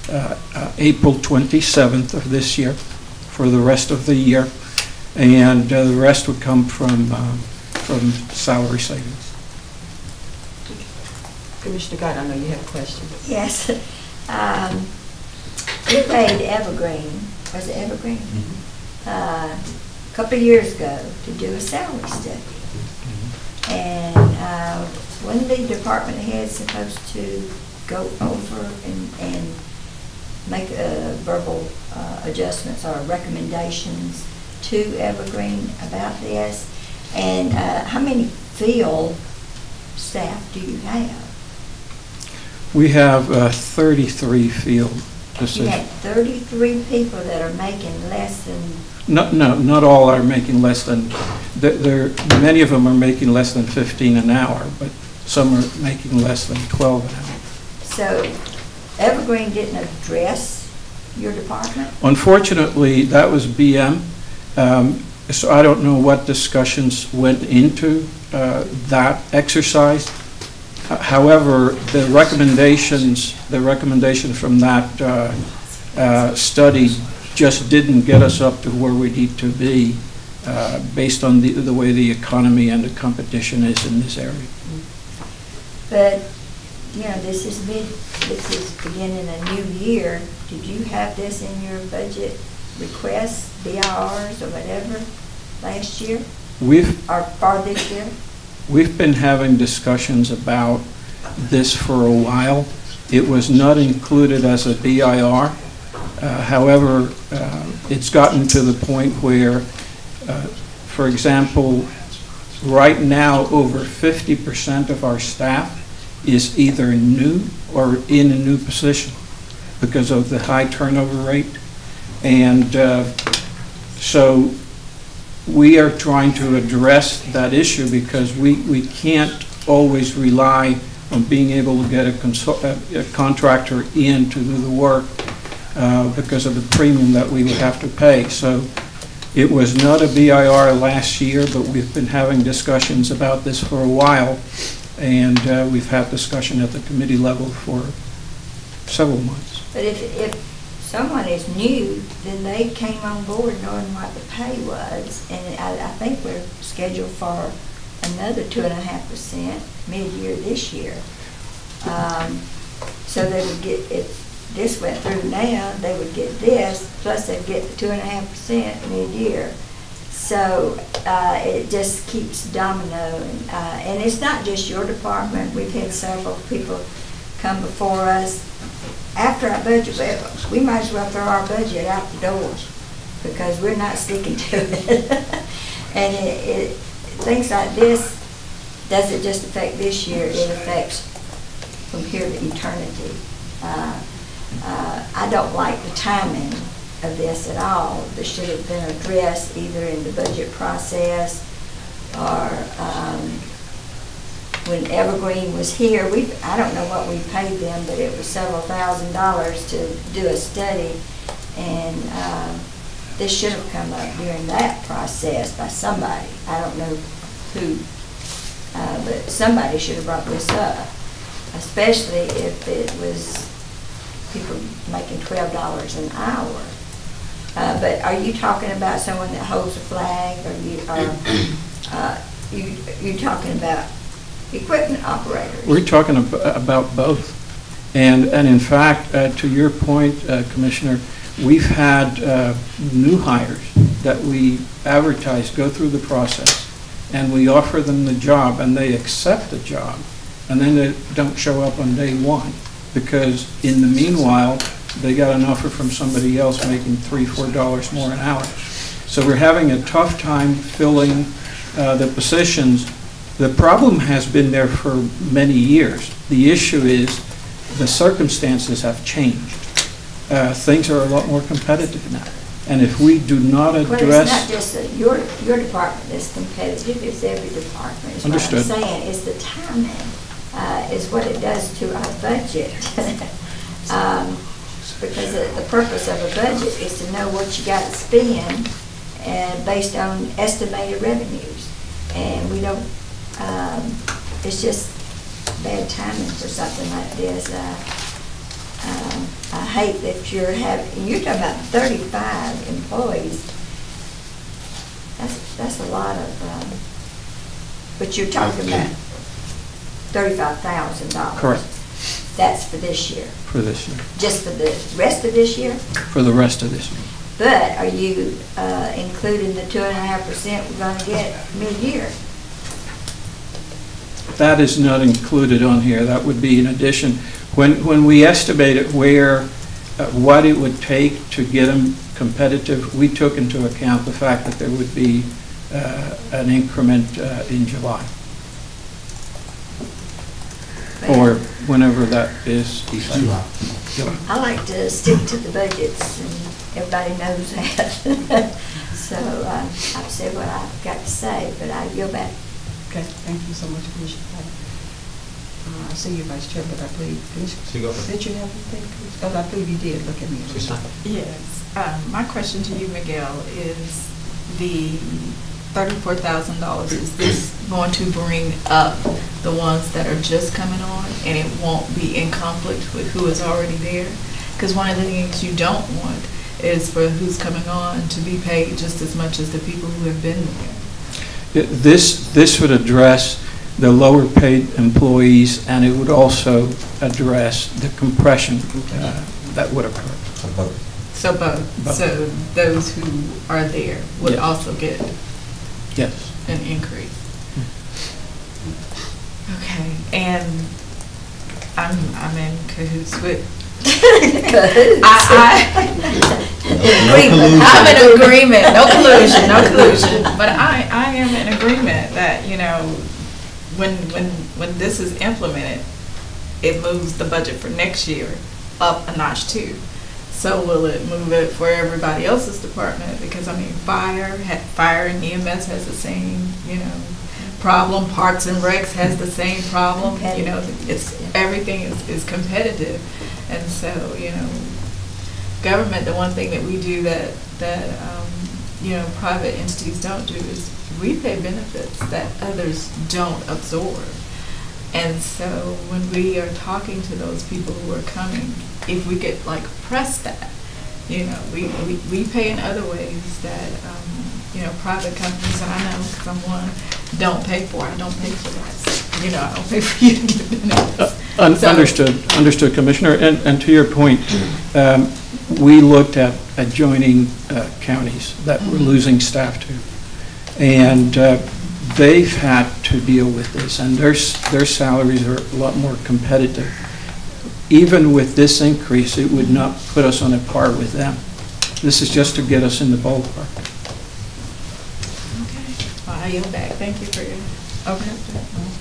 uh, uh, April 27th of this year for the rest of the year and uh, the rest would come from, um, from salary savings. Commissioner Gott, I know you have a question. Yes. Um, We paid Evergreen, was it Evergreen? Uh, A couple of years ago to do a salary study. And uh, when the department head supposed to go over and, and make uh, verbal uh, adjustments or recommendations to Evergreen about this? And uh, how many field staff do you have? We have uh, 33 field You have 33 people that are making less than, No, no, not all are making less than, there- there, many of them are making less than 15 an hour, but some are making less than 12 an hour. so Evergreen didn't address your department? Unfortunately, that was BM, um, so I don't know what discussions went into uh, that exercise. H- However, the recommendations, the recommendation from that uh, uh, study just didn't get us up to where we need to be uh, based on the the way the economy and the competition is in this area. But, you know, this is mid, this is beginning a new year. Did you have this in your budget requests, BIRs or whatever, last year? We've Or for this year? We've been having discussions about this for a while. It was not included as a BIR. Uh, However, uh, it's gotten to the point where, uh, for example, right now, over 50% of our staff is either new or in a new position because of the high turnover rate. And uh, so we are trying to address that issue because we, we can't always rely on being able to get a a a contractor in to do the work uh, because of the premium that we would have to pay. So it was not a BIR last year, but we've been having discussions about this for a while. And uh, we've had discussion at the committee level for several months. But if, if someone is new, then they came on board knowing what the pay was. And I, I think we're scheduled for another two and a half percent mid-year this year. Um, So they would get, if this went through now, they would get this, plus they'd get the two and a half percent mid-year. So uh, it just keeps dominoing. Uh, And it's not just your department. We've had several people come before us after our budget, well, we might as well throw our budget out the door because we're not sticking to it. And it, it, things like this doesn't just affect this year, it affects from here to eternity. Uh, uh, I don't like the timing of this at all. This should have been addressed either in the budget process or, um, when Evergreen was here, we, I don't know what we paid them, but it was several thousand dollars to do a study. And, um, this should have come up during that process by somebody. I don't know who, uh, but somebody should have brought this up, especially if it was people making twelve dollars an hour. Uh, but are you talking about someone that holds a flag, or you, are, uh, you, you talking about equipment operators? We're talking ab- about both. And, and in fact, uh, to your point, uh, Commissioner, we've had uh, new hires that we advertise, go through the process, and we offer them the job, and they accept the job, and then they don't show up on day one, because in the meanwhile, they got an offer from somebody else making three, four dollars more an hour. So we're having a tough time filling uh, the positions. The problem has been there for many years. The issue is the circumstances have changed. Uh, Things are a lot more competitive now. And if we do not address... Well, it's not just that your, your department that's competitive, it's every department. is what I'm Understood. saying, it's the timing, uh, is what it does to our budget. Um, Because the, the purpose of a budget is to know what you got to spend, and based on estimated revenues. And we don't, um, it's just bad timing for something like this. Uh, um, I hate that you're having, you're talking about thirty-five employees. That's, that's a lot of, um, but you're talking about thirty-five thousand dollars. correct, That's for this year, for this year, just for the rest of this year? for the rest of this year. But are you, uh, including the two and a half percent we're gonna get mid-year? That is not included on here. That would be in addition. When, when we estimated where uh, what it would take to get them competitive, we took into account the fact that there would be uh, an increment uh, in July. Or whenever that is I like to stick to the budgets, and everybody knows that. So uh, I've said what I've got to say, but I yield back. Okay, thank you so much, Commissioner Patton. Uh, I see you, Vice Chair, but I believe, So you go Commissioner, first. did you have anything? Oh, I believe you did, look at me. Yes, um, my question to you, Miguel, is the thirty-four thousand dollars, is this going to bring up the ones that are just coming on, and it won't be in conflict with who is already there? Because one of the things you don't want is for who's coming on to be paid just as much as the people who have been there. It- This, this would address the lower paid employees, and it would also address the compression uh, that would occur. So both, Both. so those who are there would Yes. also get Yes. an increase. Okay, and I'm, I'm in cahoots with. I, I, I'm in agreement, no collusion, no collusion, but I, I am in agreement that, you know, when, when, when this is implemented, it moves the budget for next year up a notch too. So will it move it for everybody else's department? Because I mean, fire, ha- fire and EMS has the same, you know, problem. Parks and Recs has the same problem. You know, it's, everything is, is competitive. And so, you know, government, the one thing that we do that, that, um, you know, private entities don't do is we pay benefits that others don't absorb. And so when we are talking to those people who are coming, if we could like press that, you know, we, we, we pay in other ways that, um, you know, private companies, I know because I'm one, don't pay for. I don't pay for that. So, You know, I don't pay for you to get benefits. Un- So- Understood, understood, Commissioner. And, and to your point, um, we looked at adjoining uh, counties that we're losing staff to. And uh, they've had to deal with this, and their, their salaries are a lot more competitive. Even with this increase, it would not put us on a par with them. This is just to get us in the ballpark. Well, I yield back. Thank you for your, okay.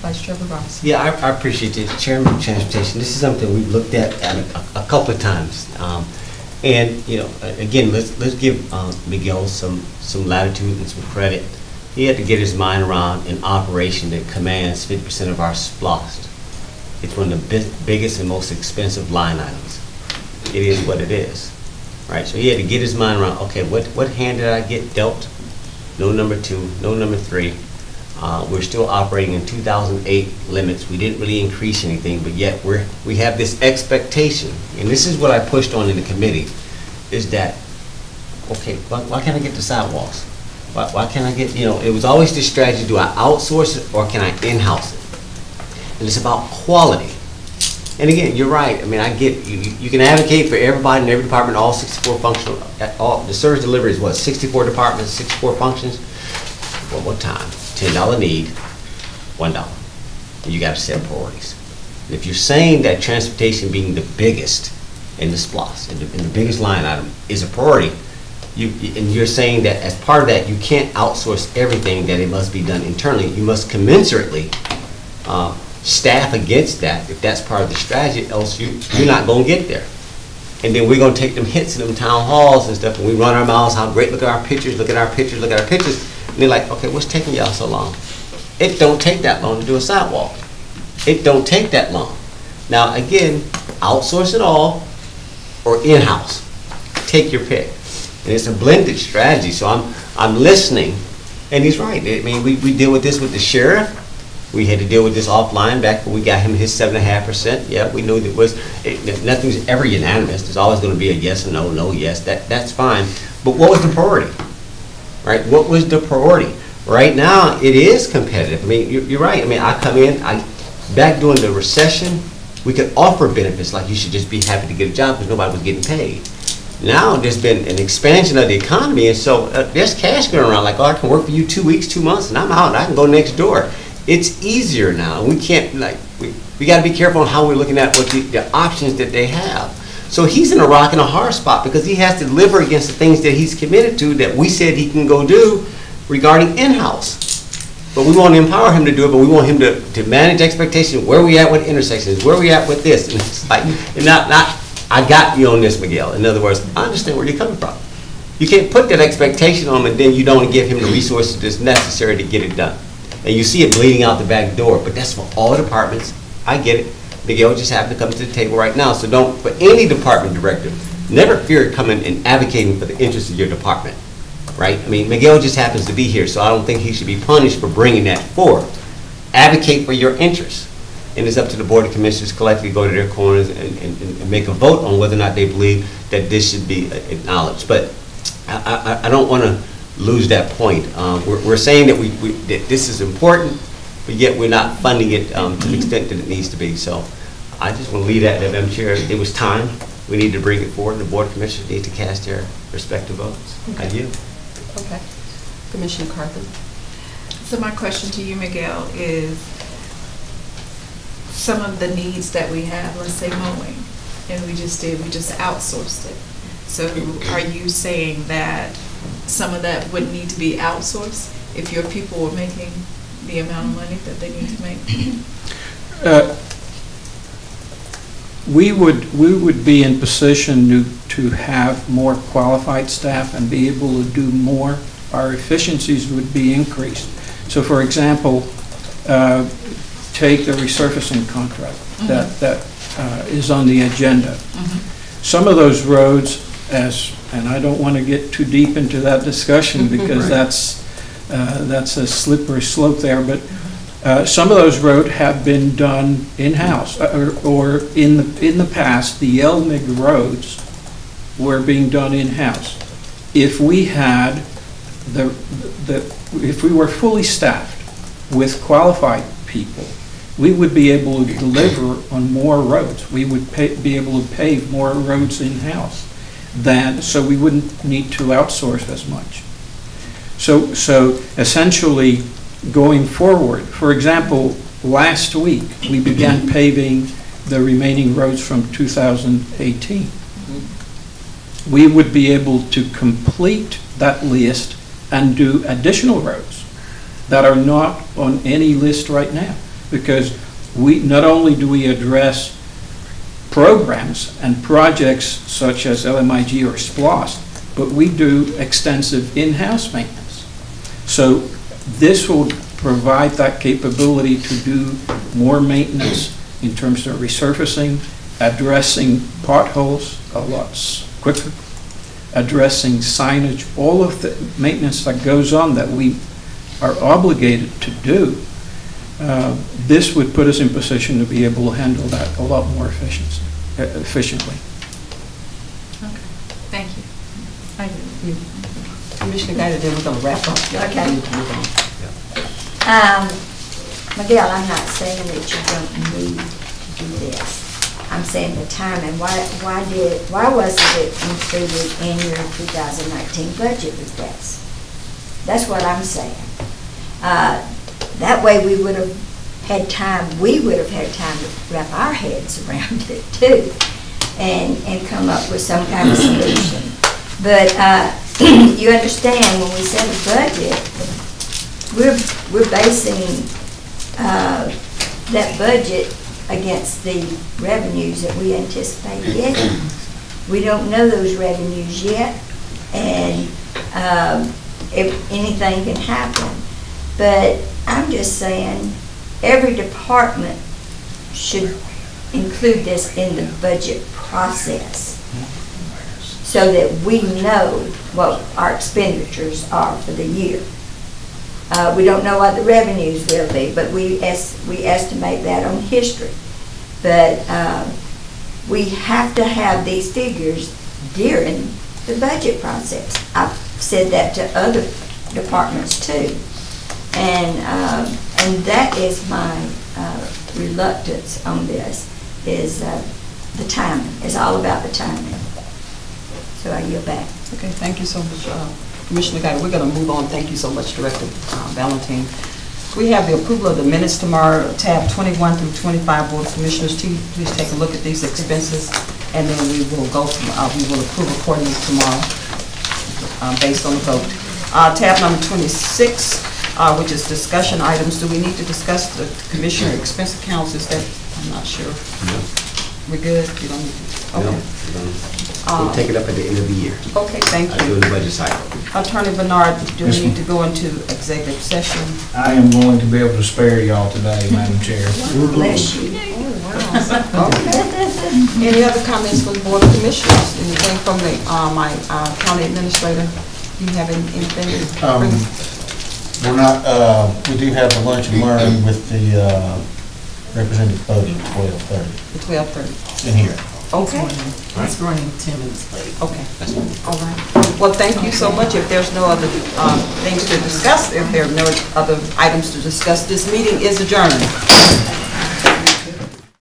Vice Chair Ross. Yeah, I, I appreciate it. Chairman of Transportation, this is something we've looked at at a, a couple of times. Um, And, you know, again, let's, let's give um, Miguel some, some latitude and some credit. He had to get his mind around an operation that commands fifty percent of our SPLOST. It's one of the bi- biggest and most expensive line items. It is what it is, right? So he had to get his mind around, okay, what, what hand did I get dealt? No number two, no number three. Uh, We're still operating in 2008 limits. We didn't really increase anything, but yet we're, we have this expectation, and this is what I pushed on in the committee, is that, okay, why, why can't I get the sidewalks? Why, why can't I get, you know, it was always this strategy, do I outsource it or can I in-house it? And it's about quality. And again, you're right, I mean, I get, you, you can advocate for everybody in every department, all 64 functional, all, the service delivery is what, 64 departments, 64 functions? One more time? Ten dollar need, one dollar. And you gotta set priorities. And if you're saying that transportation being the biggest in the SPLOST, and the, and the biggest line item is a priority, you, and you're saying that as part of that, you can't outsource everything, that it must be done internally, you must commensurately, uh, staff against that, if that's part of the strategy, else you, you're not gonna get there. And then we're gonna take them hits in them town halls and stuff, and we run our mouths, how great, look at our pictures, look at our pictures, look at our pictures. And they're like, okay, what's taking y'all so long? It don't take that long to do a sidewalk. It don't take that long. Now, again, outsource it all or in-house. Take your pick. And it's a blended strategy, so I'm, I'm listening, and he's right. I mean, we, we deal with this with the sheriff, we had to deal with this offline back when we got him his seven and a half percent. Yeah, we knew that was, it- nothing's ever unanimous. There's always gonna be a yes and no, no, yes, that, that's fine. But what was the priority? Right, what was the priority? Right now, it is competitive. I mean, you're, you're right. I mean, I come in, I, back during the recession, we could offer benefits like you should just be happy to get a job because nobody was getting paid. Now, there's been an expansion of the economy, and so uh, there's cash going around, like, oh, I can work for you two weeks, two months, and I'm out, and I can go next door. It's easier now, we can't, like, we, we gotta be careful on how we're looking at what the, the options that they have. So he's in a rock and a hard spot because he has to deliver against the things that he's committed to that we said he can go do regarding in-house. But we want to empower him to do it, but we want him to, to manage expectations, where we at with intersections, where we at with this, and it's like, and not, not, I got you on this, Miguel. In other words, I understand where you're coming from. You can't put that expectation on him and then you don't give him the resources that's necessary to get it done. And you see it bleeding out the back door, but that's for all departments. I get it. Miguel just happened to come to the table right now, so don't, for any department director, never fear coming and advocating for the interests of your department, right? I mean, Miguel just happens to be here, so I don't think he should be punished for bringing that forward. Advocate for your interests. And it's up to the Board of Commissioners collectively go to their corners and, and, and make a vote on whether or not they believe that this should be acknowledged. But I, I, I don't want to lose that point. Um, we're, we're saying that we, we, that this is important, but yet we're not funding it, um, to the extent that it needs to be. So I just want to leave that, Madam Chair. It was time. We need to bring it forward, and the Board of Commissioners need to cast their respective votes. I do. Okay. Commissioner Carthen? So my question to you, Miguel, is some of the needs that we have, let's say mowing, and we just did, we just outsourced it. So are you saying that some of that would need to be outsourced if your people were making the amount of money that they need to make? Uh, We would, we would be in position to, to have more qualified staff and be able to do more. Our efficiencies would be increased. So for example, uh, take the resurfacing contract that, that uh, is on the agenda. Some of those roads, as, and I don't want to get too deep into that discussion because Right. that's, uh, that's a slippery slope there, but uh, some of those roads have been done in-house, uh, or or in the, in the past, the LMIG roads were being done in-house. If we had the, the, if we were fully staffed with qualified people, we would be able to deliver on more roads. We would pay, be able to pave more roads in-house than, so we wouldn't need to outsource as much. So, so essentially, going forward, for example, last week, we began paving the remaining roads from 2018. We would be able to complete that list and do additional roads that are not on any list right now. Because we, not only do we address programs and projects such as LMIG or SPLOST, but we do extensive in-house maintenance. So this will provide that capability to do more maintenance in terms of resurfacing, addressing potholes a lot quicker, addressing signage, all of the maintenance that goes on that we are obligated to do. Uh, This would put us in position to be able to handle that a lot more efficiency, uh, efficiently. Thank you. Thank you. Commissioner Guider, then we're gonna wrap up. Okay. Um, Miguel, I'm not saying that you don't need to do this. I'm saying the timing, why, why did, why wasn't it included in your 2019 budget request? That's what I'm saying. Uh, That way, we would have had time, we would have had time to wrap our heads around it too, and, and come up with some kind of solution. But uh, you understand, when we set a budget, we're, we're basing uh, that budget against the revenues that we anticipate getting. We don't know those revenues yet, and um, if anything can happen. But I'm just saying, every department should include this in the budget process so that we know what our expenditures are for the year. Uh, we don't know what the revenues will be, but we es, we estimate that on history. But, uh, we have to have these figures during the budget process. I've said that to other departments too. And, um, and that is my, uh, reluctance on this, is, uh, the timing. It's all about the timing. So I yield back. Okay, thank you so much, uh, Commissioner Guider. We're going to move on. Thank you so much, Director uh, Valentin. We have the approval of the minutes tomorrow, tab 21 through 25, Board of Commissioners. Please take a look at these expenses. and then we will go, from- uh, we will approve accordingly tomorrow, uh, based on the vote. Uh, Tab number 26, uh, which is discussion items. Do we need to discuss the commissioner expense accounts? Is that, I'm not sure. We're good? You don't need to? No, Okay. We'll take it up at the end of the year. Okay, thank I do you. in the budget cycle. Attorney Bernard, do we Yes, need to go into executive session? I am going to be able to spare y'all today, Madam Chair. Bless you. Okay. Any other comments from the Board of Commissioners? Anything from the, uh, my uh, county administrator? Do you have any- anything? to Um, bring? We're not, uh, we do have the lunch and learn with the uh, Representative Bodie at twelve thirty The 12:30. in here. Okay. It's running ten minutes late. Okay, all right. Well, thank you so much. If there's no other um, things to discuss, if there are no other items to discuss, this meeting is adjourned.